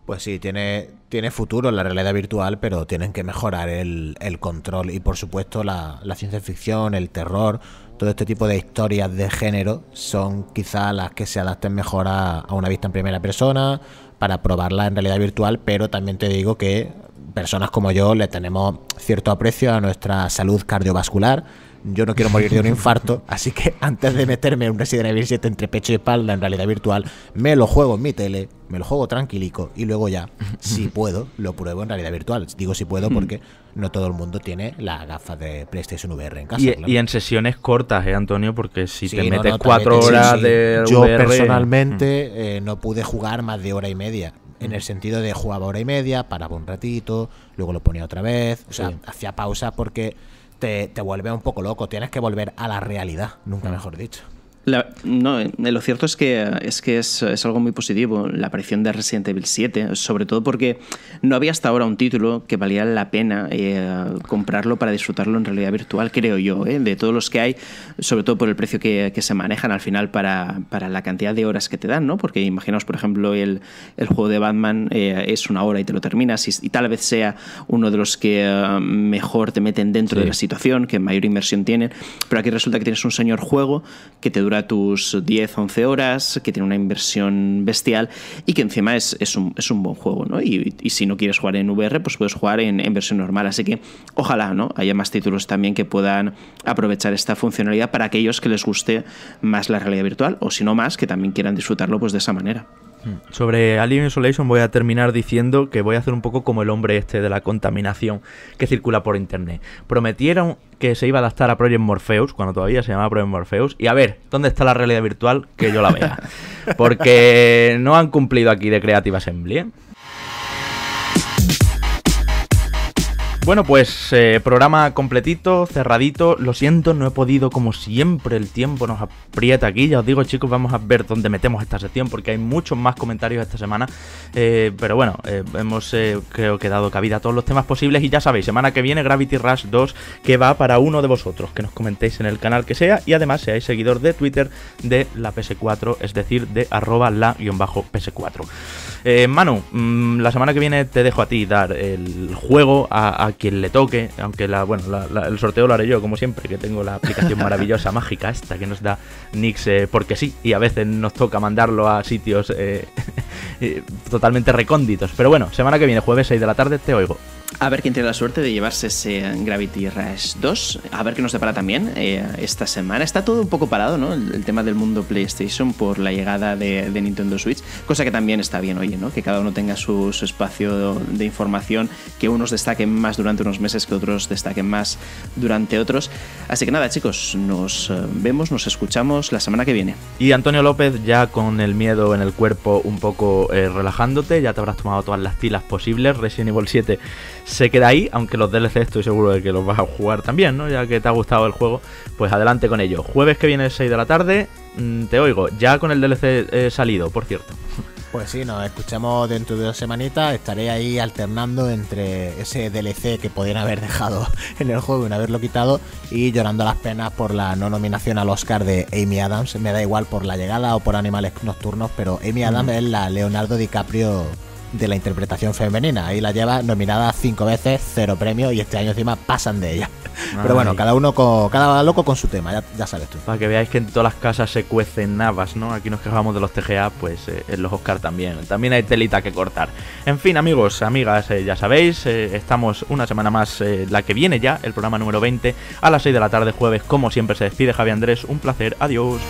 Pues sí, tiene, tiene futuro la realidad virtual, pero tienen que mejorar el, control y por supuesto la, la ciencia ficción, el terror, todo este tipo de historias de género son quizá las que se adapten mejor a, a una vista en primera persona para probarla en realidad virtual, pero también te digo que personas como yo le tenemos cierto aprecio a nuestra salud cardiovascular. Yo no quiero morir de un infarto, así que antes de meterme un Resident Evil 7 entre pecho y espalda en realidad virtual, me lo juego en mi tele, me lo juego tranquilico y luego ya, si puedo, lo pruebo en realidad virtual. Digo si puedo porque no todo el mundo tiene las gafas de PlayStation VR en casa. Y, claro. y en sesiones cortas, ¿eh, Antonio? Porque si Sí, te metes no, cuatro te- horas sí. de Yo VR, personalmente eh, no pude jugar más de hora y media. En Mm. el sentido de jugaba hora y media, paraba un ratito, luego lo ponía otra vez. O sea, Sí. hacía pausa porque te, te vuelve un poco loco. Tienes que volver a la realidad, Mm. nunca mejor dicho. La- no, eh, lo cierto es que es que es, es algo muy positivo la aparición de Resident Evil 7, sobre todo porque no había hasta ahora un título que valía la pena eh, comprarlo para disfrutarlo en realidad virtual, creo yo, eh, de todos los que hay, sobre todo por el precio que, que se manejan al final para, para la cantidad de horas que te dan, ¿no? Porque imaginaos, por ejemplo, el, el juego de Batman eh, es una hora y te lo terminas y, y tal vez sea uno de los que eh, mejor te meten dentro Sí. de la situación, que mayor inversión tienen, pero aquí resulta que tienes un señor juego que te dura tus 10, 11 horas, que tiene una inversión bestial y que encima es, es, un, es un, buen juego, ¿no? Y, y, si no quieres jugar en VR, pues puedes jugar en, en, versión normal. Así que ojalá, ¿no? Haya más títulos también que puedan aprovechar esta funcionalidad para aquellos que les guste más la realidad virtual o si no más, que también quieran disfrutarlo pues de esa manera. Sobre Alien Isolation voy a terminar diciendo que voy a hacer un poco como el hombre este de la contaminación que circula por internet. Prometieron que se iba a adaptar a Project Morpheus, cuando todavía se llamaba Project Morpheus, y a ver, ¿dónde está la realidad virtual? Que yo la vea. Porque no han cumplido aquí de Creative Assembly, ¿eh? Bueno, pues eh, programa completito, cerradito. Lo siento, no he podido, como siempre, el tiempo nos aprieta aquí. Ya os digo, chicos, vamos a ver dónde metemos esta sección porque hay muchos más comentarios esta semana. Eh, pero bueno, eh, hemos, creo que, dado cabida a todos los temas posibles. Y ya sabéis, semana que viene Gravity Rush 2 que va para uno de vosotros, que nos comentéis en el canal que sea. Y además seáis seguidor de Twitter de la PS4, es decir, de arroba la-PS4. Eh, Manu, mmm, la semana que viene te dejo a ti dar el juego a, a quien le toque, aunque la, bueno, la, la, el sorteo lo haré yo, como siempre, que tengo la aplicación maravillosa, mágica esta, que nos da Nix eh, porque sí, y a veces nos toca mandarlo a sitios eh, totalmente recónditos. Pero bueno, semana que viene, jueves 6 de la tarde, te oigo. A ver quién tiene la suerte de llevarse ese Gravity Rush 2. A ver qué nos depara también eh, esta semana. Está todo un poco parado, ¿no? El, tema del mundo PlayStation por la llegada de, Nintendo Switch. Cosa que también está bien, oye, ¿no? Que cada uno tenga su, espacio de información. Que unos destaquen más durante unos meses, que otros destaquen más durante otros. Así que nada, chicos, nos vemos, nos escuchamos la semana que viene. Y Antonio López, ya con el miedo en el cuerpo un poco eh, relajándote, ya te habrás tomado todas las tilas posibles. Resident Evil 7 se queda ahí, aunque los DLC estoy seguro de que los vas a jugar también, ¿no? Ya que te ha gustado el juego, pues adelante con ello. Jueves que viene 6 de la tarde, mmm, te oigo, ya con el DLC eh, salido, por cierto. Pues sí, nos escuchamos dentro de dos semanitas. Estaré ahí alternando entre ese DLC que podían haber dejado en el juego y no haberlo quitado y llorando las penas por la no nominación al Oscar de Amy Adams. Me da igual por la llegada o por animales nocturnos, pero Amy Adams mm. es la Leonardo DiCaprio de la interpretación femenina. Ahí la lleva nominada cinco veces, cero premios y este año encima pasan de ella. Ay. Pero bueno, cada uno con, cada loco con su tema, ya, ya, sabes tú. Para que veáis que en todas las casas se cuecen navas, ¿no? Aquí nos quejamos de los TGA, pues eh, en los Oscar también. También hay telita que cortar. En fin, amigos, amigas, eh, ya sabéis, eh, estamos una semana más, la que viene ya, el programa número 20, a las 6 de la tarde jueves, como siempre se despide Javi Andrés. Un placer, adiós.